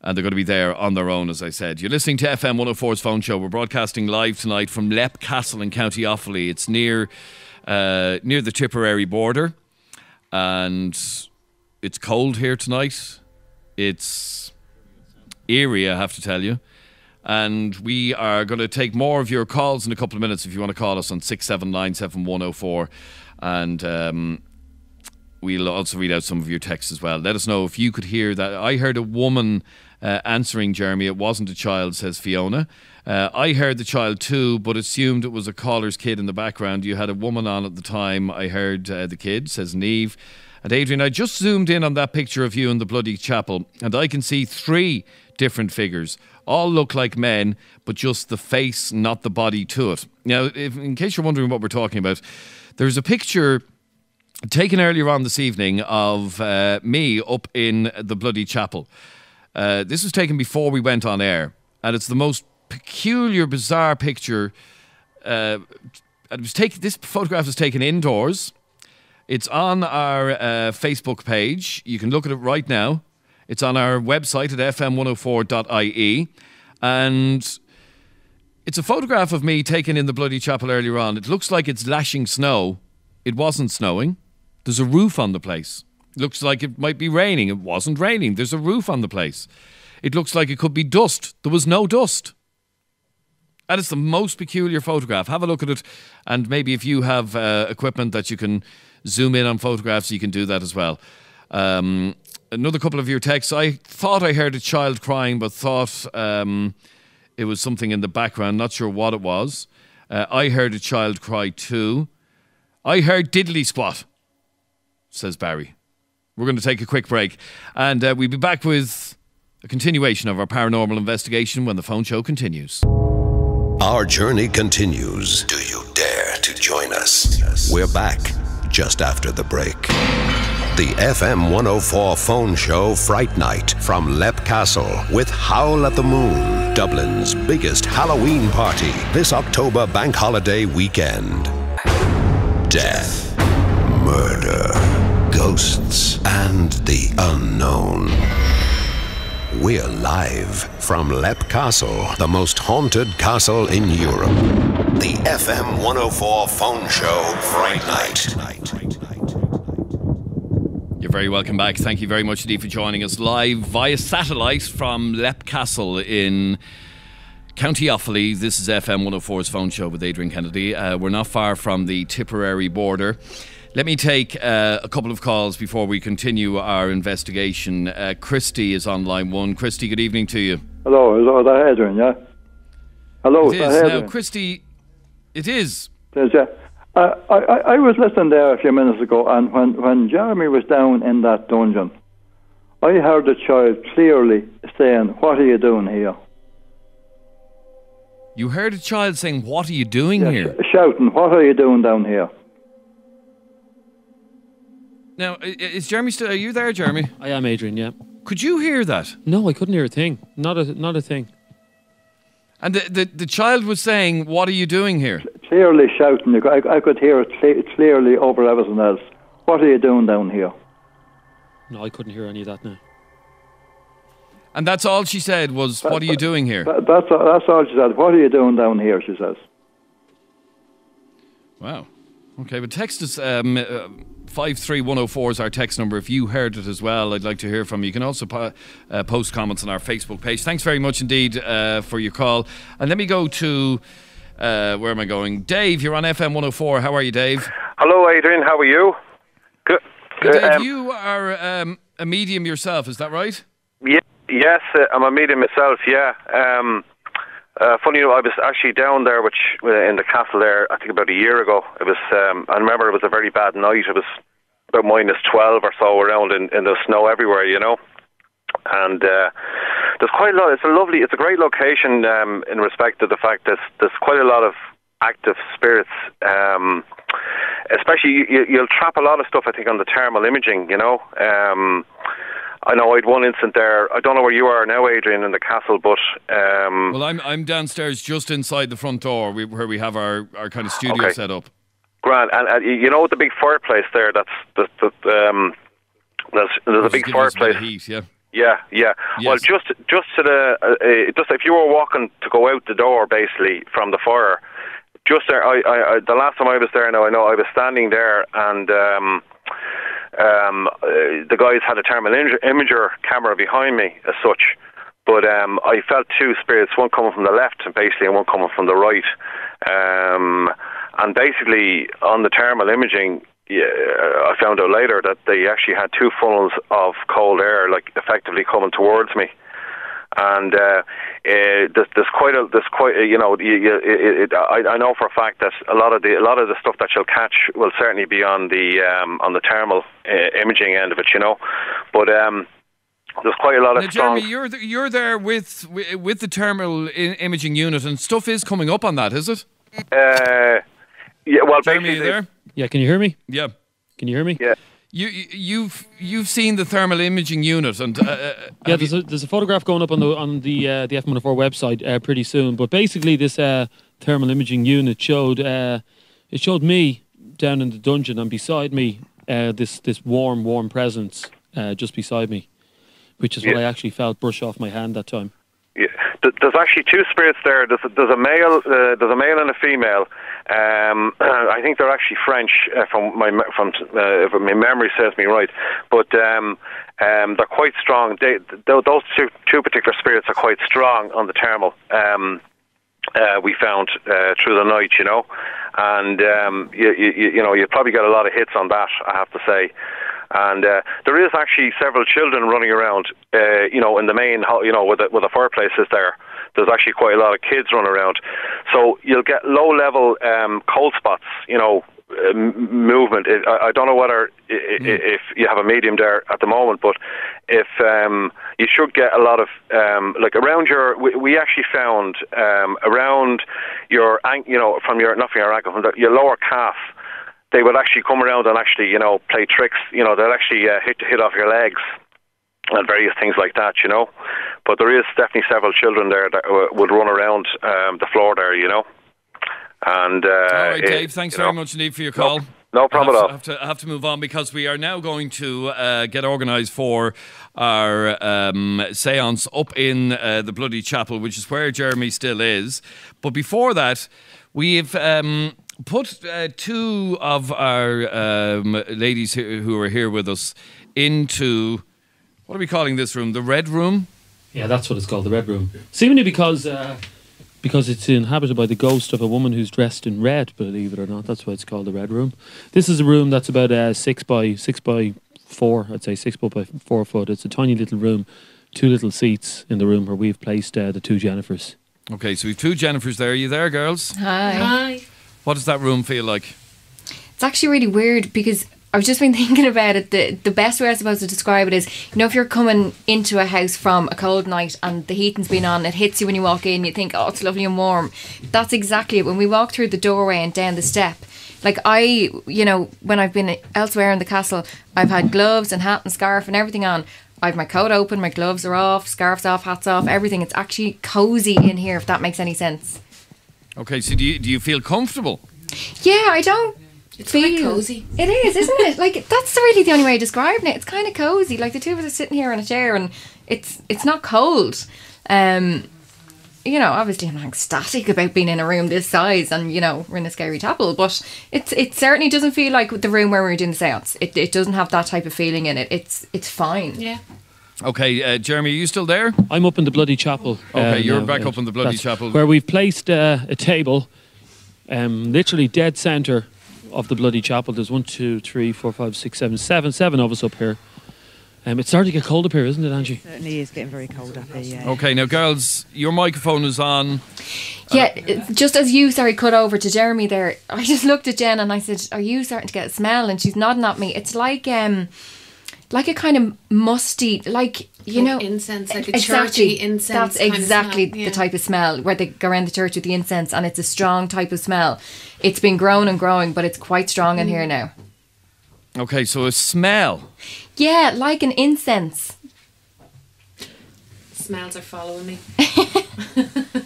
And they're going to be there on their own, as I said. You're listening to FM 104's phone show. We're broadcasting live tonight from Leap Castle in County Offaly. It's near uh, near the Tipperary border, and it's cold here tonight. It's eerie, I have to tell you. And we are going to take more of your calls in a couple of minutes if you want to call us on 6797104. And um, we'll also read out some of your texts as well. Let us know if you could hear that. I heard a woman uh, answering Jeremy. It wasn't a child, says Fiona. Uh, I heard the child too, but assumed it was a caller's kid in the background. You had a woman on at the time. I heard uh, the kid, says Neve. And Adrian, I just zoomed in on that picture of you in the bloody chapel, and I can see three different figures. All look like men, but just the face, not the body to it. Now, if, in case you're wondering what we're talking about, there's a picture taken earlier on this evening of uh, me up in the bloody chapel. Uh, this was taken before we went on air, and it's the most peculiar, bizarre picture. Uh, it was taken. This photograph was taken indoors. It's on our uh, Facebook page. You can look at it right now. It's on our website at fm104.ie, and it's a photograph of me taken in the bloody chapel earlier on. It looks like it's lashing snow. It wasn't snowing. There's a roof on the place. It Looks like it might be raining. It wasn't raining. There's a roof on the place. It looks like it could be dust. There was no dust. And it's the most peculiar photograph. Have a look at it. And maybe if you have uh, equipment that you can zoom in on photographs, you can do that as well. Um, another couple of your texts. I thought I heard a child crying, but thought um, it was something in the background. Not sure what it was. Uh, I heard a child cry too. I heard diddly squat, says Barry. We're going to take a quick break. And uh, we'll be back with a continuation of our paranormal investigation when the phone show continues. Our journey continues. Do you dare to join us? We're back just after the break. The FM 104 phone show Fright Night from Leap Castle with Howl at the Moon, Dublin's biggest Halloween party this October bank holiday weekend. Death, murder, ghosts, and the unknown. We're live from Leap Castle, the most haunted castle in Europe. The FM 104 phone show Fright Night. You're very welcome back. Thank you very much indeed for joining us live via satellite from Leap Castle in County Offaly. This is FM 104's phone show with Adrian Kennedy. Uh, we're not far from the Tipperary border. Let me take uh, a couple of calls before we continue our investigation. Uh, Christy is on line one. Christy, good evening to you. Hello, is that Adrian, yeah? Hello, It is is. Now, Adrian? Christy, it is. Yes, yeah. Uh, I, I, I was listening there a few minutes ago, and when, when Jeremy was down in that dungeon, I heard the child clearly saying, What are you doing here? You heard a child saying, What are you doing here? Shouting, What are you doing down here? Now, i- i- is Jeremy still. Are you there, Jeremy? I am Adrian. Yeah. Could you hear that? No, I couldn't hear a thing. Not a not a thing. And the, the, the child was saying, What are you doing here? Clearly shouting. I, I could hear it cle- clearly over everything else. What are you doing down here? No, I couldn't hear any of that now. And that's all she said was, What are you doing here? That, that's, that's all she said. What are you doing down here? She says. Wow. Okay, but text us. Um, uh, 53104 is our text number. If you heard it as well, I'd like to hear from you. You can also po- uh, post comments on our Facebook page. Thanks very much indeed uh, for your call. And let me go to. Uh, where am I going? Dave, you're on FM 104. How are you, Dave? Hello, Adrian. How are you? Good. Dave, um, you are um, a medium yourself, is that right? Ye- yes, uh, I'm a medium myself. Yeah. Um, uh, funny, enough, I was actually down there, which uh, in the castle there, I think about a year ago. It was. Um, I remember it was a very bad night. It was about minus twelve or so around, in, in the snow everywhere. You know. And uh, there's quite a lot. It's a lovely. It's a great location um, in respect to the fact that there's quite a lot of active spirits. Um, especially, you- you'll trap a lot of stuff. I think on the thermal imaging. You know. Um, I know I had one incident there. I don't know where you are now, Adrian, in the castle, but um, Well, I'm I'm downstairs just inside the front door where we have our, our kind of studio Okay. set up. Grant, and, and you know the big fireplace there. That's the, the um, there's, there's a big us a fireplace. heat, yeah. Yeah, yeah. Well, just just to the uh, uh, just if you were walking to go out the door, basically from the fire, just there. I, I, I the last time I was there, now I know I was standing there, and um, um, uh, the guys had a thermal imager, camera behind me, as such. But um, I felt two spirits, one coming from the left, and basically, and one coming from the right. Um, and basically, on the thermal imaging, yeah, I found out later that they actually had two funnels of cold air, like effectively coming towards me. And uh, uh, there's, there's quite a there's quite a, you know you, you, it, it, I, I know for a fact that a lot of the a lot of the stuff that you'll catch will certainly be on the um, on the thermal uh, imaging end of it, you know. But um, there's quite a lot of Now, strong. Jeremy, you're th- you're there with with the thermal I- imaging unit, and stuff is coming up on that, is it? Uh, yeah, well, Jeremy, you basically, there? Yeah, can you hear me? Yeah. Can you hear me? Yeah. You you- you've you've seen the thermal imaging unit, and uh, uh, Yeah, there's a, there's a photograph going up on the on the uh, the FM104 website uh, pretty soon. But basically, this uh, thermal imaging unit showed uh, it showed me down in the dungeon, and beside me, uh, this this warm warm presence uh, just beside me, which is what I actually felt brush off my hand that time. Yeah. There's actually two spirits there. There's a, there's a male, uh, there's a male and a female. Um, I think they're actually French, uh, from my from uh, if my memory serves me right. But um, um, they're quite strong. They, th- those two, two particular spirits are quite strong on the thermal. Um, uh, we found uh, through the night, you know, and um, you, you, you know you probably got a lot of hits on that. I have to say. And uh, there is actually several children running around, uh, you know, in the main, you know, where the, where the fireplace is there. There's actually quite a lot of kids running around. So you'll get low level um, cold spots, you know, uh, m- movement. It, I, I don't know whether i- i- if you have a medium there at the moment, but if um, you should get a lot of um, like around your. We, we actually found um, around your, you know, from your not from your ankle, from the, your lower calf they would actually come around and actually, you know, play tricks. You know, they'll actually uh, hit hit off your legs and various things like that. You know, but there is definitely several children there that uh, would run around um, the floor there. You know, and uh, all right, it- Dave. Thanks very know. much indeed for your call. No problem I at all. I have to, I have to move on because we are now going to uh, get organised for our um, séance up in uh, the Bloody Chapel, which is where Jeremy still is. But before that, we've um, put uh, two of our um, ladies who, who are here with us into what are we calling this room? The Red Room. Yeah, that's what it's called, the Red Room. Seemingly because uh, because it's inhabited by the ghost of a woman who's dressed in red. Believe it or not, that's why it's called the Red Room. This is a room that's about uh, six by six by four. I'd say six foot by four foot. It's a tiny little room, two little seats in the room where we've placed uh, the two Jennifers. Okay, so we've two Jennifers there. Are you there, girls? Hi. Hi. What does that room feel like? It's actually really weird because I've just been thinking about it. The the best way I suppose to describe it is, you know, if you're coming into a house from a cold night and the heating's been on, it hits you when you walk in. You think, oh, it's lovely and warm. That's exactly it. When we walk through the doorway and down the step, like I, you know, when I've been elsewhere in the castle, I've had gloves and hat and scarf and everything on. I've my coat open, my gloves are off, scarves off, hats off, everything. It's actually cozy in here, if that makes any sense. Okay, so do you, do you feel comfortable? Yeah, I don't. It's feel quite cosy. It is, isn't it? Like that's really the only way of describing it. It's kind of cozy. Like the two of us are sitting here on a chair, and it's it's not cold. Um, you know, obviously I'm not ecstatic about being in a room this size, and you know we're in a scary chapel, but it's it certainly doesn't feel like the room where we were doing the seance. It it doesn't have that type of feeling in it. It's it's fine. Yeah. Okay, uh, Jeremy, are you still there? I'm up in the bloody chapel. Okay, uh, you're now, back uh, up in the bloody chapel. where we've placed uh, a table, um, literally dead centre of the bloody chapel. There's one, two, three, four, five, six, seven, seven, seven of us up here. Um, it's starting to get cold up here, isn't it, Angie? certainly is getting very cold up here, yeah. Okay, now, girls, your microphone is on. Yeah, just as you, sorry, cut over to Jeremy there, I just looked at Jen and I said, "Are you starting to get a smell?" And she's nodding at me. It's like um, like a kind of musty, like you Like know, incense, like a exactly. churchy incense That's kind of exactly smell, yeah. the type of smell where they go around the church with the incense, and it's a strong type of smell. It's been growing and growing, but it's quite strong in Mm. here now. Okay, so a smell. Yeah, like an incense. Smells are following me.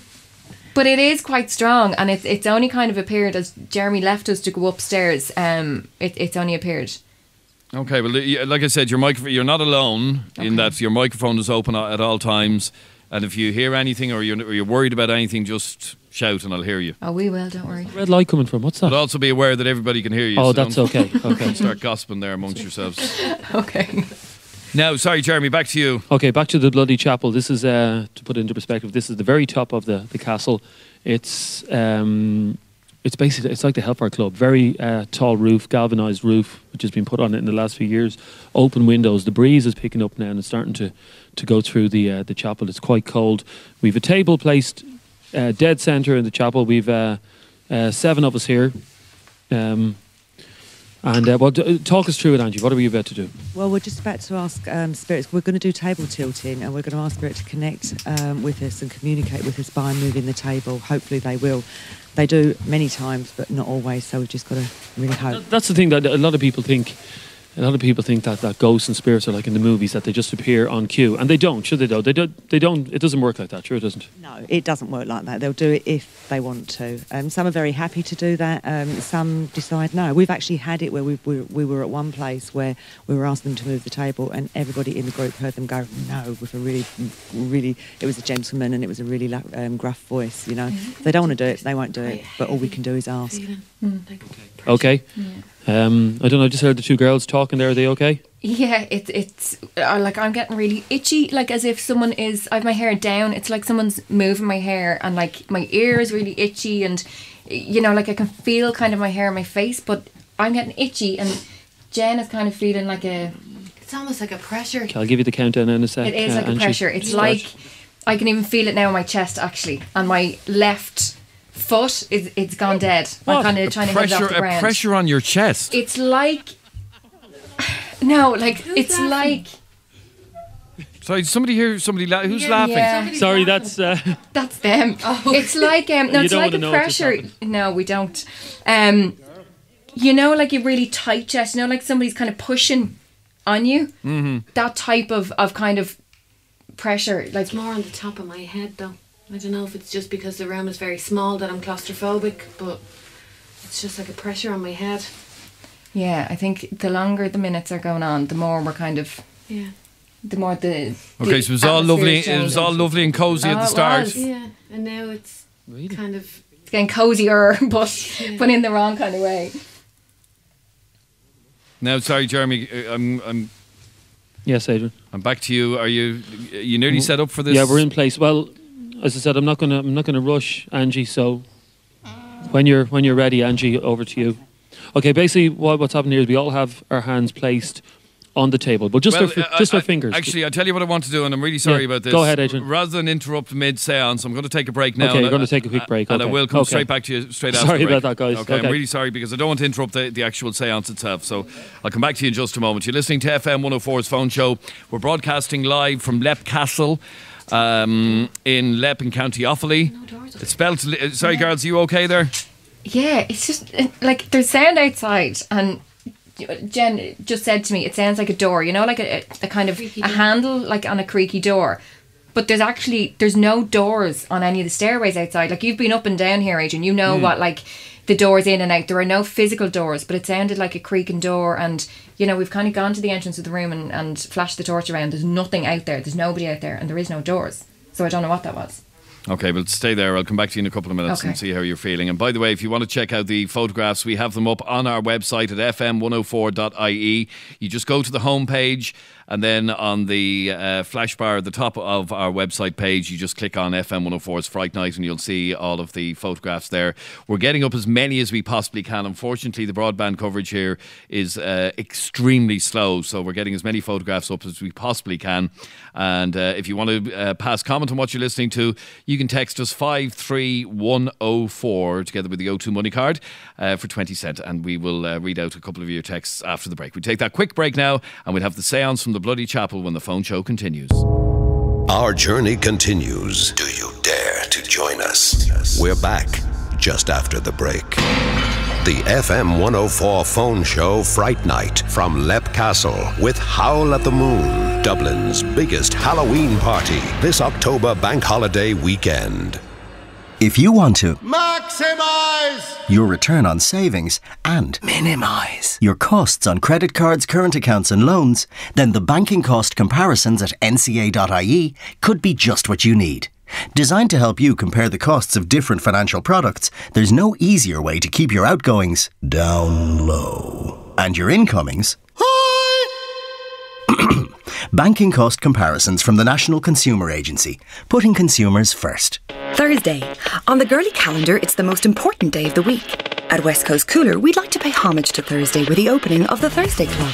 But it is quite strong, and it's it's only kind of appeared as Jeremy left us to go upstairs. Um, it, it's only appeared. Okay, well, like I said, your microphone, you're not alone in that your microphone is open at at all times. And if you hear anything or you're, or you're worried about anything, just shout and I'll hear you. Oh, we will. Don't worry. Red light coming from? What's that? But also be aware that everybody can hear you. Oh, so that's okay, okay. start gossiping there amongst yourselves. okay. Now, sorry, Jeremy, back to you. Okay, back to the bloody chapel. This is uh, to put it into perspective. This is the very top of the, the castle. It's um, it's basically it's like the Hellfire Club. Very uh, tall roof, galvanized roof, which has been put on it in the last few years. Open windows. The breeze is picking up now and it's starting to to go through the uh, the chapel. It's quite cold. We've a table placed uh, dead center in the chapel. We've uh, uh, seven of us here. Um, and uh, well, d- talk us through it, Angie. What are we about to do? Well, we're just about to ask um, spirits. We're going to do table tilting, and we're going to ask spirit to connect um, with us and communicate with us by moving the table. Hopefully, they will. They do many times, but not always. So we've just got to really hope. That's the thing that a lot of people think. A lot of people think that, that ghosts and spirits are like in the movies that they just appear on cue, and they don't. Should they? Though they don't. They don't. It doesn't work like that. Sure, it doesn't. No, it doesn't work like that. They'll do it if they want to. Um, some are very happy to do that. Um, some decide no. We've actually had it where we, we, we were at one place where we were asking them to move the table, and everybody in the group heard them go no with a really, really. It was a gentleman, and it was a really um, gruff voice. You know, if they don't want to do it, they won't do it. But all we can do is ask. Okay. Um, I don't know. I just heard the two girls talking there. Are they okay? Yeah, it, it's uh, like I'm getting really itchy, like as if someone is. I have my hair down. It's like someone's moving my hair, and like my ear is really itchy, and you know, like I can feel kind of my hair on my face, but I'm getting itchy, and Jen is kind of feeling like a. It's almost like a pressure. I'll give you the countdown in a sec. It is uh, like a pressure. It's like I can even feel it now in my chest actually, and my left foot is it's gone dead. I'm kind A of trying to get pressure, off the a ground. pressure on your chest. It's like no, like it's like Sorry, somebody here, somebody la- who's Yeah. laughing? Yeah. Sorry, that's. Uh, that's them. Oh. It's like um no, You it's like a know what just pressure. No, we don't. Um, you know, like a really tight chest. You know, like somebody's kind of pushing on you. Mm-hmm. That type of of kind of pressure, like It's more on the top of my head, though. I don't know if it's just because the room is very small that I'm claustrophobic, but it's just like a pressure on my head. Yeah, I think the longer the minutes are going on, the more we're kind of Yeah. the more the Okay, so it was all lovely. It was all lovely and cozy Oh, at the start. was. Yeah, and now it's kind of. It's getting cozier, but but in the wrong kind of way. Now, sorry, Jeremy, uh, I'm, I'm, yes, Adrian. I'm back to you. Are you, are you nearly set up for this? Yeah, we're in place. Well, as I said, I'm not gonna I'm not gonna rush Angie. So when you're when you're ready, Angie, over to you. Okay, basically what, what's happening here is we all have our hands placed on the table, but just Well, our uh, just I- our fingers. Actually, I tell you what I want to do, and I'm really sorry Yeah, about this. go ahead, Adrian. Rather than interrupt mid seance, I'm going to take a break now. Okay, you're gonna take a quick break, And I will come Okay. straight back to you straight after Sorry about that, guys. Okay, I'm really sorry because I don't want to interrupt the, the actual seance itself. So I'll come back to you in just a moment. You're listening to FM 104's phone show. We're broadcasting live from Leap Castle. Um, in Leap in County Offaly. It's spelled. uh, Sorry, girls, you okay there? Yeah, it's just uh, like there's sound outside, and Jen just said to me, it sounds like a door. You know, like a, a kind of a handle, like on a creaky door. But there's actually there's no doors on any of the stairways outside. Like you've been up and down here, Adrian. You know Mm. what like the doors in and out. There are no physical doors, but it sounded like a creaking door. And you know we've kind of gone to the entrance of the room and, and flashed the torch around. There's nothing out there. There's nobody out there, and there is no doors. So I don't know what that was. Okay, well, stay there. I'll come back to you in a couple of minutes Okay. and see how you're feeling. And by the way, if you want to check out the photographs, we have them up on our website at fm104.ie. You just go to the homepage, and then on the uh, flash bar at the top of our website page, you just click on FM104's Fright Night, and you'll see all of the photographs there. We're getting up as many as we possibly can. Unfortunately, the broadband coverage here is uh, extremely slow, so we're getting as many photographs up as we possibly can. And uh, if you want to uh, pass comment on what you're listening to, you can text us 53104 together with the O2 money card uh, for 20 cent, and we will uh, read out a couple of your texts after the break. We take that quick break now, and we'll have the seance from the Bloody Chapel when the phone show continues. Our journey continues. Do you dare to join us? We're back just after the break. The FM 104 phone show Fright Night from Leap Castle with Howl at the Moon, Dublin's biggest Halloween party this October bank holiday weekend. If you want to Maximize! your return on savings and minimize your costs on credit cards, current accounts, and loans, then the banking cost comparisons at nca.ie could be just what you need. Designed to help you compare the costs of different financial products, there's no easier way to keep your outgoings down low and your incomings Banking cost comparisons from the National Consumer Agency, putting consumers first. Thursday. On the girly calendar, it's the most important day of the week. At West Coast Cooler, we'd like to pay homage to Thursday with the opening of the Thursday Club.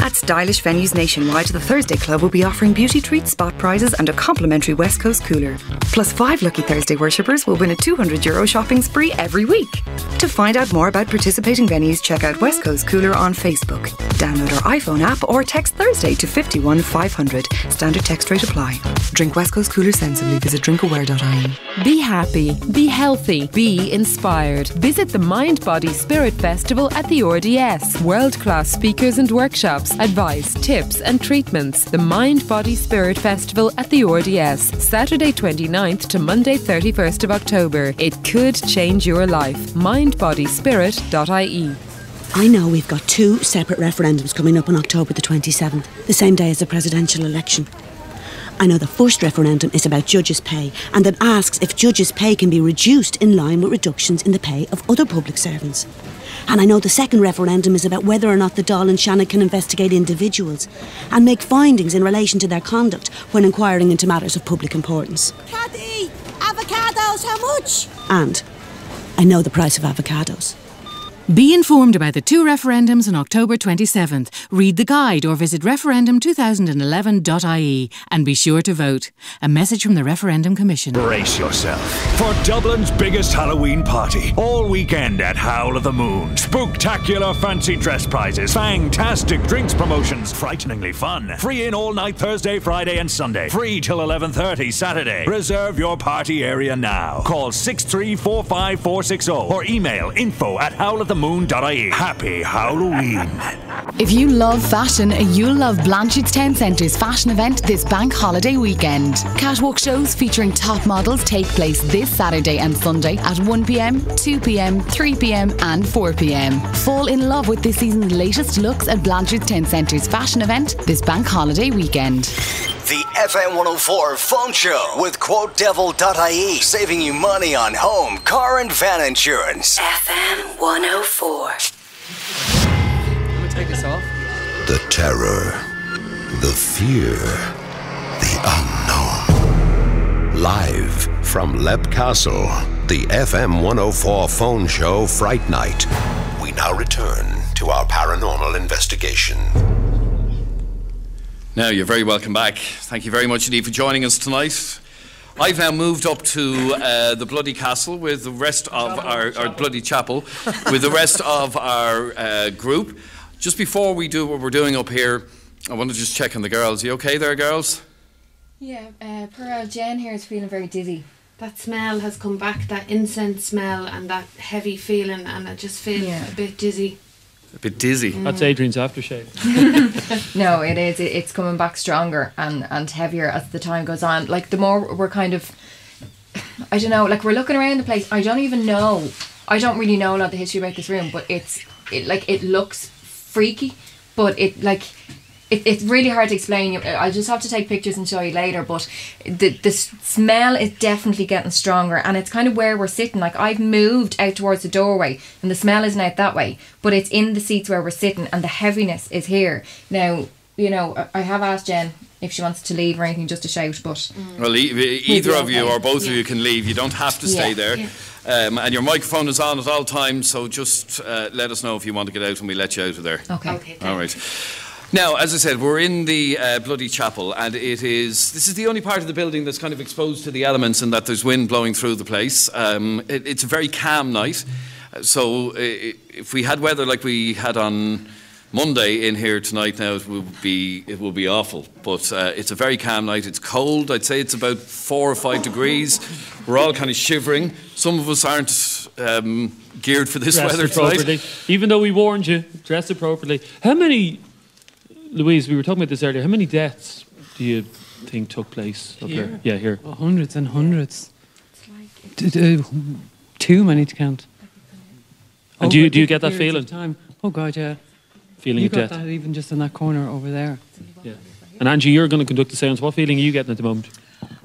At stylish venues nationwide, the Thursday Club will be offering beauty treats, spot prizes, and a complimentary West Coast Cooler. Plus, five lucky Thursday worshippers will win a 200 euro shopping spree every week. To find out more about participating venues, check out West Coast Cooler on Facebook. Download our iPhone app or text Thursday to 51 500. Standard text rate apply. Drink West Coast Cooler sensibly. Visit drinkaware.ie. Be happy, be healthy, be inspired. Visit the Mind Body Spirit Festival at the RDS. World class speakers and workshops, advice, tips, and treatments. The Mind Body Spirit Festival at the RDS. Saturday 29th to Monday 31st of October. It could change your life. mindbodyspirit.ie. I know we've got two separate referendums coming up on October the 27th, the same day as the presidential election. I know the first referendum is about judges' pay and that asks if judges' pay can be reduced in line with reductions in the pay of other public servants. And I know the second referendum is about whether or not the Dáil and Seanad can investigate individuals and make findings in relation to their conduct when inquiring into matters of public importance. Caddy, avocados, how much? And I know the price of avocados. Be informed about the two referendums on October 27th. Read the guide or visit referendum2011.ie and be sure to vote. A message from the Referendum Commission. Brace yourself for Dublin's biggest Halloween party. All weekend at Howl of the Moon. Spooktacular fancy dress prizes, fantastic drinks promotions, frighteningly fun. Free in all night Thursday, Friday and Sunday. Free till 11.30 Saturday. Reserve your party area now. Call 6345460 or email info at howlofthemoon.ie. Happy Halloween. If you love fashion, you'll love Blanchardstown Centre's fashion event this bank holiday weekend. Catwalk shows featuring top models take place this Saturday and Sunday at 1pm, 2pm, 3pm, and 4pm. Fall in love with this season's latest looks at Blanchardstown Centre's fashion event this bank holiday weekend. The FM 104 phone show with QuoteDevil.ie, saving you money on home, car, and van insurance. FM 104. I'm gonna take us off. The terror, the fear, the unknown. Live from Leap Castle, the FM 104 phone show Fright Night. We now return to our paranormal investigation. Now, you're very welcome back. Thank you very much indeed for joining us tonight. I've now moved up to uh, the Bloody Castle with the rest of our, our Bloody Chapel, with the rest of our uh, group. Just before we do what we're doing up here, I want to just check on the girls. You okay there, girls? Yeah, uh, poor old Jen here is feeling very dizzy. That smell has come back, that incense smell and that heavy feeling, and I just feel Yeah. a bit dizzy. A bit dizzy. That's Adrian's aftershave. no, it is. It's coming back stronger and, and heavier as the time goes on. Like the more we're kind of, I don't know. Like we're looking around the place. I don't even know. I don't really know a lot of the history about this room, but it's it like it looks freaky, but it like. It, it's really hard to explain. I'll just have to take pictures and show you later. But the the smell is definitely getting stronger, and it's kind of where we're sitting. Like I've moved out towards the doorway, and the smell isn't out that way, but it's in the seats where we're sitting, and the heaviness is here. Now, you know, I- I have asked Jen if she wants to leave or anything, just to shout, but Well, e- either of you or both of you can leave. You don't have to stay Yeah. there. Um, and your microphone is on at all times, so just uh, let us know if you want to get out and we let you out of there. Okay. Okay, All right. Now, as I said, we're in the uh, Bloody Chapel, and it is. This is the only part of the building that's kind of exposed to the elements, and that there's wind blowing through the place. Um, it, it's a very calm night, so uh, if we had weather like we had on Monday in here tonight, now it will be it will be awful. But uh, it's a very calm night. It's cold. I'd say it's about four or five degrees. We're all kind of shivering. Some of us aren't um, geared for this Dress weather tonight. Even though we warned you, dress appropriately. How many, Louise? We were talking about this earlier. How many deaths do you think took place up here? Here? Yeah, here. Oh, hundreds and hundreds. D- d- uh, too many to count. And do you- do you get that feeling? Time. Oh God, yeah. Feeling you of got death. that even just in that corner over there. Yeah. And Angie, you're going to conduct the seance. What feeling are you getting at the moment?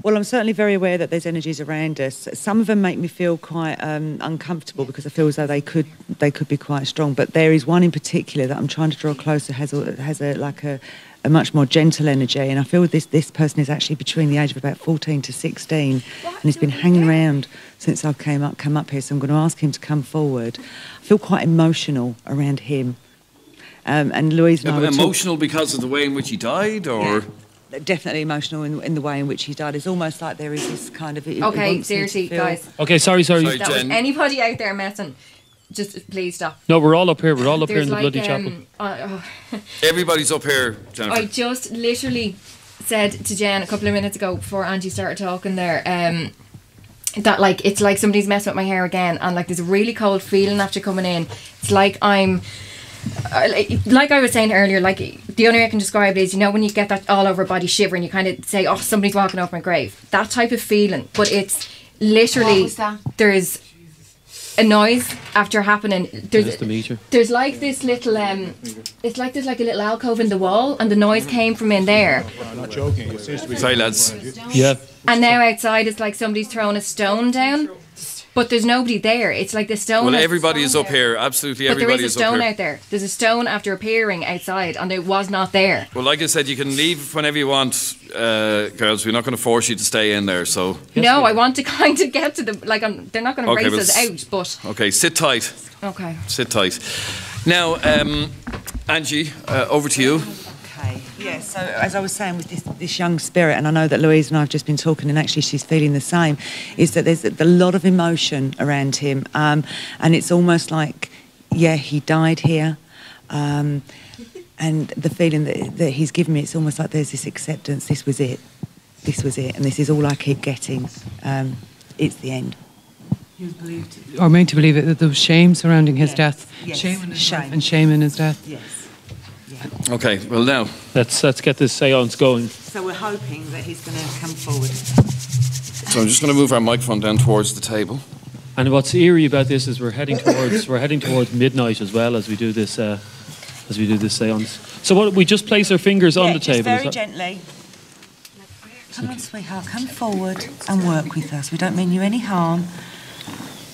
Well, I'm certainly very aware that there's energies around us. Some of them make me feel quite um, uncomfortable because I feel as though they could they could be quite strong. But there is one in particular that I'm trying to draw closer. has a, has a like a, a much more gentle energy, and I feel this this person is actually between the age of about 14 to 16, and he's been hanging around since I came up come up here. So I'm going to ask him to come forward. I feel quite emotional around him. Um, and Louise and I were talk- Emotional because of the way in which he died, or definitely emotional in, in the way in which he died. It's almost like there is this kind of. it- it Okay, wants me to seriously, guys. Okay, sorry, sorry. If that was anybody out there messing, just please stop. No, we're all up here. We're all up here There's in the like, bloody chapel. um, uh, oh. everybody's up here, Jennifer. I just literally said to Jen a couple of minutes ago before Angie started talking there, um, that like it's like somebody's messing with my hair again, and like there's a really cold feeling after coming in. It's like I'm. Uh, like, like I was saying earlier, like the only way I can describe it is, you know, when you get that all over body shiver and you kind of say, "Oh, somebody's walking off my grave." That type of feeling, but it's literally What was that? there's a noise after happening. There's Nice to meet you. there's like this little um it's like there's like a little alcove in the wall and the noise came from in there I'm not joking. It seems to be. Sorry, lads. Yeah. and now outside it's like somebody's thrown a stone down but there's nobody there it's like the stone Well, has- everybody is up here. Absolutely but there everybody is a stone out there there's a stone after appearing outside and it was not there Well, like I said, you can leave whenever you want, uh, girls. We're not going to force you to stay in there. So, no I want to kind of get to the like I'm, they're not going to Okay, race well, us out but okay, sit tight. okay Sit tight. Now, um, Angie, uh, over to you. Okay. Yeah. So as I was saying with this, this young spirit, and I know that Louise and I have just been talking, and actually she's feeling the same, is that there's a, a lot of emotion around him, um, and it's almost like, yeah, he died here. Um, and the feeling that, that he's given me, it's almost like there's this acceptance. This was it. This was it, and this is all I keep getting. Um, it's the end. Or made to believe it, that there was shame surrounding his Yes, death. yes, Shame in his shame. and shame in his death. Yes. Okay, well, now. Let's let's get this seance going. So we're hoping that he's going to come forward. So I'm just going to move our microphone down towards the table. And what's eerie about this is we're heading towards we're heading towards midnight as well as we do this uh, as we do this seance. So what we just place our fingers on the just table. very is that- gently. Come on, sweetheart, come forward and work with us. We don't mean you any harm.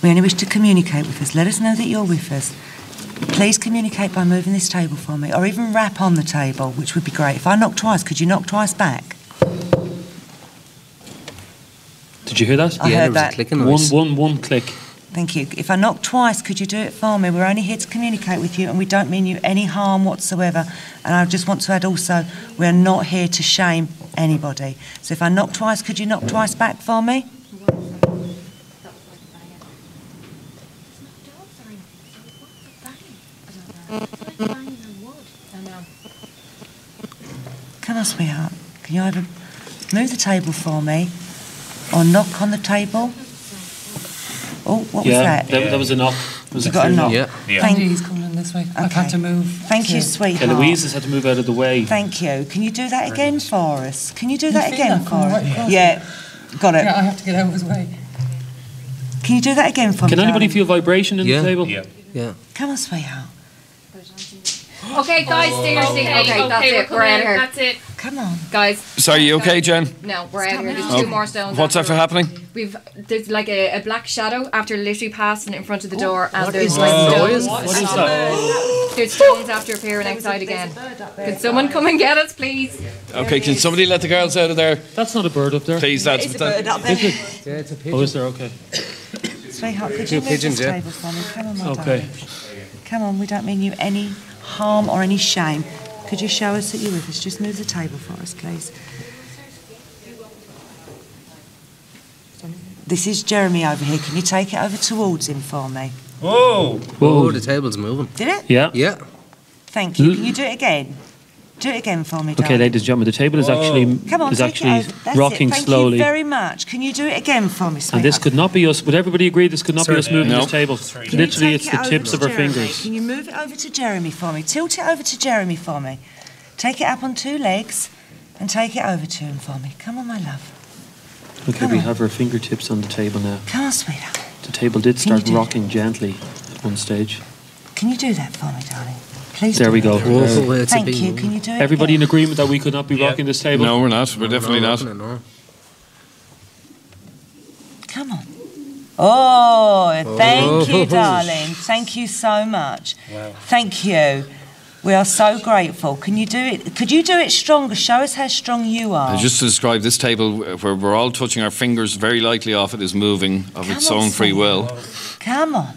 We only wish to communicate with us. Let us know that you're with us. Please communicate by moving this table for me, or even rap on the table, which would be great. If I knock twice, could you knock twice back? Did Did you hear that? I heard that. One, one, one click. Thank you. If I knock twice, could you do it for me? We're only here to communicate with you and we don't mean you any harm whatsoever. And I just want to add also, we're not here to shame anybody. So if I knock twice, could you knock twice back for me? Come on, sweetheart. Can you either move the table for me or knock on the table? Oh, what yeah, was that? that? that was a knock. It was You a got a clear knock. knock. Thank He's coming this way. I've had to move. Thank you, to- sweetheart. Okay, Louise has had to move out of the way. Thank you. Can you do that again for us? Can you do You that again that for us? right across Yeah, got it. Yeah, I have to get out of his way. Can you do that again for Can me? anybody darling? feel vibration in Yeah. the table? Yeah. Yeah. Come on, sweetheart. Okay, guys, oh. seriously. Okay, Okay, okay, that's we're it. We're out of here. that's it. Come on. Guys, Sorry, you okay, Jen? no, we're out of here. There's Oh, two more stones. What's after happening? We've there's like a, a black shadow after literally passing in front of the oh, door, and there's like stones. What is that? There's stones after appearing outside again. Can someone come and get us, please? Okay, can somebody let the girls out of there? That's not a bird up there. Please, lads. It's a bird up there. Is it? Yeah, it's a Oh, is there? Okay. Sweetheart, could you move pigeons, this yeah. table for me? Come on, my Okay. darling. Come on, we don't mean you any harm or any shame. Could you show us that you're with us? Just move the table for us, please. This is Jeremy over here. Can you take it over towards him for me? Whoa! Whoa, the table's moving. Did it? Yeah. Yeah. Thank you. Can you do it again? Do it again for me, Okay, ladies and gentlemen, the table is actually Come on, is take actually it over. That's rocking it. Thank slowly. you very much. Can you do it again for me, sweetheart? And this could not be us. Would everybody agree this could not be us moving No. this table? Can you Literally, take it's it the over tips to of our Jeremy? fingers. Can you move it over to Jeremy for me? Tilt it over to Jeremy for me. Take it up on two legs and take it over to him for me. Come on, my love. Okay, Come we on. have our fingertips on the table now. Come on, sweetheart. The table did Can you start do- rocking gently at one stage. Can you do that for me, darling? Please There we go. Whoa, Thank you. Can you do it Everybody in agreement that we could not be rocking this table? No, we're not. We're definitely not. No, no. Come on. Oh, thank oh. you, Oh. darling. Thank you so much. Thank you. We are so grateful. Can you do it? Could you do it stronger? Show us how strong you are. Just to describe this table, where we're all touching our fingers very lightly off it, is moving of its on, own free will. Come on.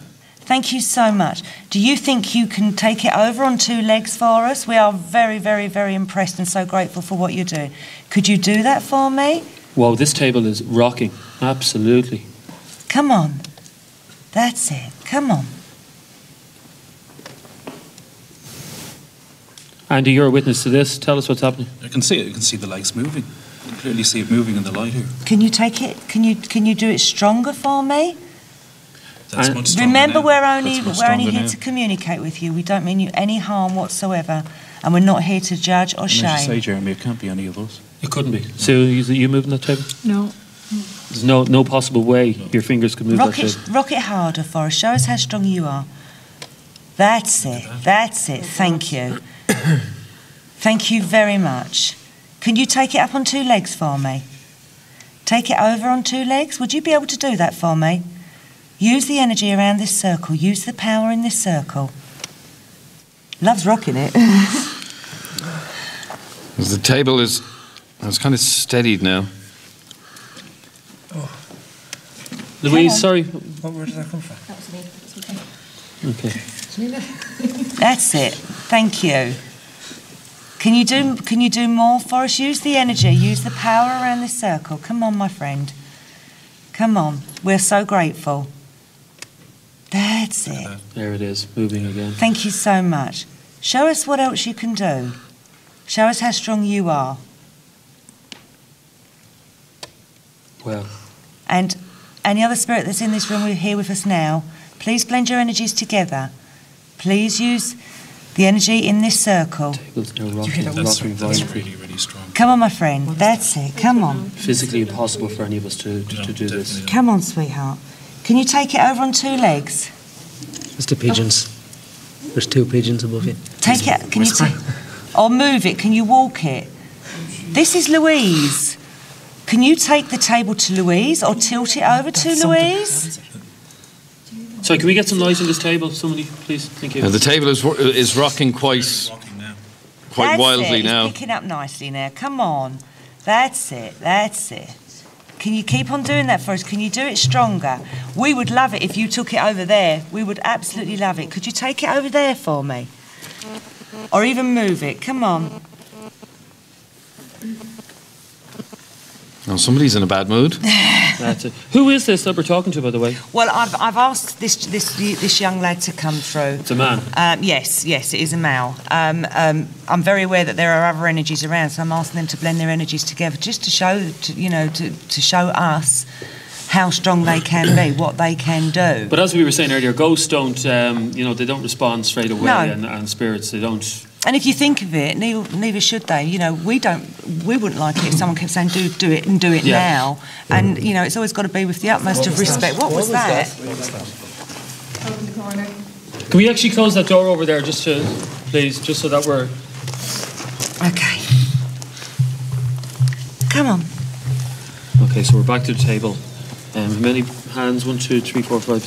Thank you so much. Do you think you can take it over on two legs for us? We are very, very, very impressed and so grateful for what you're doing. Could you do that for me? Whoa, this table is rocking. Absolutely. Come on. That's it. Come on. Andy, you're a witness to this. Tell us what's happening. I can see it. You can see the legs moving. You can clearly see it moving in the light here. Can you take it? Can you can you do it stronger for me? That's much stronger Remember, now. we're only That's much we're only stronger here now. to communicate with you. We don't mean you any harm whatsoever, and we're not here to judge or And as you say, shame. Jeremy, it can't be any of us. It couldn't be. So is it you moving that table? No. There's no no possible way your fingers could move Rock that it, table. rock it harder for us. Show us how strong you are. That's it. That's it. Thank you. Thank you very much. Can you take it up on two legs for me? Take it over on two legs? Would you be able to do that for me? Use the energy around this circle. Use the power in this circle. Loves rocking it. The table is it's kind of steadied now. Oh. Louise, sorry. where did that come from? That was me. That's Okay. That's it. Thank you. Can you do can you do more for us? Use the energy, use the power around this circle. Come on, my friend. Come on. We're so grateful. That's it. There it is, moving again. Thank you so much. Show us what else you can do. Show us how strong you are. Well, And any other spirit that's in this room we're here with us now, please blend your energies together. Please use the energy in this circle. table's now rocking, That's, that's really, really strong. Come on, my friend. That's it. Come on. Physically impossible for any of us to, to, to do this. Come on, sweetheart. Can you take it over on two legs? It's the pigeons. There's two pigeons above you. Take it. Can you take? Or move it? Can you walk it? This is Louise. Can you take the table to Louise or tilt it over to Louise? Sorry, can we get some light on this table? Somebody, please. Thank you. And the table is is rocking quite quite That's wildly it. now. It's picking up nicely now. Come on. That's it. That's it. Can you keep on doing that for us? Can you do it stronger? We would love it if you took it over there. We would absolutely love it. Could you take it over there for me? Or even move it. Come on. Oh, somebody's in a bad mood. That's it. Who is this that we're talking to, by the way? Well, I've, I've asked this, this this young lad to come through. It's a man. Um, yes, yes, it is a male. Um, um, I'm very aware that there are other energies around, so I'm asking them to blend their energies together, just to show, to, you know, to, to show us how strong they can be, what they can do. But as we were saying earlier, ghosts don't, um, you know, they don't respond straight away, No. and, and spirits, they don't. And if you think of it, neither, neither should they. You know, we don't, we wouldn't like it if someone kept saying, "Do, do it, and do it Yeah. now." And you know, it's always got to be with the utmost of respect. What, was that? Open the corner. Can we actually close that door over there, just to, please, just so that we're. Okay. Come on. Okay, so we're back to the table. Um, how many hands? One, two, three, four, five,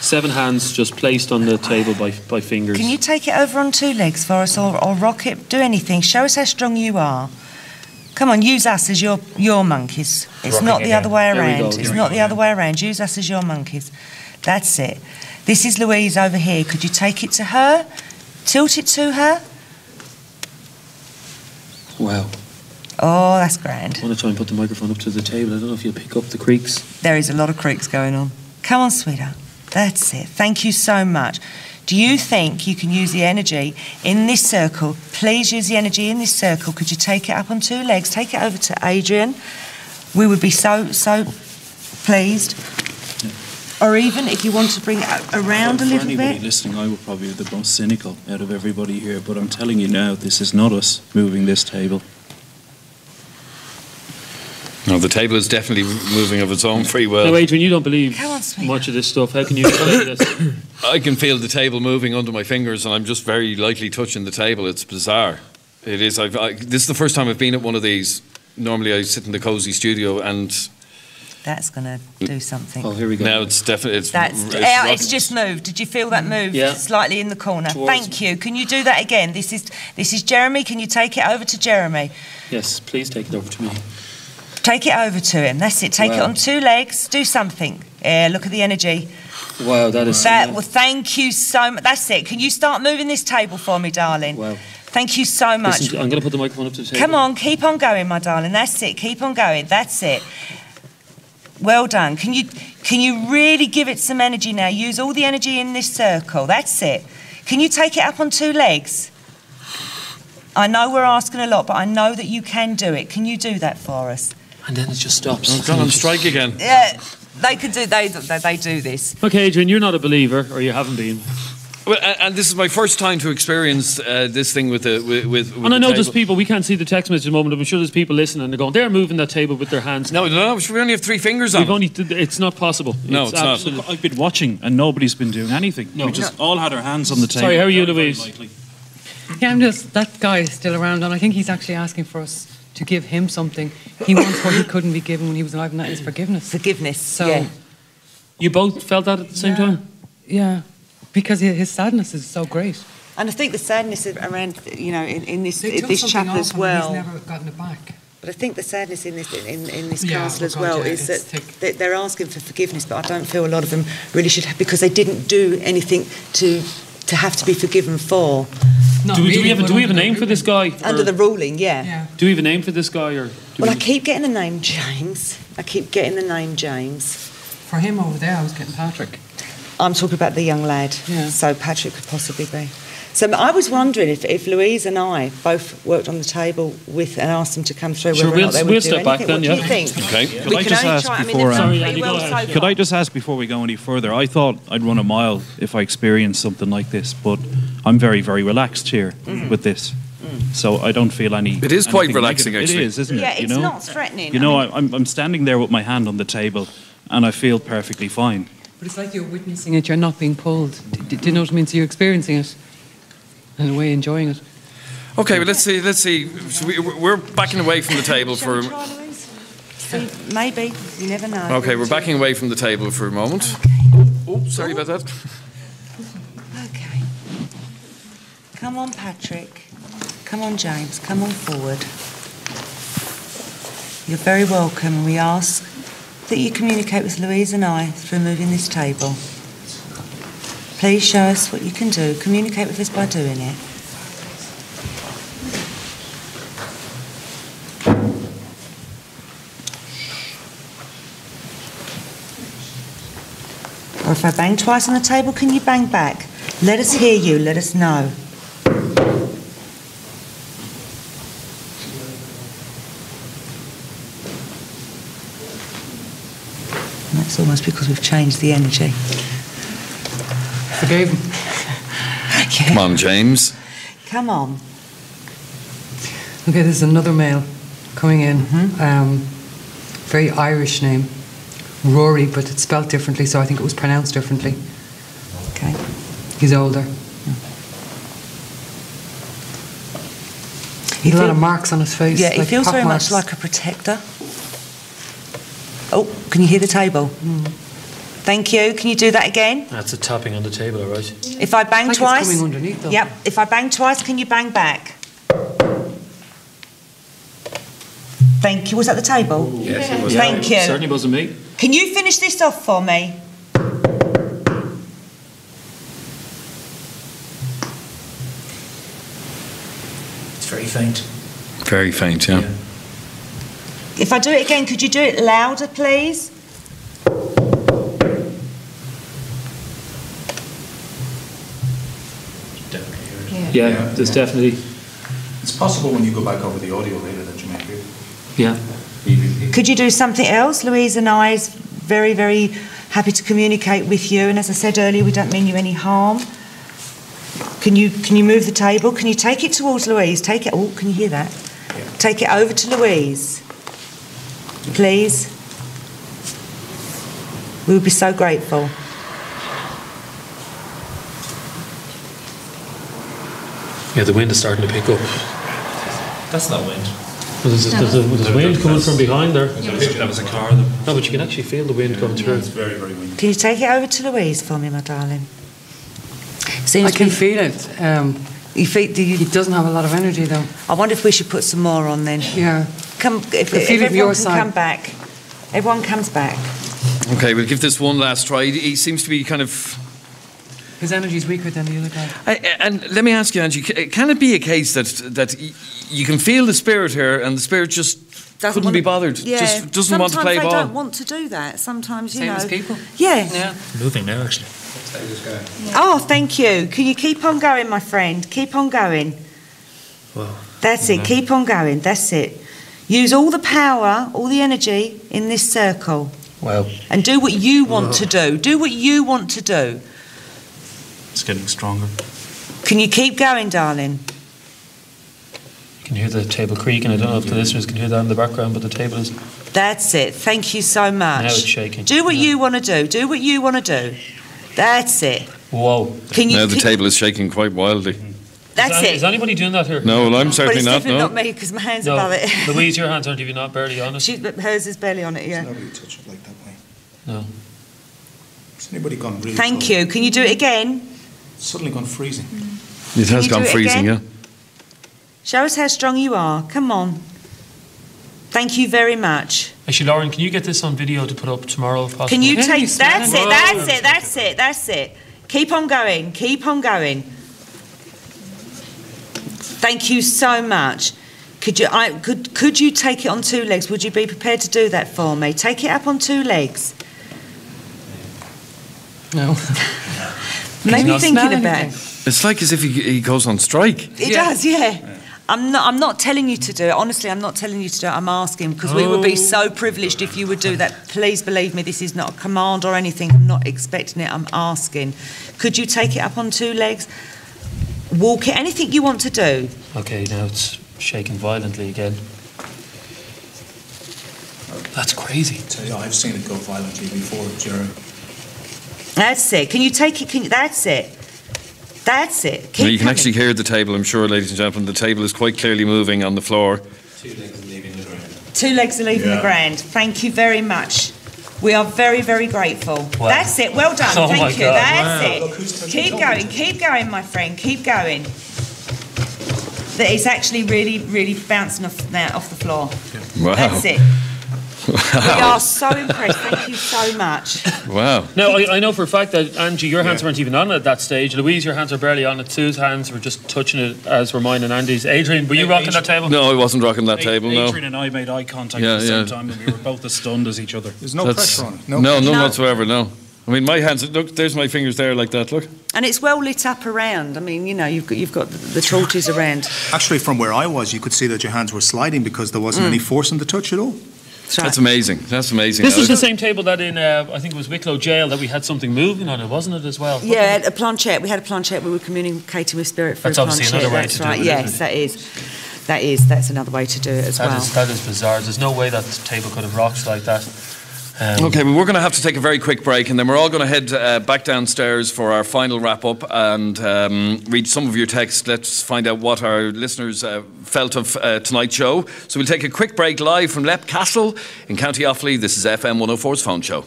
seven hands just placed on the table by by fingers. Can you take it over on two legs for us, or, or rock it? Do anything. Show us how strong you are. Come on, use us as your your monkeys. It's Rocking not it the other way around. It's not the other way around. Use us as your monkeys. That's it. This is Louise over here. Could you take it to her? Tilt it to her. Wow. Oh, that's grand. I want to try and put the microphone up to the table. I don't know if you'll pick up the creaks. There is a lot of creaks going on. Come on, sweetheart. That's it. Thank you so much. Do you think you can use the energy in this circle? Please use the energy in this circle. Could you take it up on two legs? Take it over to Adrian. We would be so, so pleased. Or even if you want to bring it around a little bit. For anybody listening, I will probably be the most cynical out of everybody here, but I'm telling you now, this is not us moving this table. No, the table is definitely moving of its own free will. Now, Adrian, you don't believe on, much of this stuff. How can you explain this? I can feel the table moving under my fingers, and I'm just very lightly touching the table. It's bizarre. It is. I've, I, this is the first time I've been at one of these. Normally, I sit in the cozy studio, and That's going to do something. Oh, here we go. now it's definitely it's. That's it's yeah, it's just moved. Did you feel that move Yeah. slightly in the corner? Towards Thank you. Can you do that again? This is this is Jeremy. Can you take it over to Jeremy? Yes, please take it over to me. Take it over to him. That's it. Take it on two legs. Do something. Yeah, look at the energy. Wow, that is. That well, thank you so much. That's it. Can you start moving this table for me, darling? Wow. Thank you so much. Listen, I'm going to put the microphone up to the table. Come on, keep on going, my darling. That's it. Keep on going. That's it. Well done. Can you can you really give it some energy now? Use all the energy in this circle. That's it. Can you take it up on two legs? I know we're asking a lot, but I know that you can do it. Can you do that for us? And then it just stops. Oh, gone on strike again. Yeah, they could do. They they, they do this. Okay, Adrian, you're not a believer, or you haven't been. Well, and, and this is my first time to experience uh, this thing with the with. with, with And I know table. there's people, we can't see the text message at the moment, I'm sure there's people listening and they're going, they're moving that table with their hands. No, no, we only have three fingers on We've it. only, it's not possible. No, it's not. Look, I've been watching and nobody's been doing anything. No. We just all had our hands on the table. Sorry, how are you, Very, very Louise? Yeah, I'm just that guy is still around, and I think he's actually asking for us to give him something. He wants what he couldn't be given when he was alive, and that is forgiveness. Forgiveness. So, yeah. You both felt that at the same Yeah. time? yeah, because his sadness is so great. And I think the sadness around, you know, in, in this They took this something chapel off as well. He's never gotten it back. But I think the sadness in this in, in this Yeah, council oh as God, well yeah, is that they, they're asking for forgiveness, but I don't feel a lot of them really should have, because they didn't do anything to to have to be forgiven for. Not do, we, do, we have, a- do we have a name for this guy? Under Or the ruling, yeah. Yeah. Do we have a name for this guy? or do Well, I keep getting the name James. I keep getting the name James. For him over there, I was getting Patrick. I'm talking about the young lad. Yeah. So Patrick could possibly be. So I was wondering if, if Louise and I both worked on the table with and asked them to come through. Sure, we'll- they we'll would do step back anything. then, What do you think? Okay. Could We I just ask try- I mean, before? Sorry, Andy, well so Could I just ask before we go any further? I thought I'd run a mile if I experienced something like this, but I'm very, very relaxed here Mm-hmm. with this. So I don't feel any. It is quite relaxing, negative. actually. It is, isn't Yeah, it? You it's know, not threatening. you I know, mean- I, I'm, I'm standing there with my hand on the table, and I feel perfectly fine. But it's like you're witnessing it, you're not being pulled. Do, do you know what I mean? So you're experiencing it, and in a way enjoying it. Okay, well, let's see. Let's see. So we, we're backing away from the table for. we try, See, maybe. You never know. Okay, we're backing away from the table for a moment. Oh, sorry about that. Okay. Come on, Patrick. Come on, James. Come on forward. You're very welcome. We ask that you communicate with Louise and I through moving this table? Please show us what you can do. Communicate with us by doing it. Or if I bang twice on the table, can you bang back? Let us hear you, let us know. And that's almost because we've changed the energy. Forgave him. Come on, James. Come on. Okay, there's another male coming in. Mm-hmm. Um, very Irish name. Rory, but it's spelled differently, so I think it was pronounced differently. Okay. He's older. He had a lot of marks on his face. Yeah, he feels very marks. much like a protector. Oh, can you hear the table? Hmm. Thank you. Can you do that again? That's a tapping on the table, all right? If I bang Like it's twice. coming underneath, though. Yep. If I bang twice, can you bang back? Thank you. Was that the table? Yes, it was. Thank you. Certainly wasn't me. Can you finish this off for me? It's very faint. Very faint, yeah. If I do it again, could you do it louder, please? Yeah, there's definitely. It's possible when you go back over the audio later that you might hear. Yeah. Could you do something else? Louise and I is very, very happy to communicate with you. And as I said earlier, we don't mean you any harm. Can you can you move the table? Can you take it towards Louise? Take it. Oh, can you hear that? Yeah. Take it over to Louise, please. We would be so grateful. Yeah, the wind is starting to pick up. That's not wind. Well, there's, there's, a, there's wind coming from behind there. Yeah. That was a car. That No, but you can actually feel the wind coming through. It's very, very windy. Can you take it over to Louise for me, my darling? Seems I can be- feel it. Um, You feel, he doesn't have a lot of energy, though. I wonder if we should put some more on then. Yeah. Come, if, I if everyone your can side. come back. Everyone comes back. Okay, we'll give this one last try. He- He seems to be kind of. His energy is weaker than the other guy. I- And let me ask you, Angie, can it be a case that that you can feel the spirit here, and the spirit just couldn't want be bothered, Yeah. just doesn't want to Sometimes play they ball? don't want to do that. Sometimes you Same know. as people. Yeah. Yeah. Moving now, actually. Oh, thank you. Can you keep on going, my friend? Keep on going. Well, That's it. Keep on going. That's it. Use all the power, all the energy in this circle, Wow. and do what you want to do. Do what you want to do. It's getting stronger. Can you keep going, darling? You can hear the table creaking. I don't know if the listeners can hear that in the background, but the table is. That's it. Thank you so much. Now it's shaking. Do what you want to do. Do what you want to do. That's it. Whoa. Can you? now the can- table is shaking quite wildly. That's is, it. Is anybody doing that here? No, well, I'm but certainly it's not. definitely No. not me because my hands No, above it. Louise, your hands aren't even not barely on it. She, hers is barely on it. Yeah. Nobody touch it like that way. No. Has anybody gone really Thank cold? you. Can you do it again? It's suddenly gone freezing. Mm. It has gone it freezing, again? yeah. Show us how strong you are. Come on. Thank you very much. Actually, Lauren, can you get this on video to put up tomorrow if possible? Can you Yeah, take? you smell That's it. it. That's it. That's it. That's it. Keep on going. Keep on going. Thank you so much. Could you? I could. Could you take it on two legs? Would you be prepared to do that for me? Take it up on two legs. No. Maybe not thinking smell about. anything. It's like as if he, he goes on strike. It Yeah. does, yeah. I'm not. I'm not telling you to do it. Honestly, I'm not telling you to do it. I'm asking because we would be oh. so privileged if you would do that. Please believe me. This is not a command or anything. I'm not expecting it. I'm asking. Could you take it up on two legs? Walk it. Anything you want to do. Okay, now it's shaking violently again. That's crazy. Tell you, I've seen it go violently before, Jerry. That's it. Can you take it? Can you, that's it. That's it. Now, you can coming. actually hear the table, I'm sure, ladies and gentlemen. The table is quite clearly moving on the floor. Two legs are leaving the ground. Two legs are leaving the ground. Thank you very much. We are very, very grateful. Wow. That's it. Well done. Oh Thank my you. God. That's Wow. it. Look Keep going. table. Keep going, my friend. Keep going. That it's actually really, really bouncing off now off the floor. Wow. That's it. We are so impressed. Thank you so much. Wow. Now, I, I know for a fact that, Angie, your hands weren't even on it at that stage. Louise, your hands are barely on it. Sue's hands were just touching it, as were mine and Andy's. Adrian, were you rocking that table? No, I wasn't rocking that table. No. Adrian and I made eye contact Yeah, at the same yeah. time, and we were both as stunned as each other. There's no That's- pressure on it. No, no, none whatsoever. No. I mean, my hands. Look, there's my fingers there, like that. Look. And it's well lit up around. I mean, you know, you've got, you've got the, the torches around. Actually, from where I was, you could see that your hands were sliding because there wasn't Mm. any force in the touch at all. That's amazing. That's amazing. This I is the same table that in, uh, I think it was Wicklow Jail, that we had something moving on it, wasn't it, as well? Yeah, a planchette. We had a planchette. We were communicating with spirit through That's a obviously planchette. another way That's to do right. it, Yes, that is. That is. That's another way to do it as That well. is- that is bizarre. There's no way that table could have rocked like that. Um, Okay, well, we're going to have to take a very quick break, and then we're all going to head uh, back downstairs for our final wrap up and um, read some of your texts. Let's find out what our listeners uh, felt of uh, tonight's show. So we'll take a quick break live from Leap Castle in County Offaly. This is FM 104's phone show.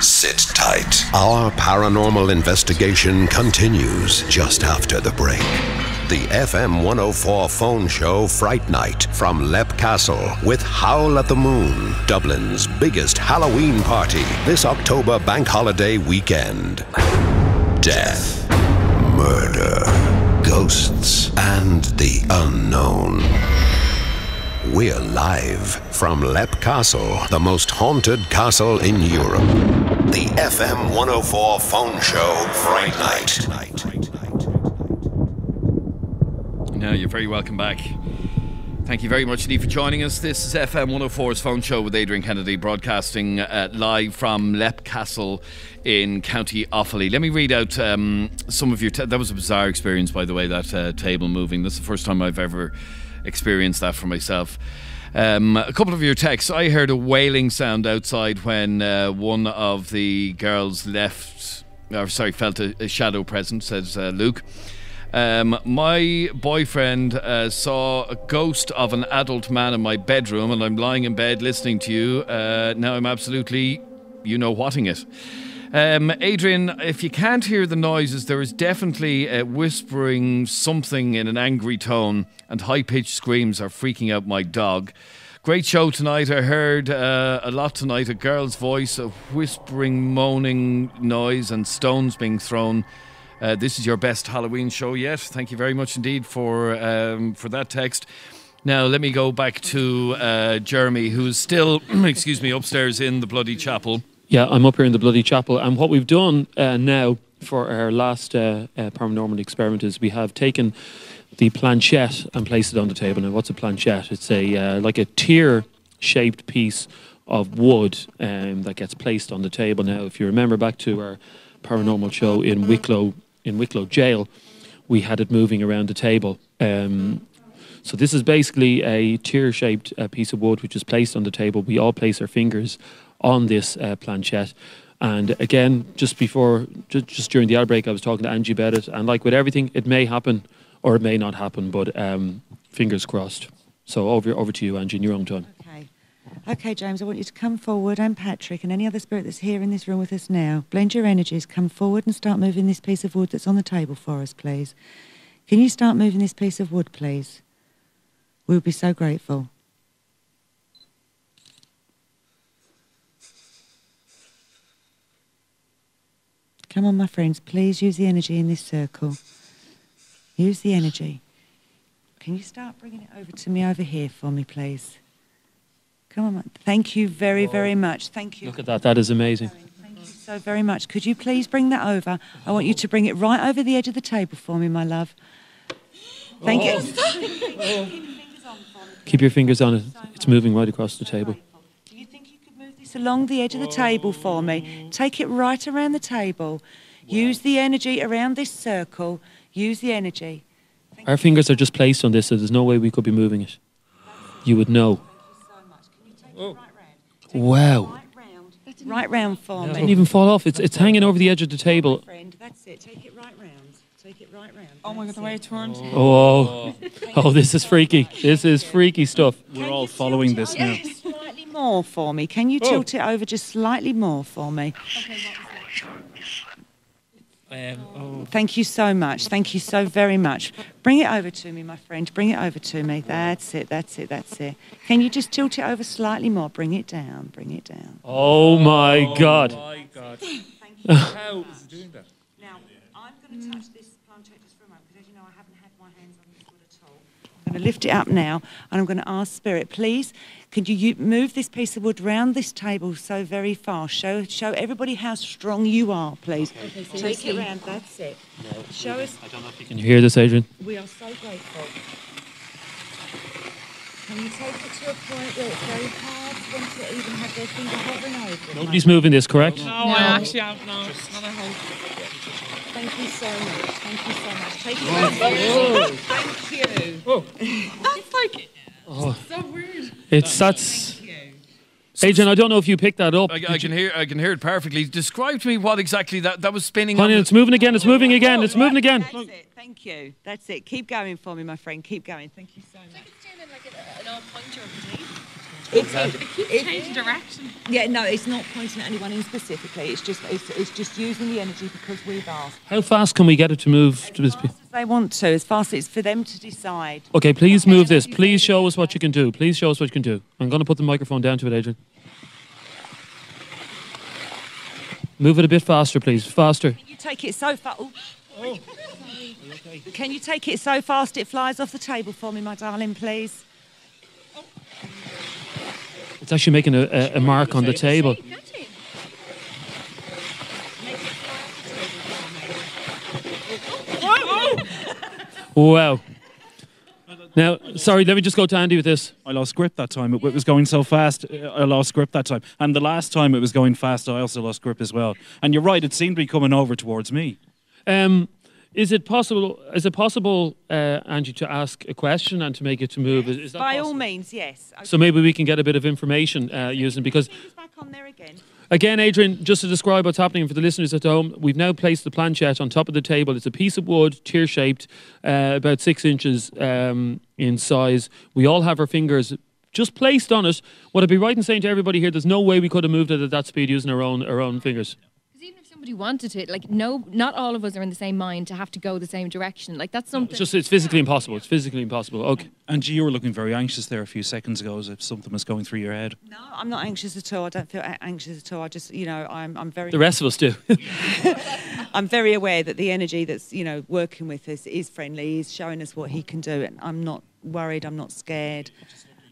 Sit tight. Our paranormal investigation continues just after the break. The FM 104 phone show Fright Night from Leap Castle with Howl at the Moon, Dublin's biggest Halloween party this October bank holiday weekend. Death, murder, ghosts, and the unknown. We're live from Leap Castle, the most haunted castle in Europe. The FM 104 phone show Fright Night. Now, you're very welcome back. Thank you very much indeed for joining us. This is FM 104's phone show with Adrian Kennedy, broadcasting uh, live from Leap Castle in County Offaly. Let me read out um, some of your. That was a bizarre experience, by the way, that uh, table moving. That's the first time I've ever experienced that for myself. Um, a couple of your texts. I heard a wailing sound outside when uh, one of the girls left, or sorry, felt a, a shadow presence, says uh, Luke. Um, my boyfriend uh, saw a ghost of an adult man in my bedroom, and I'm lying in bed listening to you. Uh, now I'm absolutely, you know, whatting it. Um, Adrian, if you can't hear the noises, there is definitely whispering something in an angry tone, and high pitched screams are freaking out my dog. Great show tonight. I heard uh, a lot tonight a girl's voice, a whispering, moaning noise, and stones being thrown. Uh, this is your best Halloween show yet. Thank you very much indeed for um, for that text. Now let me go back to uh, Jeremy, who's still, excuse me, upstairs in the bloody chapel. Yeah, I'm up here in the bloody chapel, and what we've done uh, now for our last uh, uh, paranormal experiment is we have taken the planchette and placed it on the table. Now, what's a planchette? It's a uh, like a tear-shaped piece of wood um, that gets placed on the table. Now, if you remember back to our paranormal show in Wicklow in Wicklow Jail, we had it moving around the table. Um, so this is basically a tear-shaped uh, piece of wood which is placed on the table. We all place our fingers on this uh, planchette. And again, just before, just, just during the outbreak, I was talking to Angie about it. And like with everything, it may happen or it may not happen, but um, fingers crossed. So over, over to you, Angie, in your own time. Okay. James, I want you to come forward, and Patrick, and any other spirit that's here in this room with us now. Blend your energies, come forward and start moving this piece of wood that's on the table for us, please. Can you start moving this piece of wood, please? We would be so grateful. Come on, my friends, please use the energy in this circle. Use the energy. Can you start bringing it over to me over here for me, please? Come on. Thank you very, very much. Thank you. Look at that. That is amazing. Thank you so very much. Could you please bring that over? I want you to bring it right over the edge of the table for me, my love. Thank you. Oh. Keep your fingers on it. It's moving right across the table. Do you think you could move this along the edge of the table for me. Take it right around the table. Use the energy around this circle. Use the energy. Our fingers are just placed on this, so there's no way we could be moving it. You would know. Oh. Wow. Right round for me. It didn't even fall off. It's, it's hanging over the edge of the table. Friend, that's it. Take it right round. Take it right round. Oh my god, the way it turned. Oh. oh, oh, this is freaky. This is freaky stuff. We're all following this now. Slightly more for me. Can you Oh. tilt it over just slightly more for me? Um, Thank you so much. Thank you so very much. Bring it over to me, my friend. Bring it over to me. That's it. That's it. That's it. Can you just tilt it over slightly more? Bring it down. Bring it down. Oh my God. my God. Thank you. How is it doing that? Now, I'm going to touch this planchette just for a moment because, as you know, I haven't had my hands on this wood at all. I'm going to lift it up now and I'm going to ask Spirit, please, could you move this piece of wood round this table so very fast? Show show everybody how strong you are, please. Okay, so Take it Ricky- round, that's it. Show us. I don't know if you Can you hear this, Adrian? We are so grateful. Can you take it to a point where it's very hard for them to even have their finger hovering over it? Nobody's moving this, correct? No, I actually have no. Not a hope. Thank you so much. Thank you so much. Take Whoa. it. Thank you. Oh, that's like Oh. so weird. It's that's. Adrian, I don't know if you picked that up. I, I can hear I can hear it perfectly. Describe to me what exactly that, that was spinning. Honey, on it's moving again. It's moving again. It's moving again. That's it. Thank you. That's it. Keep going for me, my friend. Keep going. Thank you so much. It's, It keeps changing direction. Yeah, no, it's not pointing at anyone in specifically. It's just it's, it's just using the energy because we've asked. How fast can we get it to move to this? pe- If they want to, as fast as it's for them to decide. Okay, please move this. Please show us what you can do. Please show us what you can do. I'm going to put the microphone down to it, Adrian. Move it a bit faster, please. Faster. Can you take it so far? Oh. Can you take it so fast it flies off the table for me, my darling, please? It's actually making a, a, a mark on the table. Wow. Now, sorry, let me just go to Andy with this. I lost grip that time. It, was going so fast. I lost grip that time. And the last time it was going fast, I also lost grip as well. And you're right, it seemed to be coming over towards me. Um, is it possible? Is it possible, uh, Angie, to ask a question and to make it to move? Is, is that By all means, yes. So maybe we can get a bit of information uh, using because back on there again. Again, Adrian, just to describe what's happening for the listeners at home, we've now placed the planchette on top of the table. It's a piece of wood, tear shaped, uh, about six inches um, in size. We all have our fingers just placed on it. What I'd be right in saying to everybody here, there's no way we could have moved it at that speed using our own our own fingers. Somebody wanted to, like, no, not all of us are in the same mind to have to go the same direction. Like, that's something. It's just it's physically impossible. It's physically impossible. Okay. Angie, you were looking very anxious there a few seconds ago as if something was going through your head. No, I'm not anxious at all. I don't feel anxious at all. I just, you know, I'm, I'm very. The rest of us do. I'm very aware that the energy that's, you know, working with us is friendly. He's showing us what he can do, and I'm not worried. I'm not scared.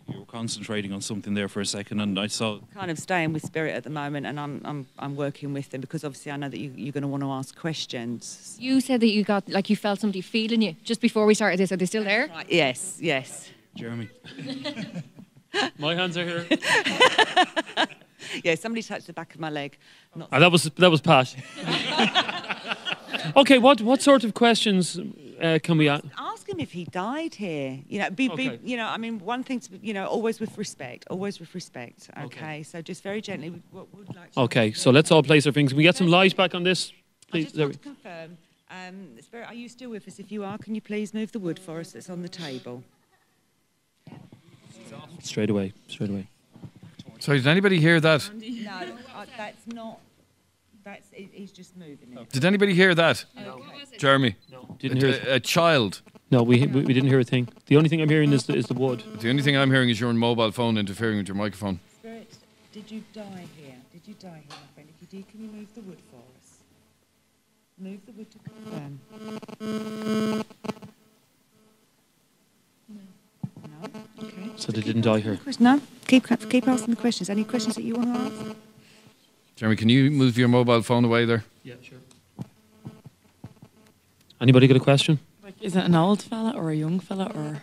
You were concentrating on something there for a second, and I saw Kind of staying with spirit at the moment, and I'm, I'm, I'm working with them because obviously I know that you, you're going to want to ask questions. You said that you got, like, you felt somebody feeling you just before we started this. Are they still there? Yes, yes. Jeremy. My hands are here. yeah, somebody touched the back of my leg. Not Ah, that was that was Pat. okay, what what sort of questions uh, can we ask? Ask if he died here. You know, be, Okay. be you know, I mean, one thing to, you know, always with respect, always with respect. Okay, so just very gently. We would would like to Okay, so let's all place our things. Can we get some light back on this, I please? just There want we- to confirm. Um, Spirit, are you still with us? If you are, can you please move the wood for us that's on the table? Straight away, straight away. Sorry, did anybody hear that? No, uh, that's not. That's he's just moving it. Did anybody hear that? No. Jeremy? No. Didn't a, hear it. a, a child. No, we, we we didn't hear a thing. The only thing I'm hearing is the, is the wood. The only thing I'm hearing is your mobile phone interfering with your microphone. Spirit, did you die here? Did you die here, my friend? If you did, can you move the wood for us? Move the wood to confirm. Um. No. Okay. So they didn't die here. Question- No. Keep keep asking the questions. Any questions that you want to ask? Jeremy, can you move your mobile phone away there? Yeah, sure. Anybody got a question? Like, is it an old fella or a young fella or?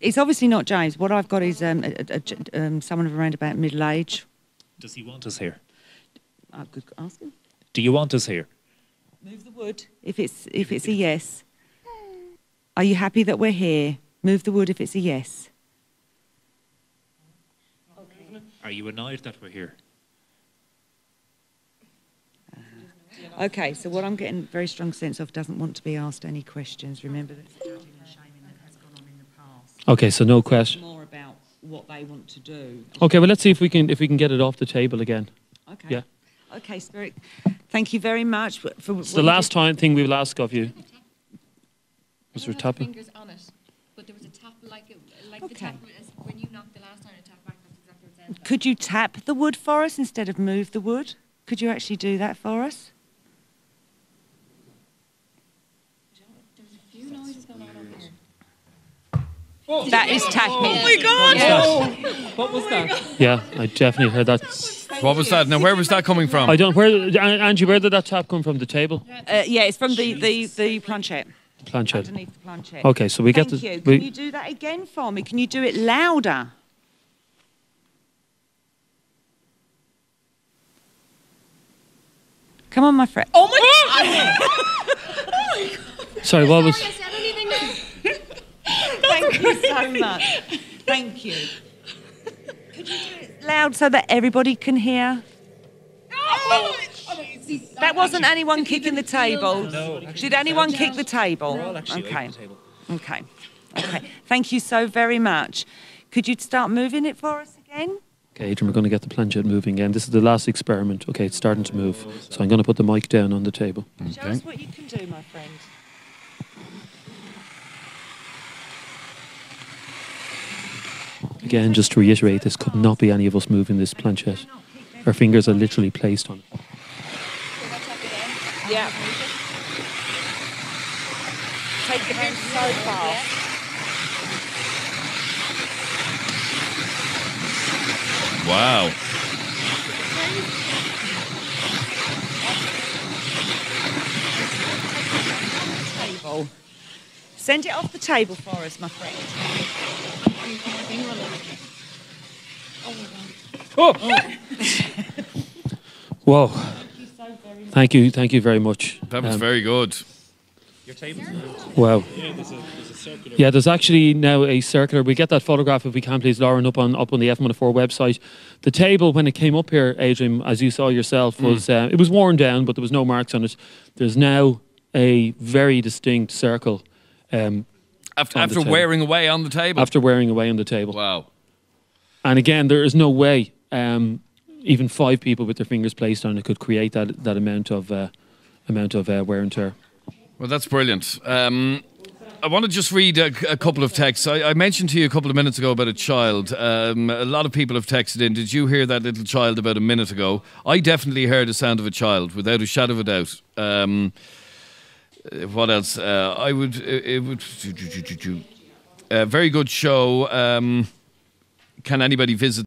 It's obviously not James. What I've got is um, a, a, a- um, someone of around about middle age. Does he want us here? I could ask him. Do you want us here? Move the wood if it's if it's a yes. Are you happy that we're here? Move the wood if it's a yes. Are you annoyed that we're here? Okay, so what I'm getting a very strong sense of doesn't want to be asked any questions. Remember that judging and shaming that has gone on in the past. Okay, so no question. More about what they want to do. Okay, well let's see if we can if we can get it off the table again. Okay. Yeah. Okay, Spirit. Thank you very much for. for It's the last time thing we will ask of you. Was there tapping? Fingers on it, but there was a tap like it, like the tap when you knocked the last time and tap back. That's exactly what it sounds Could you tap the wood for us instead of move the wood? Could you actually do that for us? There's a few noises going on over here. That is tapping. Oh my God! Yeah. What was that? Yeah, I definitely heard that. What was that? Now, where was that coming from? I don't. Where, An- Angie? Where did that tap come from? The table, Uh, yeah, it's from the, the, the planchette. planchette. Underneath the planchette. Okay, so we get Thank the. you. we- Can you do that again for me? Can you do it louder? Come on, my friend. Oh my god! Sorry, what was? Thank you so much. Thank you. Could you do it loud so that everybody can hear? Oh, oh, that wasn't anyone kicking the table. No. Did anyone kick the table? We're all actually okay. over the table. Okay. Okay. Thank you so very much. Could you start moving it for us again? Okay, Adrian, we're going to get the planchette moving again. This is the last experiment. Okay, it's starting to move. So I'm going to put the mic down on the table. Show us what you can do, my friend. Again, just to reiterate, this could not be any of us moving this planchette. Our fingers are literally placed on it. Yeah. Take your hands so far. Wow. Table. Send it off the table for us, my friend. Whoa. Thank you, thank you very much. That was Um, very good. Your table's Wow. Yeah, there's a, there's a circular. Yeah, there's actually now a circular. We get that photograph if we can, please, Lauren, up on up on the F104 website. The table when it came up here, Adrian, as you saw yourself, was uh, it was worn down, but there was no marks on it. There's now a very distinct circle. Um, After, after wearing away on the table. after wearing away on the table. Wow. And again, there is no way um, even five people with their fingers placed on it could create that that amount of uh, amount of uh, wear and tear. Well, that's brilliant. Um, I want to just read a, a couple of texts. I, I mentioned to you a couple of minutes ago about a child. Um, a lot of people have texted in. Did you hear that little child about a minute ago? I definitely heard the sound of a child, without a shadow of a doubt. Um, what else? Uh, I would. It, it would. Uh, very good show. Um, can anybody visit?